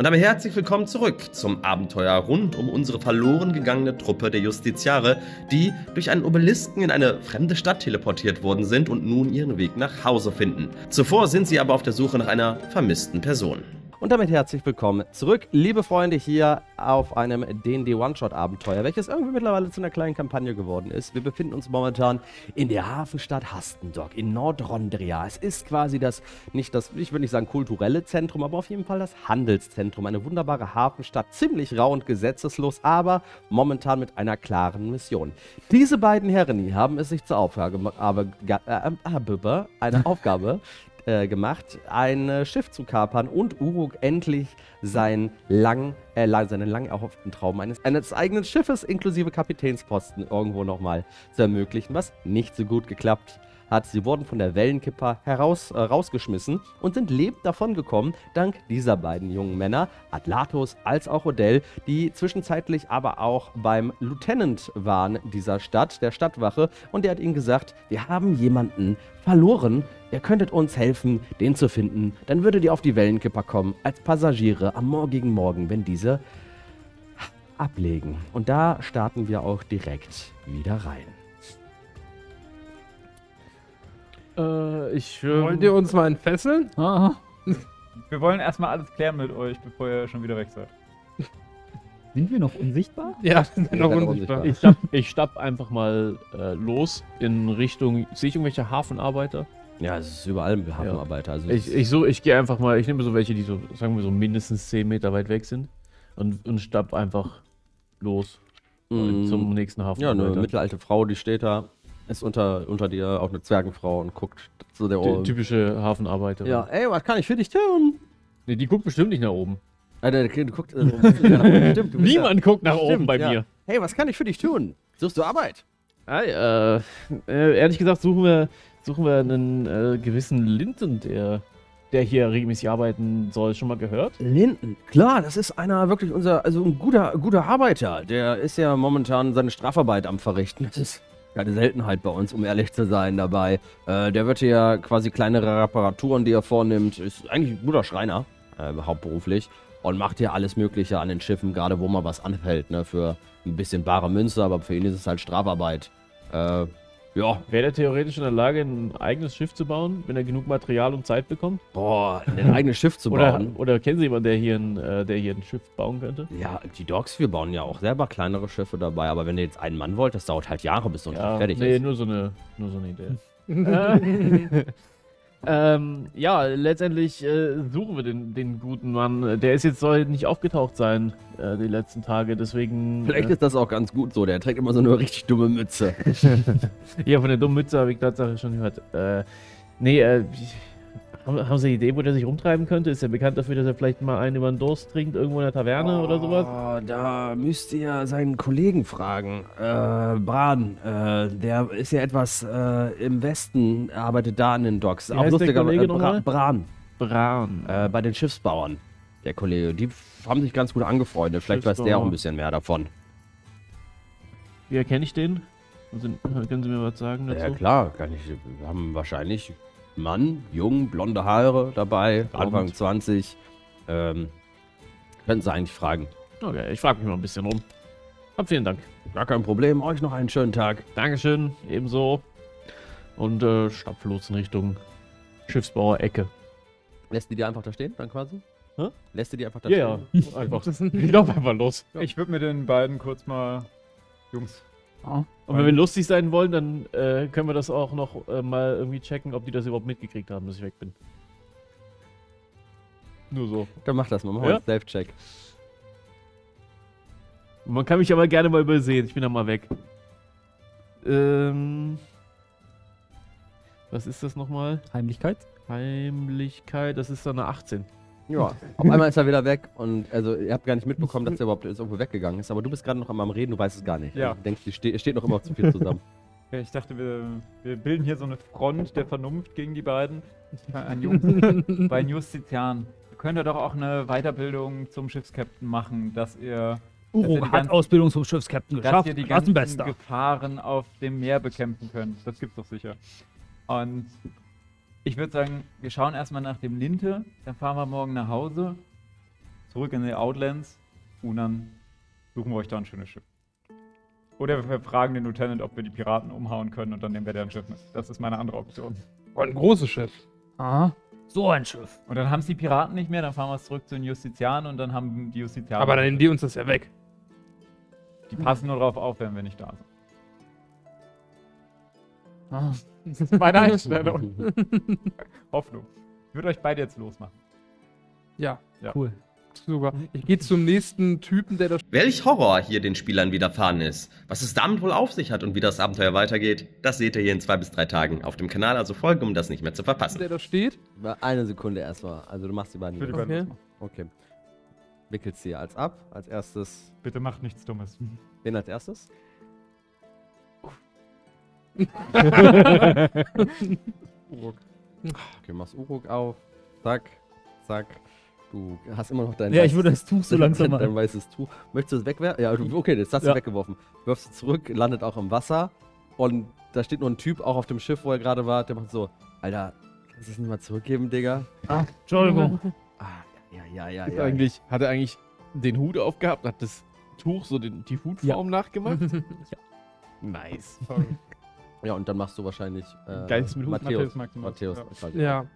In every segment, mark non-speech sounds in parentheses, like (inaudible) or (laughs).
Und damit herzlich willkommen zurück zum Abenteuer rund um unsere verloren gegangene Truppe der Justiziare, die durch einen Obelisken in eine fremde Stadt teleportiert worden sind und nun ihren Weg nach Hause finden. Zuvor sind sie aber auf der Suche nach einer vermissten Person. Und damit herzlich willkommen zurück, liebe Freunde, hier auf einem D&D One-Shot-Abenteuer, welches irgendwie mittlerweile zu einer kleinen Kampagne geworden ist. Wir befinden uns momentan in der Hafenstadt Hastendock in Nordrondria. Es ist quasi das, nicht das, ich würde nicht sagen kulturelle Zentrum, aber auf jeden Fall das Handelszentrum. Eine wunderbare Hafenstadt, ziemlich rau und gesetzeslos, aber momentan mit einer klaren Mission. Diese beiden Herren hier haben es sich zur Aufgabe, aber, äh, äh, eine (laughs) Aufgabe äh, gemacht, ein äh, Schiff zu kapern und Uruk endlich sein lang, äh, seinen lang erhofften Traum eines, eines eigenen Schiffes inklusive Kapitänsposten irgendwo nochmal zu ermöglichen, was nicht so gut geklappt hat. Sie wurden von der Wellenkipper heraus, äh, rausgeschmissen und sind lebend davongekommen, dank dieser beiden jungen Männer, Atlatus als auch Odell, die zwischenzeitlich aber auch beim Lieutenant waren dieser Stadt, der Stadtwache. Und der hat ihnen gesagt, wir haben jemanden verloren. Ihr könntet uns helfen, den zu finden. Dann würdet ihr auf die Wellenkipper kommen, als Passagiere am morgigen Morgen, wenn diese ablegen. Und da starten wir auch direkt wieder rein. Äh, ich. Ähm, Wollt ihr uns mal entfesseln? (laughs) Aha. Wir wollen erstmal alles klären mit euch, bevor ihr schon wieder weg seid. (laughs) Sind wir noch unsichtbar? Ja, sind wir noch unsichtbar. Ich stapp, ich stapp einfach mal äh, los in Richtung. Sehe ich irgendwelche Hafenarbeiter? Ja, es ist überall Hafenarbeiter. Also ich, ich, so, ich gehe einfach mal, ich nehme so welche, die so, sagen wir so, mindestens 10 Meter weit weg sind und, und stapp einfach los mm, zum nächsten Hafen. Ja, eine mittelalte Frau, die steht da, ist unter, unter dir auch eine Zwergenfrau und guckt so der Ohren. Typische Hafenarbeiter. Ja, ey, was kann ich für dich tun? Nee, die guckt bestimmt nicht nach oben. Alter, (laughs) du guckst, äh, Stimmt, Niemand ja, guckt nach stimmt, oben bei ja. mir. Hey, was kann ich für dich tun? Suchst du Arbeit? Hey, äh, äh, ehrlich gesagt suchen wir, suchen wir einen äh, gewissen Linden, der, der hier regelmäßig arbeiten soll. Schon mal gehört? Linden, klar, das ist einer wirklich unser, also ein guter, guter Arbeiter. Der ist ja momentan seine Strafarbeit am Verrichten. Das ist keine Seltenheit bei uns, um ehrlich zu sein, dabei. Äh, der wird hier quasi kleinere Reparaturen, die er vornimmt. Ist eigentlich ein guter Schreiner, äh, hauptberuflich. Und macht hier alles Mögliche an den Schiffen, gerade wo man was anfällt, ne? Für ein bisschen bare Münze, aber für ihn ist es halt Strafarbeit. Äh, ja. Wäre er theoretisch in der Lage, ein eigenes Schiff zu bauen, wenn er genug Material und Zeit bekommt? Boah, ein eigenes Schiff zu bauen. Oder, oder kennen Sie jemanden, der hier, ein, äh, der hier ein Schiff bauen könnte? Ja, die Dogs, wir bauen ja auch selber kleinere Schiffe dabei, aber wenn ihr jetzt einen Mann wollt, das dauert halt Jahre, bis so ein ja, Schiff fertig nee, ist. Nee, nur so eine, nur so eine Idee. (laughs) (laughs) (laughs) Ähm, ja, letztendlich äh, suchen wir den, den guten Mann. Der ist jetzt soll nicht aufgetaucht sein äh, die letzten Tage, deswegen. Vielleicht äh, ist das auch ganz gut so. Der trägt immer so eine richtig dumme Mütze. (laughs) ja, von der dummen Mütze habe ich tatsächlich schon gehört. Äh, nee, äh, haben Sie eine Idee, wo der sich rumtreiben könnte? Ist er bekannt dafür, dass er vielleicht mal einen über den Durst trinkt, irgendwo in der Taverne oh, oder sowas? Da müsst ihr seinen Kollegen fragen. Äh, Bran, äh, der ist ja etwas äh, im Westen, arbeitet da an den Docks. Wie Auch lustiger Kollege äh, Bra Bran. Bran. Äh, bei den Schiffsbauern, der Kollege. Die haben sich ganz gut angefreundet. Vielleicht weiß der auch ein bisschen mehr davon. Wie erkenne ich den? Also, können Sie mir was sagen dazu? Ja klar, kann ich. Wir haben wahrscheinlich Mann, jung, blonde Haare dabei, Blond. Anfang 20. Ähm, könnten Sie eigentlich fragen. Okay, ich frage mich mal ein bisschen rum. Hab vielen Dank. Gar kein Problem. Euch noch einen schönen Tag. Dankeschön, ebenso. Und äh, stapf los in Richtung Schiffsbauer-Ecke. Lässt die dir einfach da stehen, dann quasi? Hä? Lässt du die einfach da ja, stehen? Ja, (laughs) einfach. ich lauf einfach los. Ich würde mit den beiden kurz mal. Jungs, ja. Und wenn wir lustig sein wollen, dann äh, können wir das auch noch äh, mal irgendwie checken, ob die das überhaupt mitgekriegt haben, dass ich weg bin. Nur so. Dann mach das mal, mach ja? mal einen Self-Check. Man kann mich aber gerne mal übersehen, ich bin dann mal weg. Ähm. Was ist das nochmal? Heimlichkeit? Heimlichkeit, das ist dann eine 18. Ja, auf einmal ist er wieder weg und also ihr habt gar nicht mitbekommen, dass er überhaupt irgendwo weggegangen ist. Aber du bist gerade noch am Reden, du weißt es gar nicht. Ja. Du denkst, ihr steht, steht noch immer zu viel zusammen. (laughs) Ja, ich dachte, wir, wir bilden hier so eine Front der Vernunft gegen die beiden. Ein Jungs, (laughs) bei Justizian. Könnt ihr doch auch eine Weiterbildung zum Schiffskapitän machen, dass ihr. Uro hat ganzen, Ausbildung zum Schiffskapitän geschafft. Dass ihr die ganzen Gefahren auf dem Meer bekämpfen könnt. Das gibt's doch sicher. Und ich würde sagen, wir schauen erstmal nach dem Linte, dann fahren wir morgen nach Hause, zurück in die Outlands und dann suchen wir euch da ein schönes Schiff. Oder wir fragen den Lieutenant, ob wir die Piraten umhauen können und dann nehmen wir deren Schiff mit. Das ist meine andere Option. Oh, ein großes Schiff. Ah, so ein Schiff. Und dann haben sie die Piraten nicht mehr, dann fahren wir zurück zu den Justizianen und dann haben die Justizianer. Aber dann nehmen die uns das ja weg. Die passen nur drauf auf, wenn wir nicht da sind. Ah. Das (laughs) ist meine Einstellung. (laughs) Hoffnung. Ich würde euch beide jetzt losmachen. Ja, Cool. super. Ich gehe zum nächsten Typen, der das, Welch Horror hier den Spielern widerfahren ist, was es damit wohl auf sich hat und wie das Abenteuer weitergeht, das seht ihr hier in zwei bis drei Tagen auf dem Kanal, also folgen, um das nicht mehr zu verpassen. der da steht. Eine Sekunde erstmal. Also du machst die beiden die beiden Okay. Okay. Wickelst sie als ab. Als erstes. Bitte macht nichts Dummes. Wen als erstes? Okay, machst Uruk auf. Zack, zack. Du hast immer noch dein Ja, ich würde das Tuch so langsam (laughs) dein mal. weißes Tuch. Möchtest du es wegwerfen? Ja, du, okay, jetzt hast du Ja. weggeworfen. Wirfst es zurück, landet auch im Wasser. Und da steht nur ein Typ auch auf dem Schiff, wo er gerade war. Der macht so: Alter, kannst du es nicht mal zurückgeben, Digga? Ah, Entschuldigung. Ah, ja, ja, ja, Ist ja. eigentlich, hat er eigentlich den Hut aufgehabt, hat das Tuch so den, die Hutform nachgemacht? (laughs) Nice. Ja, und dann machst du wahrscheinlich. Äh, Geist mit Hut. Matthäus. Maximus. Matthäus. Ja. Ja.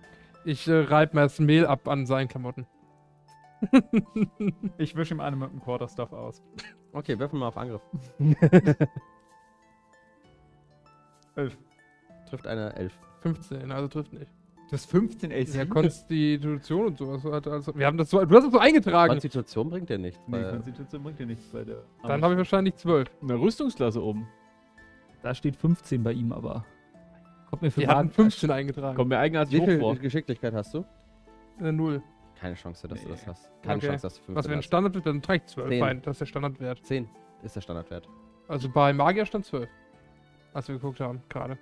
Ich äh, reib mir das Mehl ab an seinen Klamotten. (laughs) Ich wische ihm eine mit dem Quarterstaff aus. Okay, werfen wir mal auf Angriff. (laughs) Elf. Trifft eine 11. 15, also trifft nicht. Du hast 15 AC. Ja, Konstitution und sowas. hat Also, wir haben das so, du hast das so eingetragen. Konstitution bringt dir nichts. Nee, Konstitution bringt dir nichts bei der. Dann habe ich wahrscheinlich 12. Eine Rüstungsklasse oben. Da steht 15 bei ihm, aber. Kommt mir für Wir hatten Magen. 15 eingetragen. Kommt mir eigenartig Wie hoch viel vor. Geschicklichkeit hast du? Äh, null. Keine Chance, dass du das hast. Keine Okay. Chance, dass du 15 Was wäre ein hast. Standardwert? Dann trägt 12 Zehn. ein. Das ist der Standardwert. 10 ist der Standardwert. Also bei Magier stand 12. Als wir geguckt haben, gerade.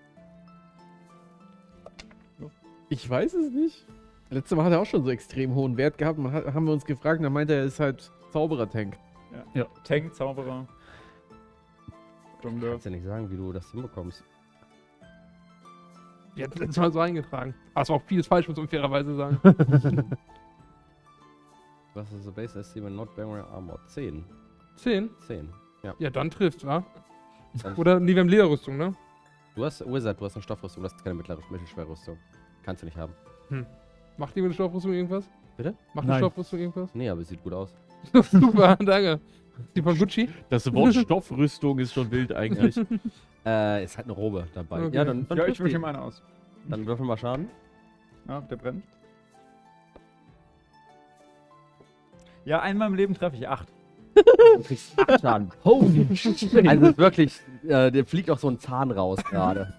Ich weiß es nicht. Letztes Mal hat er auch schon so extrem hohen Wert gehabt. Man hat, haben wir uns gefragt und dann meinte er, er ist halt Zauberer-Tank. Tank, Zauberer. Stunde. Kannst ja nicht sagen, wie du das hinbekommst. Wir hatten letztes Mal so eingetragen. Aber es war auch vieles falsch, muss man fairerweise sagen. (laughs) (laughs) Was ist the base SC with not bearing armor? 10. 10? 10. Ja, dann trifft, wa? Oder nee, wir haben Lederrüstung, ne? Du hast Wizard, du hast eine Stoffrüstung, du hast keine mittlere, mittelschwere Rüstung. Kannst du nicht haben. Macht die mit der Stoffrüstung irgendwas? Bitte? Macht die. Stoffrüstung irgendwas? Nee, aber es sieht gut aus. (laughs) Super, danke. Die von Gucci? Das Wort (laughs) Stoffrüstung ist schon wild eigentlich. (laughs) Äh, ist halt eine Robe dabei. Okay. Ja, dann, dann, Ja, ich trifft wische die. ihm eine aus. dann würfel mal Schaden. Ja, der brennt. Ja, einmal im Leben treffe ich 8. Du kriegst 8 Schaden. (laughs) Holy shit. Also es ist wirklich, äh, dir fliegt auch so ein Zahn raus gerade.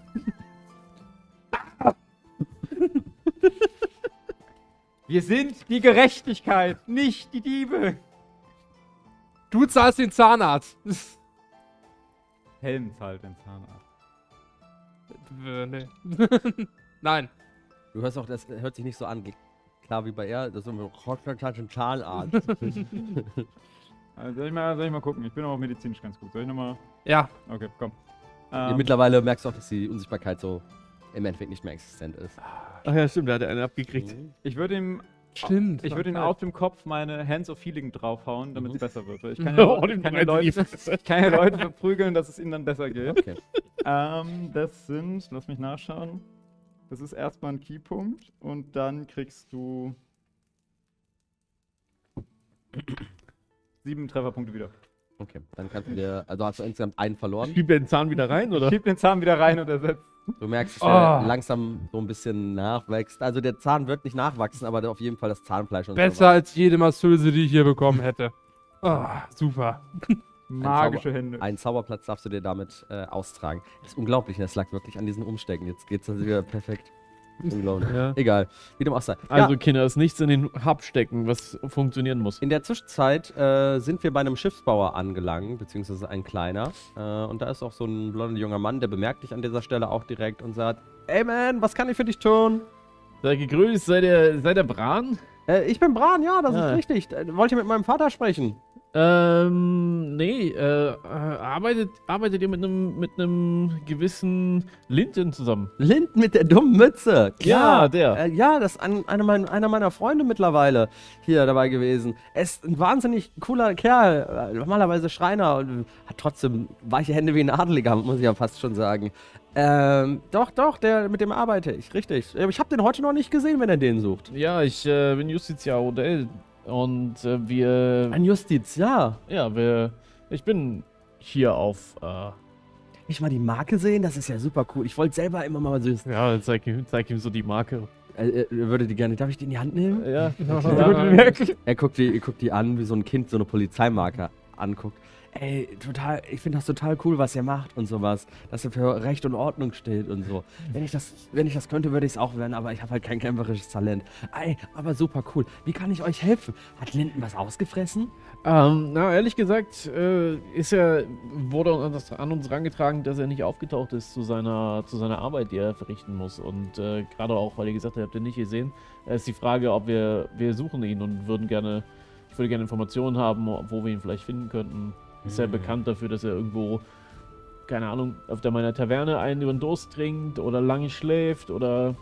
Wir sind die Gerechtigkeit, nicht die Diebe. Du zahlst den Zahnarzt. (laughs) Helm zahlt den Zahnarzt. Äh, nee. (laughs) Nein. Du hörst auch, das hört sich nicht so an. Klar wie bei er, das ist so ein Rocktaschen Zahnarzt. (laughs) Also soll, ich mal, soll ich mal gucken? Ich bin aber auch medizinisch ganz gut. Soll ich nochmal. Ja, Okay, komm. Ja, Ähm, Mittlerweile merkst du auch, dass die Unsichtbarkeit so im Endeffekt nicht mehr existent ist. Ach ja, stimmt, da hat er einen abgekriegt. ich würde ihm, stimmt. ich würde ihm War auf dem Kopf meine Hands of Healing draufhauen, damit es besser wird. Ich (laughs) kann ja, Oh, ich kann ja, Leute, (laughs) ich kann ja Leute verprügeln, dass es ihnen dann besser geht. Okay. Ähm, das sind, lass mich nachschauen. Das ist erstmal ein Keypunkt und dann kriegst du sieben Trefferpunkte wieder. Okay, dann kannst du dir, also hast du insgesamt einen verloren. Schiebt er den Zahn wieder rein, oder? Schieb den Zahn wieder rein und ersetzt. Du merkst, dass Oh. der langsam so ein bisschen nachwächst. Also der Zahn wird nicht nachwachsen, aber auf jeden Fall das Zahnfleisch und Besser so. als jede Masseuse, die ich hier bekommen hätte. Ah, super. Magische Hände. Ein Zauberplatz darfst du dir damit äh, austragen. Das ist unglaublich, das lag wirklich an diesen Umstecken. Jetzt geht's also wieder perfekt. Unglaublich. Ja. Egal, wie dem auch sei. Also, ja, Kinder, ist nichts in den Hub stecken, was funktionieren muss. in der Zwischenzeit äh, sind wir bei einem Schiffsbauer angelangt, beziehungsweise ein kleiner. Äh, und da ist auch so ein blonder junger Mann, der bemerkt dich an dieser Stelle auch direkt und sagt: Ey man, was kann ich für dich tun? Sei gegrüßt, sei der, sei der Bran? Äh, ich bin Bran, ja, das Ah. ist richtig. Äh, wollt ihr mit meinem Vater sprechen? Ähm, nee, äh, arbeitet, arbeitet ihr mit einem mit einem gewissen Linton zusammen? Lind mit der dummen Mütze. Klar. Ja, der. Äh, ja, das ist ein, einer, mein, einer meiner Freunde mittlerweile hier dabei gewesen. Er ist ein wahnsinnig cooler Kerl. äh, Normalerweise Schreiner und hat trotzdem weiche Hände wie ein Adeliger, muss ich ja fast schon sagen. Ähm, doch, doch, der, mit dem arbeite ich, richtig. Äh, Ich habe den heute noch nicht gesehen, wenn er den sucht. Ja, ich äh, bin Justiziar Odell und äh, wir, Ein Justiz, ja. ja, wir, ich bin hier auf, äh, Ich mal die Marke sehen, das ist ja super cool. Ich wollte selber immer mal so. ja, zeig ihm, zeig ihm so die Marke. Äh, er würde die gerne. Darf ich die in die Hand nehmen? Ja, (laughs) (laughs) Er guckt die, guckt die an, wie so ein Kind so eine Polizeimarke anguckt. Ey, total, ich finde das total cool, was ihr macht und sowas. Dass ihr für Recht und Ordnung steht und so. Wenn ich das, wenn ich das könnte, würde ich es auch werden, aber ich habe halt kein kämpferisches Talent. Ey, aber super cool. Wie kann ich euch helfen? Hat Linden was ausgefressen? Ähm, na, ehrlich gesagt, äh, ist er, wurde an uns herangetragen, dass er nicht aufgetaucht ist zu seiner, zu seiner Arbeit, die er verrichten muss. Und äh, gerade auch, weil ihr gesagt habt, habt ihr nicht gesehen, ist die Frage, ob wir, wir suchen ihn und würden gerne, ich würde gerne Informationen haben, wo wir ihn vielleicht finden könnten. Ist er bekannt dafür, dass er irgendwo, keine Ahnung, auf der meiner Taverne einen über den Durst trinkt oder lange schläft oder,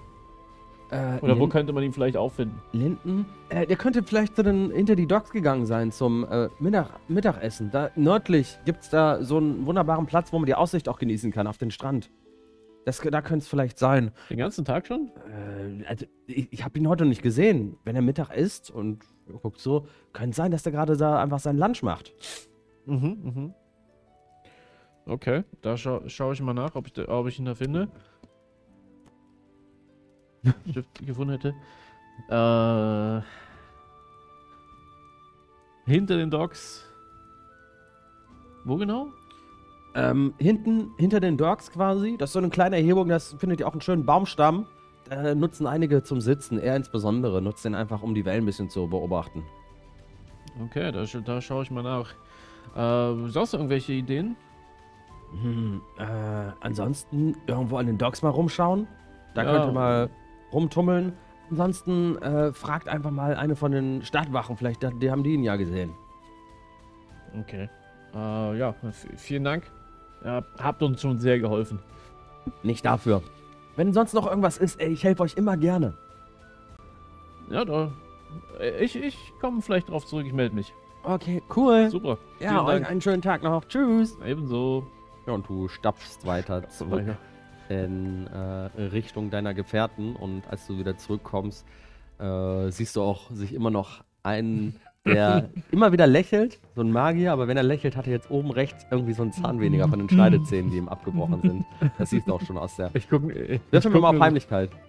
Äh, oder wo Lin- könnte man ihn vielleicht auffinden? Linden? Äh, der könnte vielleicht zu den, hinter die Docks gegangen sein zum äh, Mittag, Mittagessen. Da nördlich gibt's da so einen wunderbaren Platz, wo man die Aussicht auch genießen kann auf den Strand. Das, da könnte es vielleicht sein. Den ganzen Tag schon? Äh, also ich, ich habe ihn heute noch nicht gesehen. Wenn er Mittag isst und guckt so, könnte sein, dass der gerade da einfach sein Lunch macht. Mhm, mhm. Okay, da scha schaue ich mal nach, ob ich, ob ich ihn da finde. Stift gefunden hätte. Äh, hinter den Docks. Wo genau? Ähm, hinten, hinter den Docks quasi, das ist so eine kleine Erhebung, das findet ihr auch einen schönen Baumstamm. Da nutzen einige zum Sitzen, er insbesondere nutzt den einfach, um die Wellen ein bisschen zu beobachten. Okay, da, da schaue ich mal nach. Äh, sonst irgendwelche Ideen? Hm, äh, ansonsten irgendwo an den Docks mal rumschauen. Da Ja. könnt ihr mal rumtummeln. Ansonsten äh, fragt einfach mal eine von den Stadtwachen, vielleicht die haben die ihn ja gesehen. Okay. Äh, ja, vielen Dank. Ja, habt uns schon sehr geholfen. Nicht dafür. Wenn sonst noch irgendwas ist, ey, ich helfe euch immer gerne. Ja, da. äh, Ich, ich komme vielleicht drauf zurück, ich melde mich. Okay, cool. Super. ja, vielen euch Dank. einen schönen Tag noch. Tschüss. Ebenso. Ja, und du stapfst weiter zurück in äh, Richtung deiner Gefährten. Und als du wieder zurückkommst, äh, siehst du auch sich immer noch einen, der (laughs) immer wieder lächelt. So ein Magier, aber wenn er lächelt, hat er jetzt oben rechts irgendwie so einen Zahn weniger von den Schneidezähnen, die ihm abgebrochen sind. Das siehst du auch schon aus der. Ich gucke. Wirf mir mal auf Heimlichkeit. (laughs)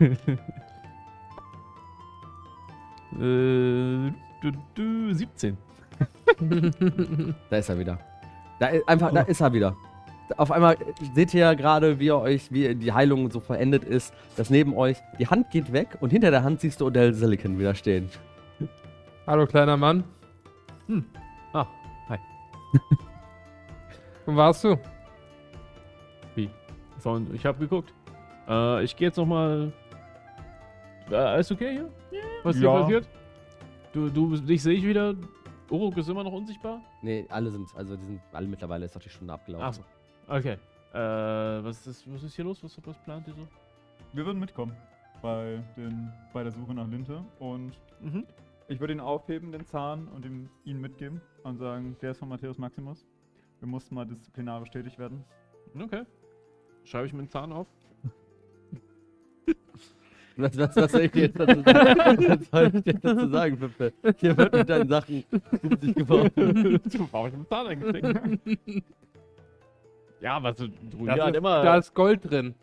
(laughs) Äh, 17. (laughs) Da ist er wieder. Da ist einfach, da ist er wieder. Auf einmal seht ihr gerade, wie ihr euch, wie die Heilung so verendet ist, dass neben euch die Hand geht weg und hinter der Hand siehst du Odell Silicon wieder stehen. Hallo, kleiner Mann. Ah, hi. (laughs) Wo warst du? So, ich habe geguckt. Äh, ich gehe jetzt nochmal. Äh, alles okay hier? Was hier Ja. passiert? Du, du, dich sehe ich wieder. Uruk ist immer noch unsichtbar? Nee, alle sind, also die sind alle mittlerweile, ist doch die Stunde abgelaufen. Ach so. Okay. Äh, was ist, was ist hier los? Was, was plant ihr so? Wir würden mitkommen bei, den, bei der Suche nach Linte und Mhm. ich würde ihn aufheben, den Zahn, und ihm, ihn mitgeben und sagen, der ist von Matthäus Maximus. Wir mussten mal disziplinarisch tätig werden. Okay. Schreibe ich mir den Zahn auf? Was, was, was soll ich dir jetzt dazu sagen? Was soll ich dir dazu sagen, Pippe? Hier wird mit deinen Sachen 70 geworfen. Warum ich mit dem Zahn eingesteckt? ja, was du, du Da, ja, ist, immer. da ist Gold drin.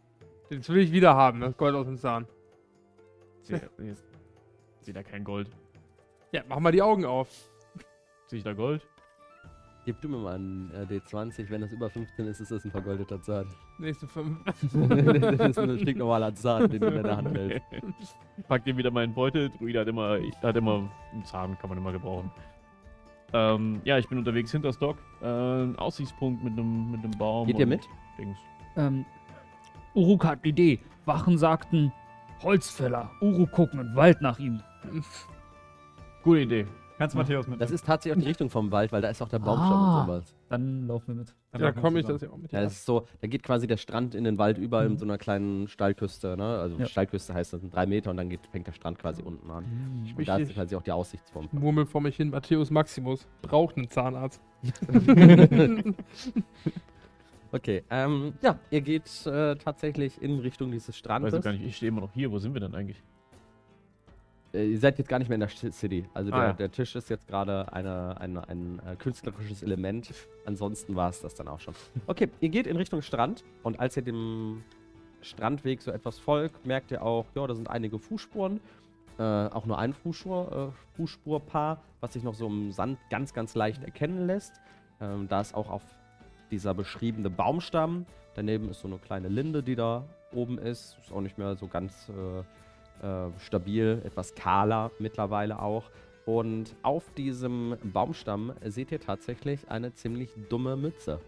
Das will ich wieder haben, das Gold aus dem Zahn. Sehe seh da kein Gold. Ja, mach mal die Augen auf. Sehe ich da Gold? Gib du mir mal einen äh, D20, wenn das über 15 ist, ist das ein vergoldeter Zahn. Nächste fünf. (laughs) (laughs) das ist ein stinknormaler Zahn, den du in deiner Hand hältst. Pack dir wieder meinen Beutel. Druide hat immer, hat immer einen Zahn, kann man immer gebrauchen. Ähm, ja, ich bin unterwegs hinter Stock. Äh, ein Aussichtspunkt mit einem mit Baum. Geht ihr mit? Dings. Ähm, Uruk hat eine Idee. Wachen sagten, Holzfäller. Uruk gucken im Wald nach ihm. Gute Idee. Kannst Matthäus mit. Das ist tatsächlich auch die Richtung vom Wald, weil da ist auch der Baumstamm Ah. und sowas. Dann laufen wir mit. Dann Da laufen wir komme ich das ja auch mit. Ja, das ist so, da geht quasi der Strand in den Wald über in Mhm. so einer kleinen Steilküste, ne? Also Ja. Steilküste heißt, das sind drei Meter und dann geht, fängt der Strand quasi unten an. Ich Und da ist quasi auch die Aussichtsform. murmel vor mich hin, Matthäus Maximus braucht einen Zahnarzt. (laughs) (laughs) Okay, ähm, ja, ihr geht äh, tatsächlich in Richtung dieses Weiß Strandes. ich gar nicht, ich stehe immer noch hier. Wo sind wir denn eigentlich? Äh, ihr seid jetzt gar nicht mehr in der City. Also der, Ah, ja. der Tisch ist jetzt gerade eine, eine, ein äh, künstlerisches Element. Ansonsten war es das dann auch schon. Okay, ihr geht in Richtung Strand und als ihr dem Strandweg so etwas folgt, merkt ihr auch, ja, da sind einige Fußspuren. Äh, auch nur ein Fußspur, äh, Fußspurpaar, was sich noch so im Sand ganz, ganz leicht erkennen lässt. Ähm, da ist auch auf dieser beschriebene Baumstamm. Daneben ist so eine kleine Linde, die da oben ist. Ist auch nicht mehr so ganz äh, äh, stabil, etwas kahler mittlerweile auch. Und auf diesem Baumstamm seht ihr tatsächlich eine ziemlich dumme Mütze.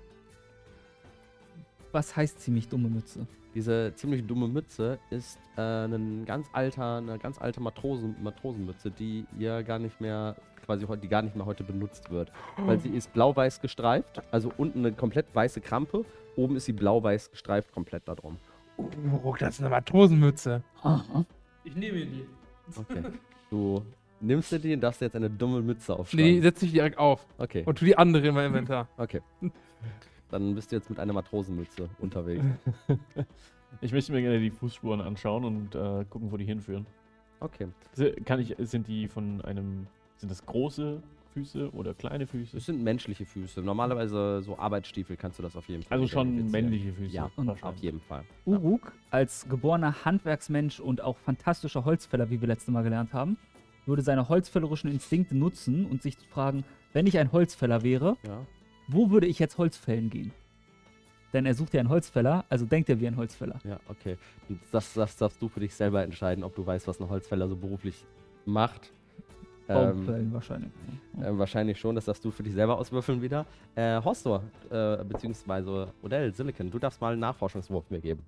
Was heißt ziemlich dumme Mütze? Diese ziemlich dumme Mütze ist äh, ein ganz alter, eine ganz alte Matrosen, Matrosenmütze, die ihr gar nicht mehr, quasi die gar nicht mehr heute benutzt wird. Weil sie ist blau-weiß gestreift, also unten eine komplett weiße Krampe, oben ist sie blau-weiß gestreift komplett da drum. Oh, das ist eine Matrosenmütze. Aha. Ich nehme die. Okay. (laughs) Du nimmst dir die und darfst dir jetzt eine dumme Mütze aufschlagen. Nee, die setze ich direkt auf. Okay, Und tu die andere in mein Inventar. (laughs) okay. Dann bist du jetzt mit einer Matrosenmütze unterwegs. (laughs) Ich möchte mir gerne die Fußspuren anschauen und äh, gucken, wo die hinführen. Okay. Kann ich, sind die von einem, sind das große Füße oder kleine Füße? Das sind menschliche Füße. Normalerweise so Arbeitsstiefel kannst du das auf jeden Fall Also schon männliche Füße. Ja, Und auf jeden Fall. Uruk, als geborener Handwerksmensch und auch fantastischer Holzfäller, wie wir letztes Mal gelernt haben, würde seine holzfällerischen Instinkte nutzen und sich fragen, wenn ich ein Holzfäller wäre, Ja. wo würde ich jetzt Holzfällen gehen? Denn er sucht ja einen Holzfäller, also denkt er wie ein Holzfäller. Ja, okay. Das, das darfst du für dich selber entscheiden, ob du weißt, was ein Holzfäller so beruflich macht. Ähm, Baumfällen wahrscheinlich. äh, wahrscheinlich schon, das darfst du für dich selber auswürfeln wieder. Äh, Hostor, äh, beziehungsweise Odell, Silicon, du darfst mal einen Nachforschungswurf mir geben.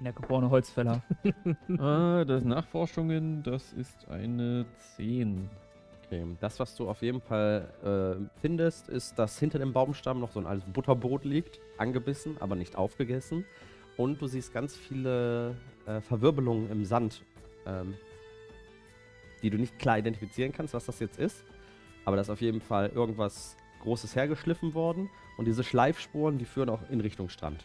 Der geborene Holzfäller. (laughs) Ah, das Nachforschungen, das ist eine 10. Okay. Das, was du auf jeden Fall äh, findest, ist, dass hinter dem Baumstamm noch so ein altes Butterbrot liegt, angebissen, aber nicht aufgegessen. Und du siehst ganz viele äh, Verwirbelungen im Sand, ähm, die du nicht klar identifizieren kannst, was das jetzt ist. Aber da ist auf jeden Fall irgendwas Großes hergeschliffen worden. Und diese Schleifspuren, die führen auch in Richtung Strand.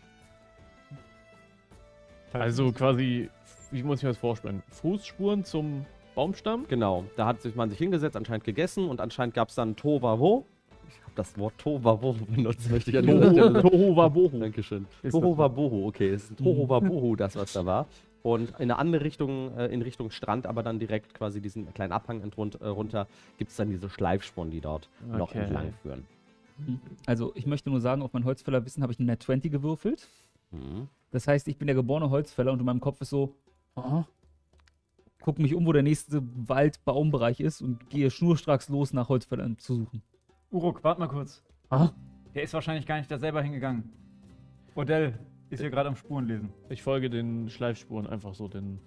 Also quasi, wie muss ich mir das vorstellen? Fußspuren zum Baumstamm? Genau, da hat sich man sich hingesetzt, anscheinend gegessen und anscheinend gab es dann Tovavo. Ich habe das Wort Tovavo (laughs) benutzt, möchte ich an dieser Stelle Tohu Wabohu. Dankeschön. Ist Toho das- Wabohu, okay. Ist Toho Wabohu, das, was da war. Und in eine andere Richtung, äh, in Richtung Strand, aber dann direkt quasi diesen kleinen Abhang entrund, äh, runter, gibt es dann diese Schleifspuren, die dort noch Okay. entlang führen. Also, ich möchte nur sagen, auf mein Holzfällerwissen habe ich eine Net 20 gewürfelt. Mhm. Das heißt, ich bin der geborene Holzfäller und in meinem Kopf ist so, aha, guck mich um, wo der nächste Wald-Baumbereich ist und gehe schnurstracks los, nach Holzfällern zu suchen. Uruk, warte mal kurz. Ah. Der ist wahrscheinlich gar nicht da selber hingegangen. Odell ist hier gerade am Spurenlesen. Ich folge den Schleifspuren einfach so den,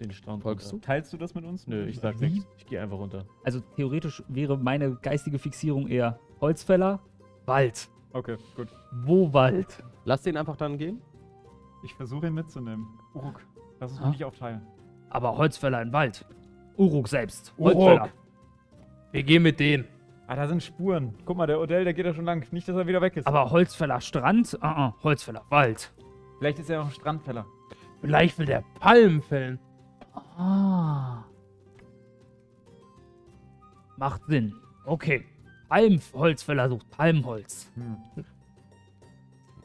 den Strand. Folgst runter. Teilst du das mit uns? Nö, ich sag Wie? nichts. Ich gehe einfach runter. Also theoretisch wäre meine geistige Fixierung eher Holzfäller, Wald. Okay, gut. Wo Wald? Lass den einfach dann gehen. Ich versuche ihn mitzunehmen. Uruk, lass uns Ah. nicht aufteilen. Aber Holzfäller in Wald. Uruk selbst. Uruk. Holzfäller. Wir gehen mit denen. Ah, da sind Spuren. Guck mal, der Odell, der geht da schon lang. Nicht, dass er wieder weg ist. Aber Holzfäller Strand? Ah, ah, Holzfäller Wald. Vielleicht ist er auch ein Strandfäller. Vielleicht will der Palmen fällen. Ah. Macht Sinn. Okay. Palmholzfäller sucht Palmholz. Hm.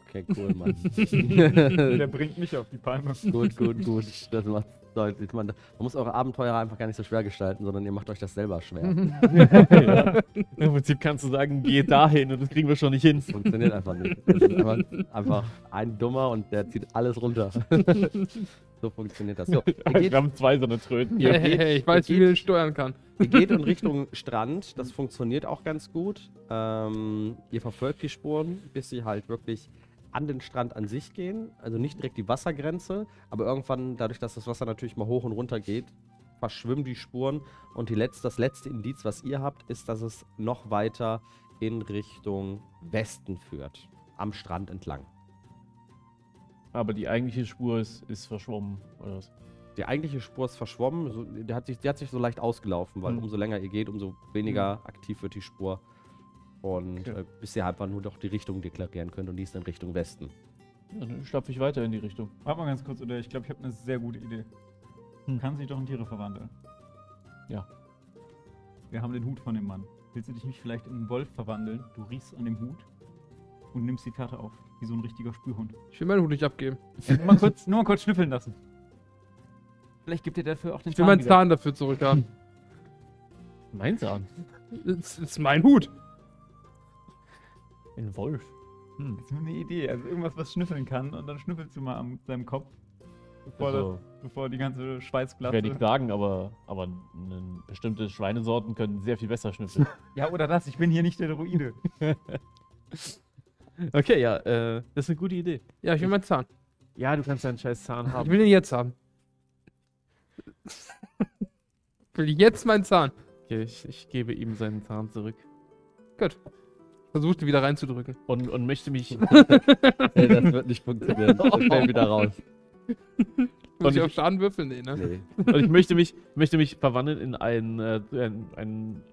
Okay, cool, Mann. (laughs) Der bringt mich auf die Palme. gut, gut, gut. Das macht deutlich. Man, man muss eure Abenteuer einfach gar nicht so schwer gestalten, sondern ihr macht euch das selber schwer. (laughs) ja. Im Prinzip kannst du sagen, geh dahin und das kriegen wir schon nicht hin. Funktioniert einfach nicht. Das ist einfach, einfach ein Dummer und der zieht alles runter. (laughs) so funktioniert das. So, (laughs) ihr, Wir geht, haben zwei so eine Tröten. Ihr Hey, geht- hey, ich weiß, ihr wie man den steuern kann. ihr geht in Richtung Strand. Das funktioniert auch ganz gut. Ähm, ihr verfolgt die Spuren, bis sie halt wirklich an den Strand an sich gehen. Also nicht direkt die Wassergrenze, aber irgendwann, dadurch, dass das Wasser natürlich mal hoch und runter geht, verschwimmen die Spuren und die letzte, das letzte Indiz, was ihr habt, ist, dass es noch weiter in Richtung Westen führt. Am Strand entlang. Aber die eigentliche Spur ist, ist verschwommen, oder was? Die eigentliche Spur ist verschwommen. So, der, hat sich, der hat sich so leicht ausgelaufen, weil Mhm. umso länger ihr geht, umso weniger aktiv wird die Spur. Und Okay. äh, bis ihr einfach nur noch die Richtung deklarieren könnt und die ist in Richtung Westen. Ja, dann stapfe ich weiter in die Richtung. Warte mal ganz kurz, oder ich glaube, ich habe eine sehr gute Idee. Du Hm. kannst dich doch in Tiere verwandeln. Ja. Wir haben den Hut von dem Mann. Willst du dich nicht vielleicht in einen Wolf verwandeln? Du riechst an dem Hut und nimmst die Fährte auf, wie so ein richtiger Spürhund. Ich will meinen Hut nicht abgeben. nur, mal kurz, nur mal kurz schnüffeln lassen. Vielleicht gibt dir dafür auch den Ich will meinen wieder. Zahn dafür zurückhaben. Mein Zahn. Das ist mein Hut. Ein Wolf. Hm. Das ist nur eine Idee. Also irgendwas, was schnüffeln kann und dann schnüffelst du mal an seinem Kopf, bevor, Also, das, bevor die ganze ich Schweißglatte... werde nicht sagen, aber, aber bestimmte Schweinesorten können sehr viel besser schnüffeln. (laughs) Ja, oder das. Ich bin hier nicht der Druide. (laughs) okay, ja, äh, das ist eine gute Idee. Ja, ich will meinen Zahn. Ja, du kannst deinen scheiß Zahn Ich haben. will den jetzt haben. (laughs) Ich will jetzt meinen Zahn. Okay, ich, ich gebe ihm seinen Zahn zurück. Gut. Versucht, ihn wieder reinzudrücken. Und, und möchte mich. (laughs) Ey, das wird nicht funktionieren. Ich fällt wieder raus. Muss Und ich ich- auf Schaden würfeln? Nee, ne? Nee. und ich möchte mich, möchte mich verwandeln in ein, äh, ein, ein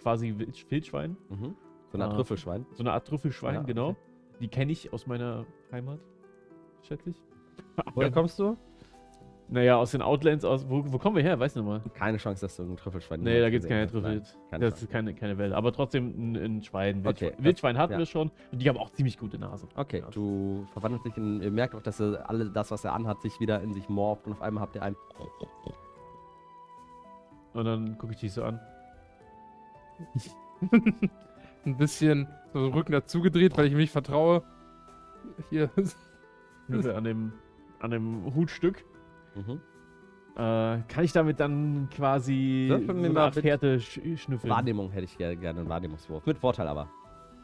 quasi Wild- Wildschwein. Mhm. So eine Art Ah. Trüffelschwein. So eine Art Trüffelschwein, Ja, okay. genau. Die kenne ich aus meiner Heimat. Schätze ich. Woher kommst du? Naja, aus den Outlands, aus. Wo, wo kommen wir her? Weiß nicht mal. Keine Chance, dass du einen Trüffelschwein Nee, jemals da gibt's gesehen keine hast. Trüffel. Keine das Chance. ist keine, keine Welt. Aber trotzdem ein, ein Schwein. Wildschwein, Okay, Wildschwein hatten ja. wir schon. Und die haben auch ziemlich gute Nase. Okay, Ja. du verwandelst dich in. Ihr merkt auch, dass er alle das, was er anhat, sich wieder in sich morpht und auf einmal habt ihr ein. Und dann gucke ich dich so an. (laughs) Ein bisschen so Rücken dazu gedreht, weil ich ihm nicht vertraue. Hier. An dem, an dem Hutstück. Mhm. Äh, kann ich damit dann quasi so eine Art Fährte sch schnüffeln? Wahrnehmung hätte ich gerne, gerne einen Wahrnehmungswurf. Mit Vorteil aber.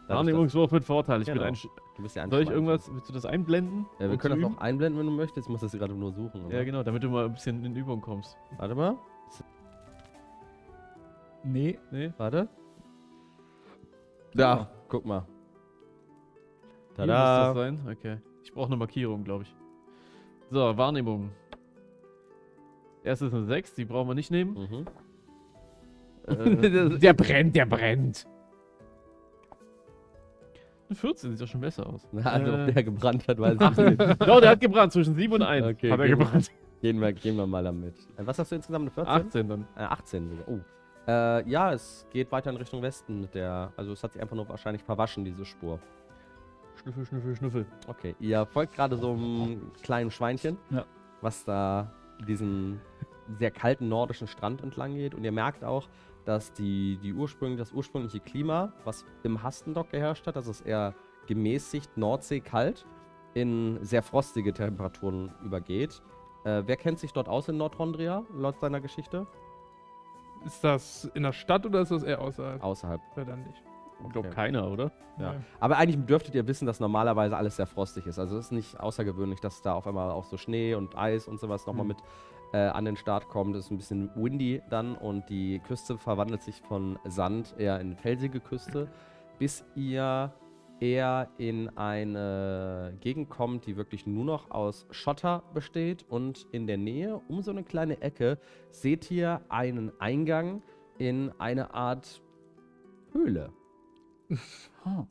Wahrnehmungswurf mit Vorteil. Ich Genau. bin ein Du bist ja Soll ich irgendwas, willst du das einblenden? Ja, wir können das üben? auch einblenden, wenn du möchtest. Ich muss das gerade nur suchen. oder? Ja, genau, damit du mal ein bisschen in Übung kommst. Warte mal. Nee. Nee? Warte. Ja. Da, guck mal. Hier muss das Tada. sein? Okay. Ich brauche eine Markierung, glaube ich. So, Wahrnehmung. Erst ist eine 6, die brauchen wir nicht nehmen. Mhm. (laughs) Äh, der brennt, der brennt. Eine 14 sieht doch schon besser aus. Also, Äh, ob der gebrannt hat, weiß (laughs) ich nicht. Genau, der hat gebrannt zwischen 7 und 1. Okay, hat er gebrannt. Gehen wir, gehen wir mal damit. Äh, Was hast du insgesamt? Eine 14? 18 dann. Äh, 18 sogar. Oh. Äh, ja, es geht weiter in Richtung Westen der. Also, es hat sich einfach nur wahrscheinlich verwaschen, diese Spur. Schnüffel, schnüffel, schnüffel. Okay, ihr folgt gerade so einem kleinen Schweinchen, Ja. was da diesen sehr kalten nordischen Strand entlang geht. Und ihr merkt auch, dass die, die ursprünglich, das ursprüngliche Klima, was im Hastendock geherrscht hat, dass es eher gemäßigt Nordsee kalt in sehr frostige Temperaturen übergeht. Äh, wer kennt sich dort aus in Nordrondria, laut seiner Geschichte? Ist das in der Stadt oder ist das eher außerhalb? Außerhalb. Ja, dann nicht. Ich glaube Okay. keiner, oder? Ja. Aber eigentlich dürftet ihr wissen, dass normalerweise alles sehr frostig ist. Also es ist nicht außergewöhnlich, dass da auf einmal auch so Schnee und Eis und sowas nochmal Mhm. mit äh, an den Start kommt. Es ist ein bisschen windy dann und die Küste verwandelt sich von Sand eher in felsige Küste, bis ihr eher in eine Gegend kommt, die wirklich nur noch aus Schotter besteht und in der Nähe, um so eine kleine Ecke, seht ihr einen Eingang in eine Art Höhle. (laughs)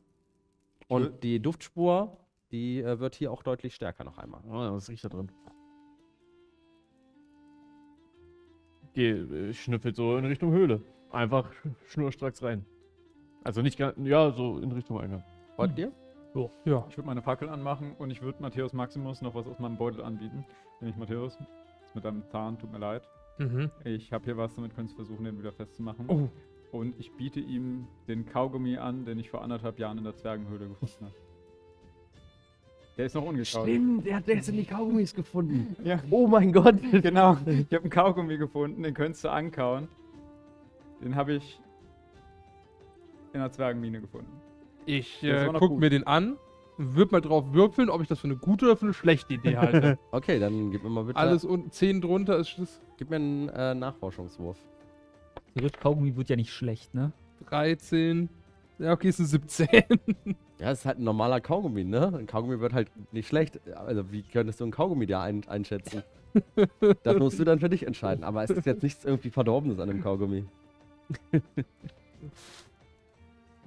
Und die Duftspur, die äh, wird hier auch deutlich stärker noch einmal. Oh, was riecht da drin? Geh, äh, schnüffelt so in Richtung Höhle. Einfach sch- schnurstracks rein. Also nicht ganz, ja, so in Richtung Eingang. Folgt ihr? Ja. Ich würde meine Fackel anmachen und ich würde Matthäus Maximus noch was aus meinem Beutel anbieten. Nämlich Matthäus, das mit deinem Zahn, tut mir leid. Mhm. Ich habe hier was, damit könntest du versuchen, den wieder festzumachen. Oh. Und ich biete ihm den Kaugummi an, den ich vor anderthalb Jahren in der Zwergenhöhle gefunden habe. Der ist noch ungekaut. der hat jetzt in die Kaugummis gefunden. Ja, Oh mein Gott. genau. Ich habe einen Kaugummi gefunden, den könntest du ankauen. Den habe ich in der Zwergenmine gefunden. Ich äh, guck gut. mir den an, und würde mal drauf würfeln, ob ich das für eine gute oder für eine schlechte Idee halte. (laughs) Okay, dann gib mir mal bitte. Alles unten 10 drunter ist das Gib mir einen äh, Nachforschungswurf. Gerücht Kaugummi wird ja nicht schlecht, ne? 13. Ja, okay, es sind 17. (laughs) Ja, es ist halt ein normaler Kaugummi, ne? Ein Kaugummi wird halt nicht schlecht. Also, wie könntest du ein Kaugummi da ein einschätzen? (laughs) das musst du dann für dich entscheiden. Aber es ist jetzt nichts irgendwie Verdorbenes an dem Kaugummi. (laughs)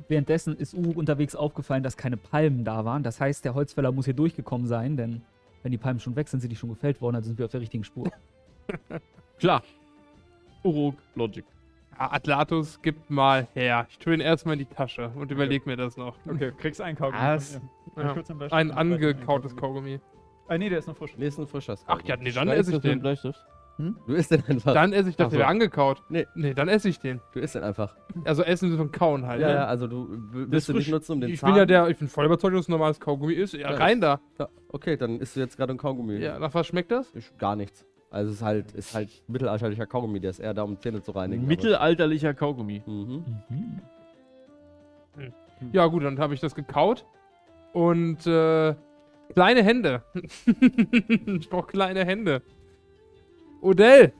Währenddessen ist Uhu unterwegs aufgefallen, dass keine Palmen da waren. Das heißt, der Holzfäller muss hier durchgekommen sein, denn wenn die Palmen schon weg sind, sind die schon gefällt worden, also sind wir auf der richtigen Spur. Klar. Uruk, Logic. Atlatus, gib mal her. Ich tue ihn erstmal in die Tasche und überleg mir das noch. Okay, kriegst einen Kaugummi. Was? ich Ja. Ein angekautes Kaugummi. Ah, nee, der ist noch frisch. Nee, ist ein frischer Ach ja, nee, dann esse ich den. Bleistift. Du isst den einfach. Dann esse ich, dachte, so. der angekaut. Nee. Nee, dann esse ich den. Du isst den einfach. Also essen sie von Kauen halt. Ja, ne? ja, also du w- willst du nicht frisch. nutzen, um den Ich Zahn... bin ja der, ich bin voll überzeugt, dass es ein normales Kaugummi ist. Ja, Ja, rein da. Ja, okay, dann isst du jetzt gerade ein Kaugummi. Ja, nach was schmeckt das? Ist gar nichts. Also es ist halt, ist halt mittelalterlicher Kaugummi, der ist eher da, um Zähne zu reinigen. aber- Mittelalterlicher Kaugummi. Mhm. Ja, gut, dann habe ich das gekaut. Und äh, kleine Hände. (laughs) ich brauche kleine Hände. Odell!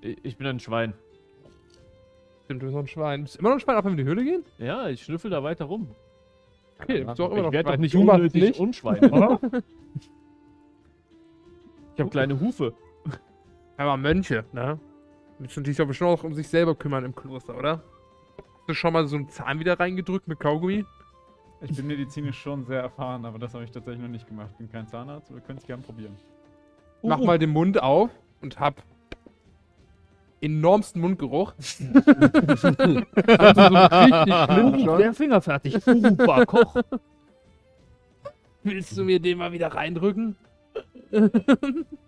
Ich bin ein Schwein. Stimmt, du bist noch ein Schwein. Bist du immer noch ein Schwein, auch wenn wir in die Höhle gehen? Ja, ich schnüffel da weiter rum. Okay, du bist auch immer noch ich werde Schwein. doch nicht unnötig nicht. Unschwein. (laughs) (laughs) ich habe kleine Hufe. Aber Mönche, ne? Müssen sich doch bestimmt auch um sich selber kümmern im Kloster, oder? Hast du schon mal so einen Zahn wieder reingedrückt mit Kaugummi? Ich bin medizinisch schon sehr erfahren, aber das habe ich tatsächlich noch nicht gemacht. Ich bin kein Zahnarzt, aber wir können es gerne probieren. Mach mal den Mund auf und hab enormsten Mundgeruch. (laughs) also so richtig (laughs) schlimm schon. der Finger fertig. War Koch. Willst du mir den mal wieder reindrücken? (laughs)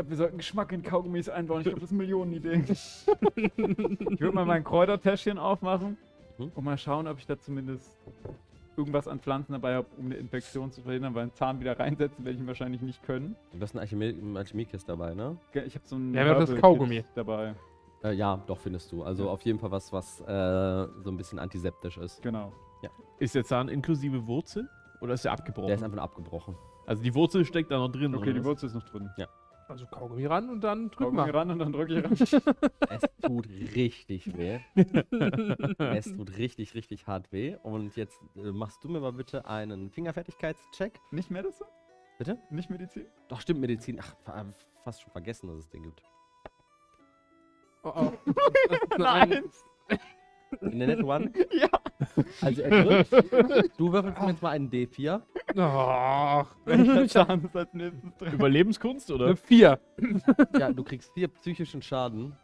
Ich glaube, wir sollten Geschmack in Kaugummis einbauen. Ich glaube, das ist Millionenidee. (laughs) ich würde mal mein Kräutertäschchen aufmachen Mhm. und mal schauen, ob ich da zumindest irgendwas an Pflanzen dabei habe, um eine Infektion zu verhindern, weil einen Zahn wieder reinsetzen werde ich ihn wahrscheinlich nicht können. Du hast eine Alchemie Alchemiekist dabei, ne? Ich habe so ein Ja, wir haben das Kaugummi. dabei. Äh, ja, doch findest du. Also auf jeden Fall was, was äh, so ein bisschen antiseptisch ist. Genau. Ist der Zahn inklusive Wurzel? Oder ist der abgebrochen? Der ist einfach nur abgebrochen. also die Wurzel steckt da noch drin. Okay, oder die was? Wurzel ist noch drin. Also Kaugummi ran und dann drück Kaugummi mal. ran und dann drücke ich ran. (laughs) Es tut richtig weh. (laughs) es tut richtig, richtig hart weh. Und jetzt äh, machst du mir mal bitte einen Fingerfertigkeitscheck. nicht mehr das? Bitte? Nicht Medizin? Doch, stimmt, Medizin. Ach, fa- fast schon vergessen, dass es den gibt. Oh, oh. (laughs) Das ist eine Ein- In der Net One. (laughs) Ja. Also er drückt. (laughs) Du würfelst mir jetzt mal einen D4. Ach, (laughs) Welcher Zahn ist als nächstes drin? Überlebenskunst, oder? eine 4. Ja, du kriegst vier psychischen Schaden.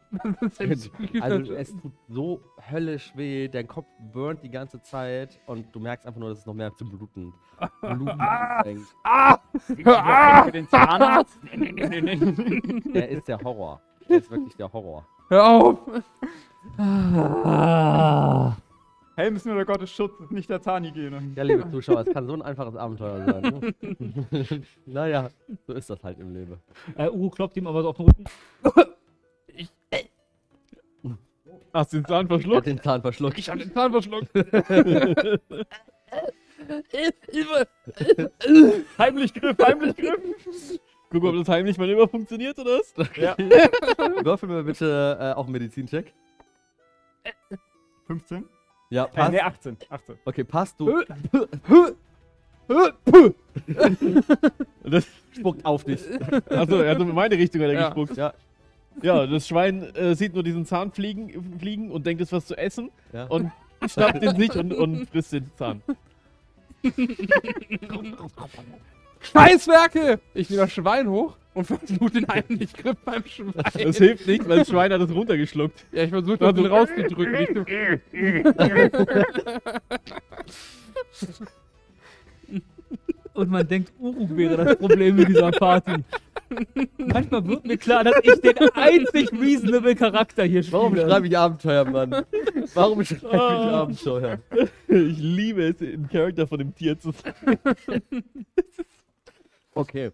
Das ist Also es tut so höllisch weh, dein Kopf burnt die ganze Zeit und du merkst einfach nur, dass es noch mehr zu bluten, bluten anfängt. ah! Ah! Für den Zahnarzt? Nee, nee, nee, nee, nee. Er ist der Horror. Er ist wirklich der Horror. Hör auf! (laughs) Helm ist nur der Gottes Schutz, ist nicht der Zahnhygiene. Ja, liebe Zuschauer, es kann so ein einfaches Abenteuer sein. Ne? (laughs) naja, so ist das halt im Leben. Äh, Uhu klopft ihm aber so auf den Rücken. Hast du den Zahn Er hat verschluckt? den Zahn verschluckt. Ich hab den Zahn verschluckt. (laughs) Heimlich Griff, heimlich Griff. Guck, ob das heimlich mal immer funktioniert, oder was? (laughs) Würfel mir bitte äh, auch einen Medizincheck. 15? Ja, Äh, passt. nee, 18. 18. Okay, passt du. (laughs) Das, Spuckt auf dich. (laughs) also, er hat in meine Richtung hat er Ja. gespuckt. Ja, Ja, das Schwein äh, sieht nur diesen Zahn fliegen, fliegen und denkt, es ist was zu essen ja. und schnappt ihn sich und, und frisst den Zahn. Scheißwerke! Ich nehme das Schwein hoch und versuche den heimlich Griff beim Schwein. Das hilft nicht, weil das Schwein hat es runtergeschluckt. ja, ich versuche das Also- den rauszudrücken. Und man denkt, Uhu wäre das Problem in dieser Party. Manchmal wird mir klar, dass ich den einzig reasonable Charakter hier spiele. Warum schreibe ich Abenteuer, Mann? Warum schreibe ich Ah. Abenteuer? (laughs) Ich liebe es, im Charakter von dem Tier zu sein. (laughs) Okay.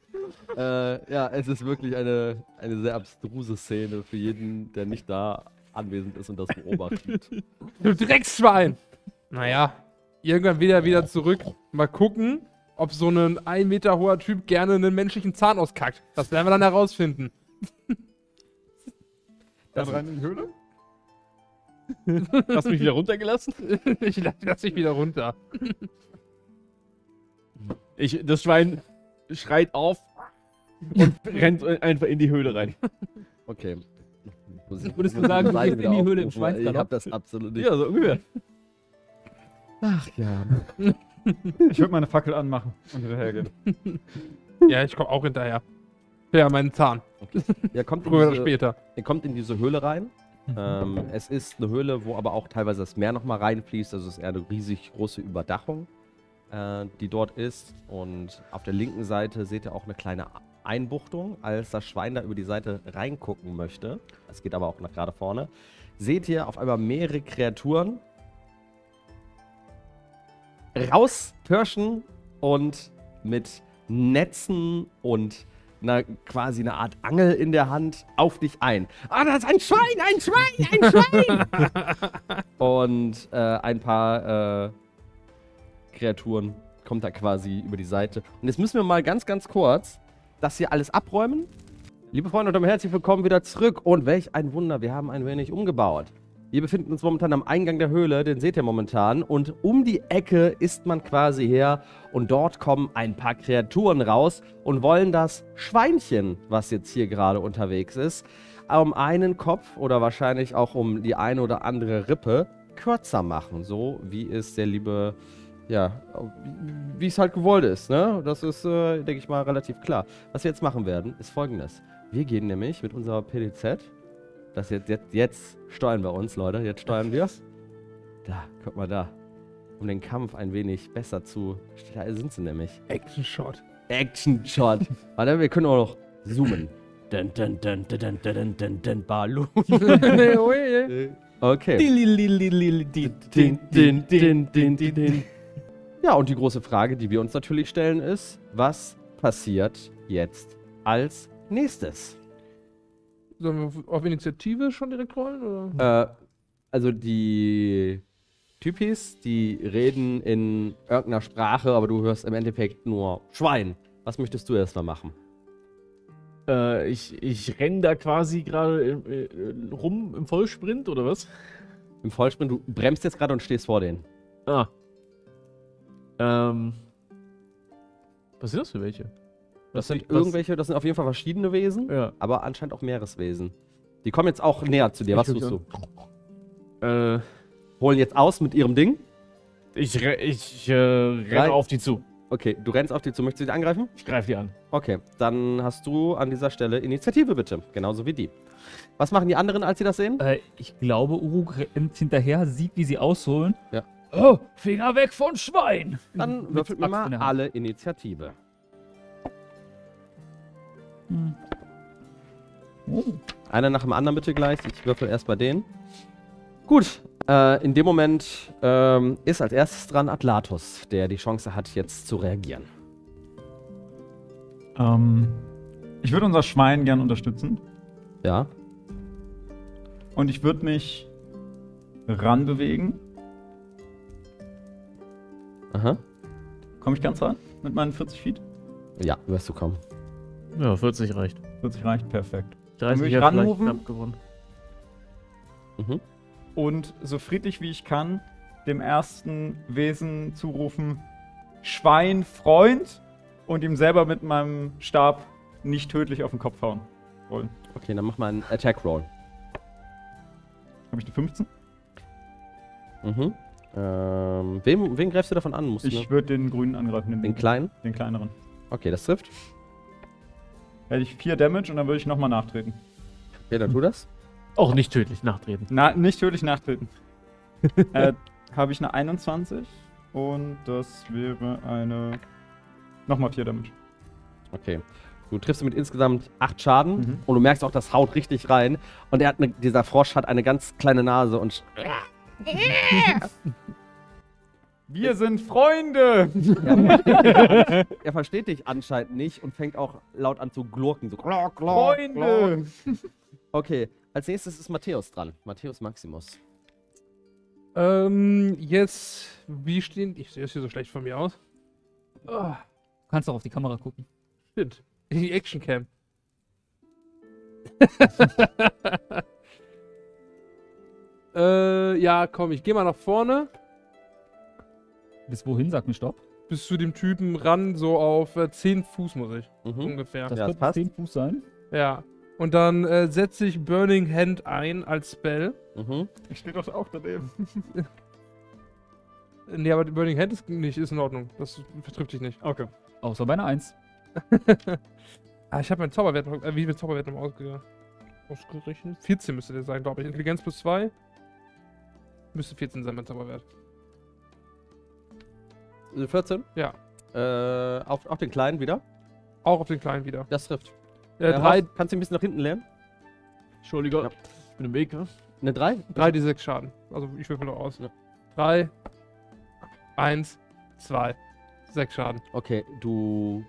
Äh, ja, es ist wirklich eine, eine sehr abstruse Szene für jeden, der nicht da anwesend ist und das beobachtet. (laughs) Du Drecksschwein! Naja, irgendwann wieder wieder zurück. Mal gucken, ob so ein ein Meter hoher Typ gerne einen menschlichen Zahn auskackt. Das werden wir dann herausfinden. (laughs) Das- rein in die Höhle? Hast du mich wieder runtergelassen? (laughs) ich lasse lass dich wieder runter. Ich, das Schwein schreit auf und (laughs) rennt einfach in die Höhle rein. Okay. Muss ich- Würdest du sagen, du gehst in die Höhle im weil Ich Schweinsgalopp? hab das absolut nicht. Ja, so ungefähr. Ach ja. Ich würde meine Fackel anmachen und hinterhergehen. (laughs) Ja, ich komme auch hinterher. Ja, meinen Zahn. Ihr kommt in Früher oder diese, später. ihr kommt in diese Höhle rein. Ähm, es ist eine Höhle, wo aber auch teilweise das Meer nochmal reinfließt. Also es ist eher eine riesig große Überdachung, äh, die dort ist. Und auf der linken Seite seht ihr auch eine kleine Einbuchtung, als das Schwein da über die Seite reingucken möchte. Es geht aber auch nach gerade vorne. Seht ihr auf einmal mehrere Kreaturen rauspirschen und mit Netzen und einer, quasi eine Art Angel in der Hand auf dich ein. Ah, das ist ein Schwein, ein Schwein, ein Schwein! (laughs) und äh, ein paar äh, Kreaturen kommt da quasi über die Seite. Und jetzt müssen wir mal ganz, ganz kurz das hier alles abräumen. Liebe Freunde und herzlich willkommen wieder zurück. Und welch ein Wunder, wir haben ein wenig umgebaut. Wir befinden uns momentan am Eingang der Höhle, den seht ihr momentan. Und um die Ecke ist man quasi her und dort kommen ein paar Kreaturen raus und wollen das Schweinchen, was jetzt hier gerade unterwegs ist, um einen Kopf oder wahrscheinlich auch um die eine oder andere Rippe kürzer machen. So wie es der liebe, ja, wie es halt gewollt ist, ne? Das ist, äh, denke ich mal, relativ klar. Was wir jetzt machen werden, ist folgendes. Wir gehen nämlich mit unserer PDZ, das jetzt, jetzt, jetzt steuern wir uns, Leute, jetzt steuern wir es. Da, guck mal da. Um den Kampf ein wenig besser zu, da sind sie nämlich. Action Shot. Action Shot. (laughs) Warte, wir können auch noch zoomen. Dun, dun, dun, dun, dun, dun, dun, dun, Balloon. (laughs) okay. Din, din, din, din, din, din, din. Ja, und die große Frage, die wir uns natürlich stellen, ist: Was passiert jetzt als nächstes? Sollen wir auf Initiative schon direkt rollen? Oder? Äh, also die Typis, die reden in irgendeiner Sprache, aber du hörst im Endeffekt nur Schwein. Was möchtest du erstmal machen? Äh, ich, ich renne da quasi gerade äh, äh, rum im Vollsprint oder was? Im Vollsprint, du bremst jetzt gerade und stehst vor denen. Ah. Ähm. Was sind das für welche? Das Was- sind irgendwelche, das sind auf jeden Fall verschiedene Wesen, Ja. aber anscheinend auch Meereswesen. Die kommen jetzt auch näher zu dir. Was Ich tust du? Äh, Holen jetzt aus mit ihrem Ding. ich re ich äh, renne auf die zu. Okay, du rennst auf die zu. Möchtest du die angreifen? Ich greife die an. Okay, dann hast du an dieser Stelle Initiative bitte. Genauso wie die. Was machen die anderen, als sie das sehen? Äh, ich glaube, Uruk rennt hinterher, sieht, wie sie ausholen. Ja. Oh, Finger weg von Schwein! Dann würfelt mir mal alle Initiative. Hm. Oh. Einer nach dem anderen bitte gleich. Ich würfel erst bei denen. Gut, äh, in dem Moment ähm, ist als erstes dran Atlatus, der die Chance hat, jetzt zu reagieren. Ähm, ich würde unser Schwein gern unterstützen. Ja, Und ich würde mich ranbewegen. Aha. Komme ich ganz ran? Mit meinen 40 Feet? Ja, wirst du kommen. Ja, 40 reicht. 40 reicht, perfekt. 30 will ich ranmoven? knapp gewonnen. Mhm. Und so friedlich wie ich kann, dem ersten Wesen zurufen: Schwein, Freund! Und ihm selber mit meinem Stab nicht tödlich auf den Kopf hauen wollen. Okay, dann mach mal einen Attack Roll. Habe ich eine 15? Mhm. Ähm, wem, wen greifst du davon an? Musst du Ich ne? würde den grünen angreifen, den, Den kleinen? den kleineren. Okay, das trifft. Hätte ich 4 Damage und dann würde ich nochmal nachtreten. Okay, dann tu das. (laughs) Auch nicht tödlich nachtreten. Na, nicht tödlich nachtreten. (laughs) äh, Habe ich eine 21 und das wäre eine. Nochmal 4 Damage. Okay. Du triffst mit insgesamt 8 Schaden Mhm. und du merkst auch, das haut richtig rein. Und er hat eine, dieser Frosch hat eine ganz kleine Nase und (laughs) Wir sind Freunde! (laughs) er versteht dich anscheinend nicht und fängt auch laut an zu glurken. So glork, glork, glork. Freunde! (laughs) Okay, als nächstes ist Matthäus dran. Matthäus Maximus. Ähm, jetzt, wie stehen, ich sehe es hier so schlecht von mir aus. Oh, Du kannst auch auf die Kamera gucken. shit. In die Actioncam. Äh, ja, komm, ich geh mal nach vorne. Bis wohin, sag mir Stopp. Bis zu dem Typen ran, so auf äh, 10 Fuß muss ich. Mhm. Ungefähr. Das Ja, das passt. 10 Fuß sein. Ja. Und dann äh, setze ich Burning Hand ein als Spell. Mhm. Ich stehe doch auch daneben. (laughs) Nee, aber die Burning Hand ist nicht, ist in Ordnung. Das vertrifft dich nicht. Okay. Außer bei einer 1. (laughs) ah, ich habe meinen Zauberwert noch, äh, wie viel Zauberwert noch ausge, ausgerechnet? 14 müsste der sein, glaube ich. Intelligenz plus 2. Müsste 14 sein, mein Zauberwert. Äh, 14? Ja. Äh, auf, auf den kleinen wieder. Auch auf den kleinen wieder. Das trifft. Äh, Äh, 3, Horst, kannst du ein bisschen nach hinten lernen? Entschuldigung, Ja. ich bin im Weg. Ne? Eine 3? 3 die 6 Schaden. Also ich würfel noch aus. Ja. 3, 1, 2, 6 Schaden. Okay, du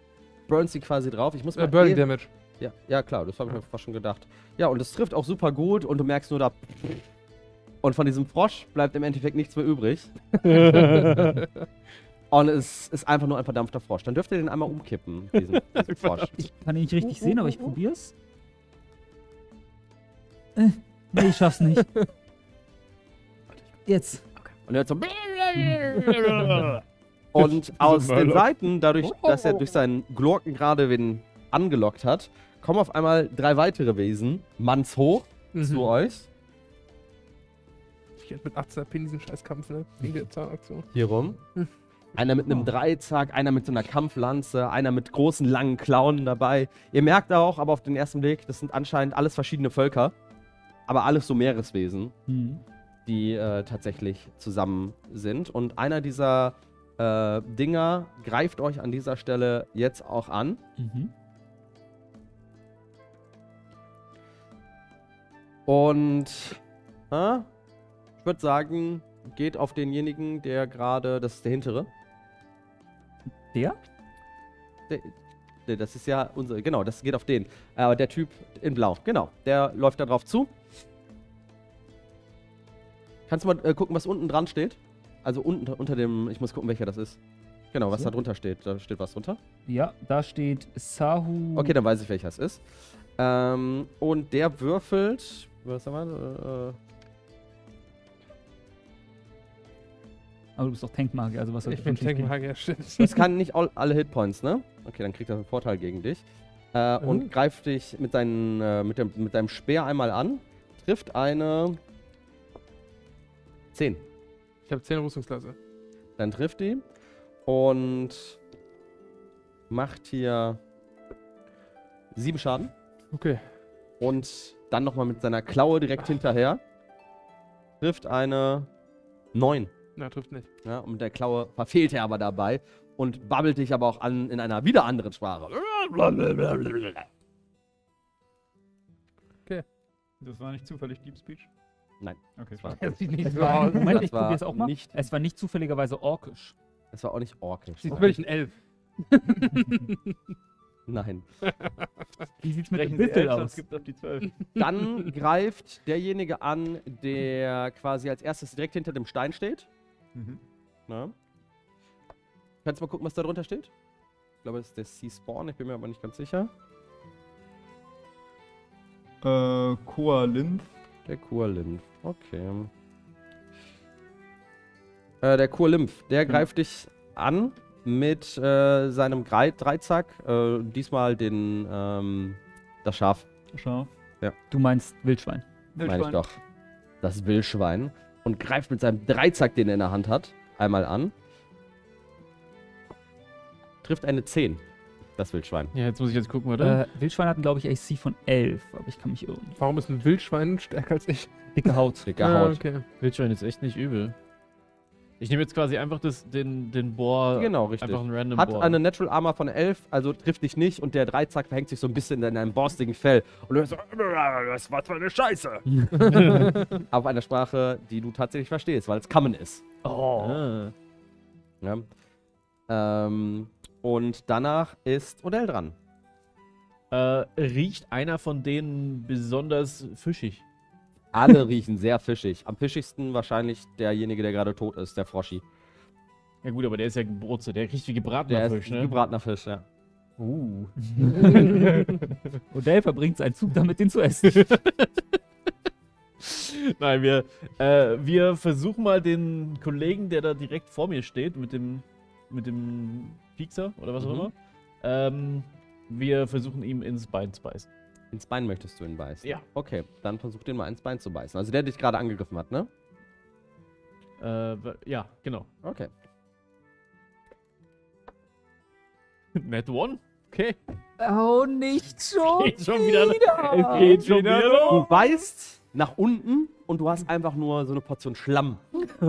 burnst sie quasi drauf. Ich muss mal Äh, Burning Damage. Ja, ja klar, das habe ich mir fast schon gedacht. Ja, und es trifft auch super gut und du merkst nur da. Und von diesem Frosch bleibt im Endeffekt nichts mehr übrig. (laughs) Und es ist einfach nur ein verdampfter Frosch. Dann dürft ihr den einmal umkippen, diesen, (laughs) diesen Frosch. Ich kann ihn nicht richtig sehen, aber ich probier's. Äh, nee, ich schaff's nicht. (laughs) Jetzt. Und er hört so. Und aus den Seiten, dadurch, dass er durch seinen Glurken gerade wen angelockt hat, kommen auf einmal drei weitere Wesen, mannshoch, zu Mhm. euch. Hätte mit 18 AP in diesem Scheißkampf, ne? Wegen der Zahnaktion. Hier rum. Hm. Einer mit einem Dreizack, einer mit so einer Kampflanze, einer mit großen, langen Klauen dabei. Ihr merkt auch, aber auf den ersten Blick, das sind anscheinend alles verschiedene Völker. Aber alles so Meereswesen, Hm. die äh, tatsächlich zusammen sind. Und einer dieser äh, Dinger greift euch an dieser Stelle jetzt auch an. Mhm. Und äh, ich würde sagen, geht auf denjenigen, der gerade, das ist der hintere. Der? Nee, Das ist ja unser, genau, das geht auf den. Aber der Typ in Blau, genau, der läuft da drauf zu. Kannst du mal äh, gucken, was unten dran steht? Also unten unter dem, ich muss gucken, welcher das ist. Genau, was So. da drunter steht. Da steht was drunter. Ja, da steht Sahu. Okay, dann weiß ich, welcher es ist. Ähm, und der würfelt. Was haben wir? Aber du bist doch Tankmagier, also was soll Ich bin? Tankmagier, stimmt. Das kann nicht all, alle Hitpoints, ne? Okay, dann kriegt er einen Vorteil gegen dich. Äh, Mhm. Und greift dich mit, deinen, äh, mit, dem, mit deinem Speer einmal an. Trifft eine 10. Ich habe 10 Rüstungsklasse. Dann trifft die. Und macht hier 7 Schaden. Okay. Und dann nochmal mit seiner Klaue direkt hinterher. Trifft eine 9. Na, trifft nicht. Ja, und mit der Klaue verfehlt er aber dabei und babbelt dich aber auch an in einer wieder anderen Sprache. Das war nicht zufällig Deep Speech? Nein. Okay, Das war, (laughs) Das sieht nicht Es so war, aus. (laughs) Moment, ich probier's auch mal. nicht- es war nicht zufälligerweise orkisch. das war auch nicht orkisch. Sieht wirklich ein Elf. (laughs) Nein. Wie sieht's mit dem Sprechen elf, sonst aus? gibt auf die 12. Dann greift derjenige an, der quasi als erstes direkt hinter dem Stein steht. Mhm. Na? Kannst du mal gucken, was da drunter steht? Ich glaube, es ist der Sea Spawn, ich bin mir aber nicht ganz sicher. Äh, Koalinth. Der Kurlymph. Okay. Äh, der Kurlymph, der greift dich an mit äh, seinem Grei Dreizack. Äh, diesmal den, ähm, das Schaf, Schau. Ja. Du meinst Wildschwein. meine ich doch. Das Wildschwein. Und greift mit seinem Dreizack, den er in der Hand hat, einmal an. Trifft eine 10. Das Wildschwein. Ja, jetzt muss ich jetzt gucken, oder? Äh, Wildschwein hatten, glaube ich, AC von 11, aber ich kann mich irren. Warum ist ein Wildschwein stärker als ich? Dicke Haut. Dicke Ah, Haut. okay. Wildschwein ist echt nicht übel. Ich nehme jetzt quasi einfach das, den, den Bohr. Genau, richtig. Einfach einen random Hat Bohr. eine Natural Armor von 11, also trifft dich nicht und der Dreizack verhängt sich so ein bisschen in einem borstigen Fell. Und du hörst so, das war für eine Scheiße. (laughs) Auf einer Sprache, die du tatsächlich verstehst, weil es Common ist. Oh. Ah. Ja. Ähm, und danach ist Odell dran. Äh, riecht einer von denen besonders fischig? Alle riechen sehr fischig. Am fischigsten wahrscheinlich derjenige, der gerade tot ist, der Froschi. Ja gut, aber der ist ja gebrutzelt. Der kriegt wie gebratener Der Fisch, ist ne? gebratener Fisch, ja. Uh. (laughs) Odell verbringt seinen Zug damit, den zu essen. (laughs) Nein, wir, äh, wir versuchen mal den Kollegen, der da direkt vor mir steht, mit dem, mit dem Piekser oder was auch Mhm. immer. Ähm, wir versuchen ihm ins Bein zu beißen. Ins Bein möchtest du ihn beißen? Ja. Okay, dann versuch den mal ins Bein zu beißen. Also der dich gerade angegriffen hat, ne? Äh, ja, genau. Okay. (laughs) Net One? Okay. Oh, nicht schon. Geht schon wieder. Es geht schon wieder los. Du beißt nach unten und du hast einfach nur so eine Portion Schlamm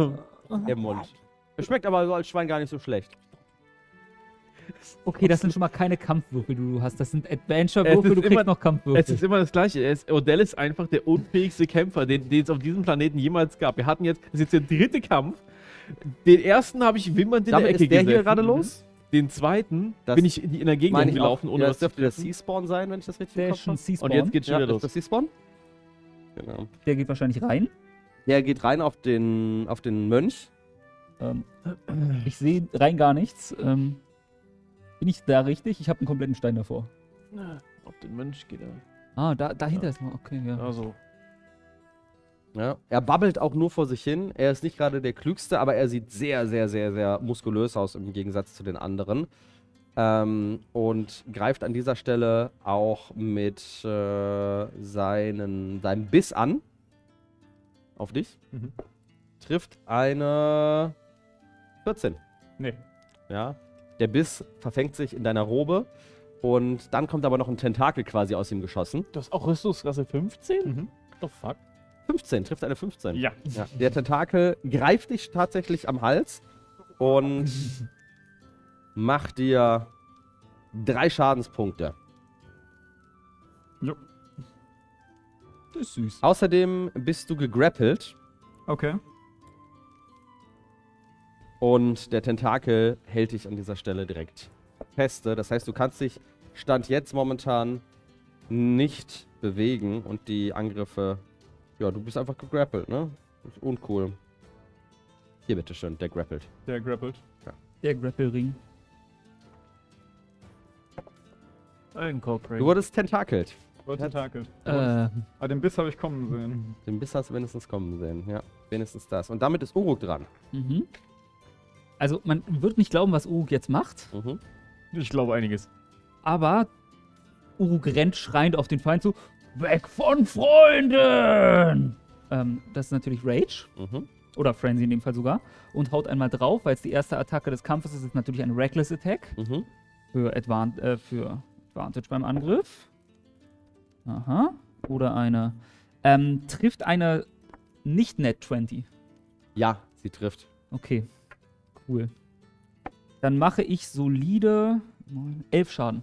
(laughs) im Mund. Es schmeckt aber so als Schwein gar nicht so schlecht. Okay, das sind schon mal keine Kampfwürfel, die du hast. Das sind Es Adventure-Würfel, ist du kriegst immer- noch Kampfwürfel. Es ist immer das Gleiche. Es, Odell ist einfach der unfähigste Kämpfer, den, den es auf diesem Planeten jemals gab. Wir hatten jetzt, das ist jetzt der dritte Kampf. Den ersten habe ich wimmernd in Damit der Ecke ist der hier gesessen. gerade los? Den zweiten Das bin ich in, der Gegend gelaufen, ohne ja, was das dürfte der. Sea-Spawn sein, wenn ich das richtig der im ist schon. Und jetzt geht's schon Ja, wieder ist los. das Sea-Spawn? Genau. Der geht wahrscheinlich rein. Der geht rein auf den, auf den Mönch. Ähm, ich sehe rein gar nichts. Ähm, bin ich da richtig? Ich habe einen kompletten Stein davor. Na, Auf den Mönch geht er. Ah, da, dahinter Ja. ist mal. Okay, ja. Also, Ja. Er babbelt auch nur vor sich hin. Er ist nicht gerade der Klügste, aber er sieht sehr, sehr, sehr, sehr muskulös aus im Gegensatz zu den anderen. Ähm, und greift an dieser Stelle auch mit äh, seinen, seinem Biss an. Auf dich. Mhm. Trifft eine 14. Nee. Ja. Der Biss verfängt sich in deiner Robe. Und dann kommt aber noch ein Tentakel quasi aus ihm geschossen. du hast auch Rüstungsklasse 15? Mhm. What the fuck? 15, trifft eine 15. Ja. Ja, der Tentakel greift dich tatsächlich am Hals und (laughs) macht dir drei Schadenspunkte. Jo. Das ist süß. Außerdem bist du gegrappelt Okay. Und der Tentakel hält dich an dieser Stelle direkt feste. Das heißt, du kannst dich Stand jetzt momentan nicht bewegen und die Angriffe. Ja, du bist einfach gegrappelt, ne? Ist uncool. Hier, bitteschön, der grappelt. Der grappelt. Der Grapple-Ring. Ein Cockring. Du wurdest tentakelt. Wird tentakelt. Äh, Ah, den Biss habe ich kommen sehen. Den Biss hast du wenigstens kommen sehen. Ja, wenigstens das. Und damit ist Uruk dran. mhm. Also, man wird nicht glauben, was Uruk jetzt macht, Mhm. Ich glaube einiges. aber Uruk rennt schreiend auf den Feind zu. Weg von Freunden! Ähm, das ist natürlich Rage. Mhm. Oder Frenzy in dem Fall sogar. Und haut einmal drauf, weil es die erste Attacke des Kampfes ist, ist natürlich ein Reckless Attack. Mhm. Für, Advan äh, für Advantage beim Angriff. Aha. Oder eine. Ähm, trifft eine nicht Net 20. Ja, sie trifft. Okay. Cool. Dann mache ich solide 11 Schaden.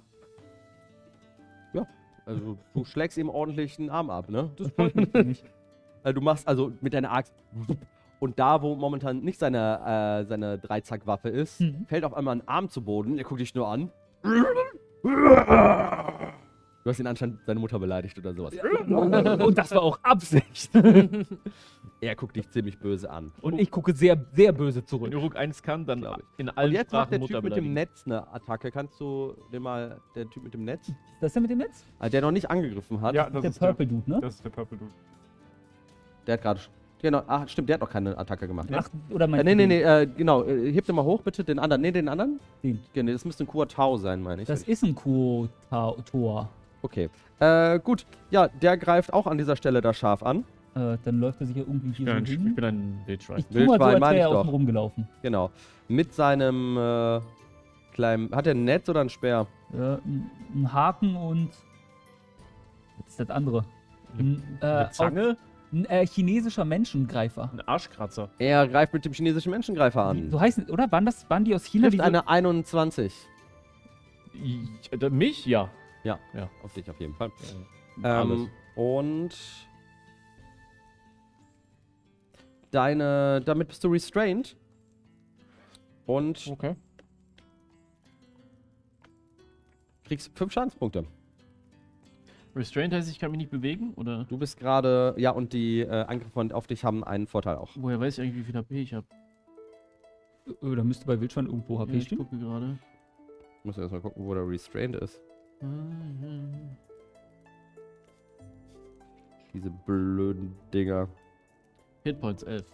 Also du schlägst ihm ordentlich den Arm ab, ne? Das freut mich mich. (laughs) Also, du machst also mit deiner Axt und da, wo momentan nicht seine, äh, seine Dreizackwaffe ist, Mhm. fällt auf einmal ein Arm zu Boden. Er guckt dich nur an. (laughs) Du hast ihn anscheinend seine Mutter beleidigt oder sowas. Und das war auch Absicht. (laughs) Er guckt dich ziemlich böse an. Und ich gucke sehr, sehr böse Wenn zurück. Uruk eins kann, dann in Und allen jetzt macht Sprachen der Mutter Typ mit dem. Netz eine Attacke. Kannst du den mal, der Typ mit dem Netz, Ist das der mit dem Netz? äh, der noch nicht angegriffen hat, Ja, das der ist Purple Dude, der. ne? Das ist der Purple Dude. der hat gerade. Genau, ach, stimmt, der hat noch keine Attacke gemacht. Ne? Ach, oder mein Äh, nee, nee, nee, äh, genau. Äh, heb den mal hoch, bitte. Den anderen. Nee, den anderen? Den. Nee, das müsste ein Kuatau sein, meine ich. Das ist ein Kuo-Tor. Okay. Äh, gut. Ja, der greift auch an dieser Stelle da scharf an. Äh, dann läuft er sich ja irgendwie Ich hier bin so ich bin ein Wildschwein. Ich tu mal so, Wildschwein als meine wäre ich er außen doch. rumgelaufen. Genau. Mit seinem äh, kleinen. Hat er ein Netz oder ein Speer? Äh, ein, Haken und. Was ist das andere? Ein, äh, Eine Zange? Ein äh, chinesischer Menschengreifer. Ein Arschkratzer. Er greift mit dem chinesischen Menschengreifer an. So heißen, oder? Waren das, waren die aus China? Trifft diese- eine 21. Ich, äh, mich? Ja. Ja, Ja. auf dich auf jeden Fall. Ähm, und deine, damit bist du restrained. Und Okay. kriegst fünf Schadenspunkte. Restraint heißt, ich kann mich nicht bewegen? Oder Du bist gerade, ja, und die äh, Angriffe von- auf dich haben einen Vorteil auch. woher weiß ich eigentlich, wie viel HP ich habe? Da müsste bei Wildschwein irgendwo Ja, HP ich stehen. gucke gerade. Ich muss erstmal gucken, wo der Restrained ist. Diese blöden Dinger. Hitpoints 11.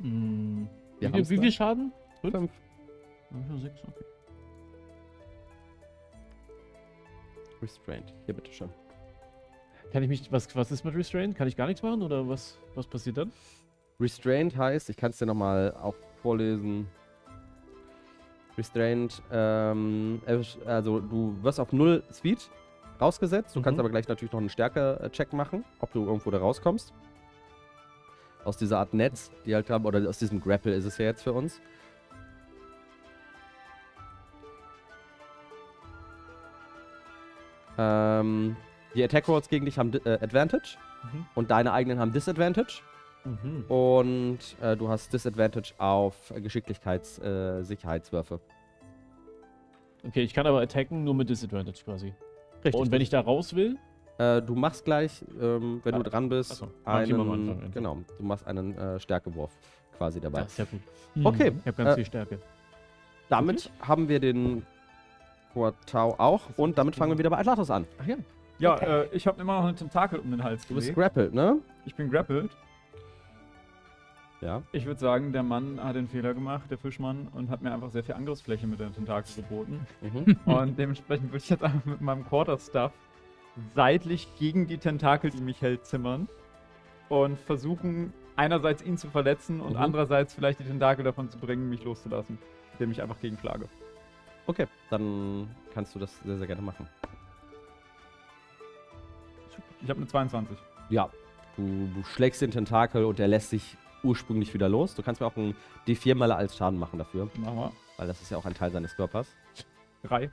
Hm. Wie, wie viel Schaden? Fünf. Ja, sechs, okay. Restrained. Hier, bitteschön. Kann ich mich. Was, was ist mit Restraint? Kann ich gar nichts machen oder was, was passiert dann? Restrained heißt, ich kann es dir nochmal auch vorlesen. Restrained, ähm, also du wirst auf 0 Speed rausgesetzt. Du kannst Mhm. aber gleich natürlich noch einen Stärke-Check machen, ob du irgendwo da rauskommst. Aus dieser Art Netz, die halt haben, oder aus diesem Grapple ist es ja jetzt für uns. Ähm, die Attack Rolls gegen dich haben äh, Advantage Mhm. und deine eigenen haben Disadvantage. Mhm. Und äh, du hast Disadvantage auf äh, Geschicklichkeits-Sicherheitswürfe. Okay, ich kann aber attacken nur mit Disadvantage quasi. Richtig. Und wenn ich da raus will, äh, du machst gleich, ähm, wenn Ah, du dran bist, am einen, Anfang genau, du machst einen äh, Stärkewurf quasi dabei. das ist ja gut. Okay, Ich habe ganz Äh, viel Stärke. damit haben wir den Quartau auch und damit fangen wir wieder bei Atlatus an. Ach ja. Ja, äh, ich habe immer noch einen Tentakel um den Hals Du bist gelegt. grappled, ne? Ich bin grappled. Ja. Ich würde sagen, der Mann hat den Fehler gemacht, der Fischmann, und hat mir einfach sehr viel Angriffsfläche mit den Tentakel geboten. Mhm. (laughs) und dementsprechend würde ich jetzt einfach mit meinem Quarterstaff seitlich gegen die Tentakel, die mich hält, zimmern und versuchen, einerseits ihn zu verletzen und Mhm. andererseits vielleicht die Tentakel davon zu bringen, mich loszulassen, indem ich einfach gegenschlage. Okay, dann kannst du das sehr, sehr gerne machen. Ich habe eine 22. Ja, du, du schlägst den Tentakel und er lässt sich ursprünglich wieder los. Du kannst mir auch einen D4 mal als Schaden machen dafür, Machen wir. weil das ist ja auch ein Teil seines Körpers. Drei.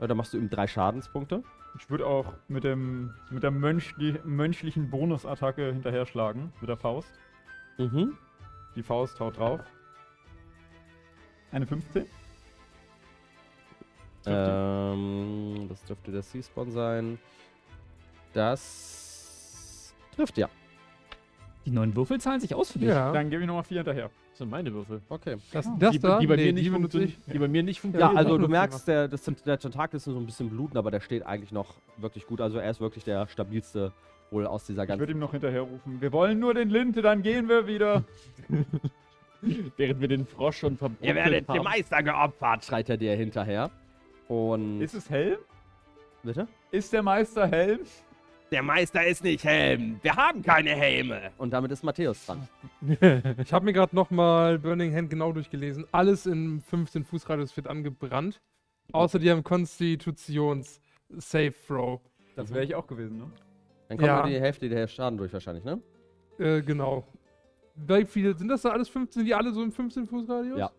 Ja, dann machst du ihm drei Schadenspunkte. Ich würde auch mit, dem, mit der mönchli mönchlichen Bonusattacke hinterher schlagen, mit der Faust. Mhm. Die Faust haut drauf. Eine 15. Ähm, das dürfte der Sea-Spawn sein. Das trifft ja. Die neuen Würfel zahlen sich aus für dich. Ja. Dann gebe ich nochmal vier hinterher. Das sind meine Würfel. Okay. Das, Ah. das die, da? die, bei Nee, mir nicht die benutze ich. die bei mir nicht Ja, funktionieren. also du (laughs) das merkst, der, das, der Tentakel ist nur so ein bisschen bluten, aber der steht eigentlich noch wirklich gut. Also er ist wirklich der stabilste wohl aus dieser Ich würde ganzen... ihm noch hinterher rufen. Wir wollen nur den Linte, dann gehen wir wieder. (laughs) Während wir den Frosch schon verbrannt haben. Meister geopfert, schreit er dir hinterher. Und... Ist es Helm? bitte? Ist der Meister Helm? Der Meister ist nicht Helm. Wir haben keine Helme. Und damit ist Matthäus dran. (laughs) Ich habe mir gerade nochmal Burning Hand genau durchgelesen. Alles in 15 Fuß Radius wird angebrannt. Außer die haben Konstitutions Safe Throw. Das wäre ich auch gewesen, ne? Dann kommt Ja. nur die Hälfte der Schaden durch wahrscheinlich, ne? Äh, genau. Wie viele sind das da alles 15? Die alle so im 15 Fuß Radius? Ja.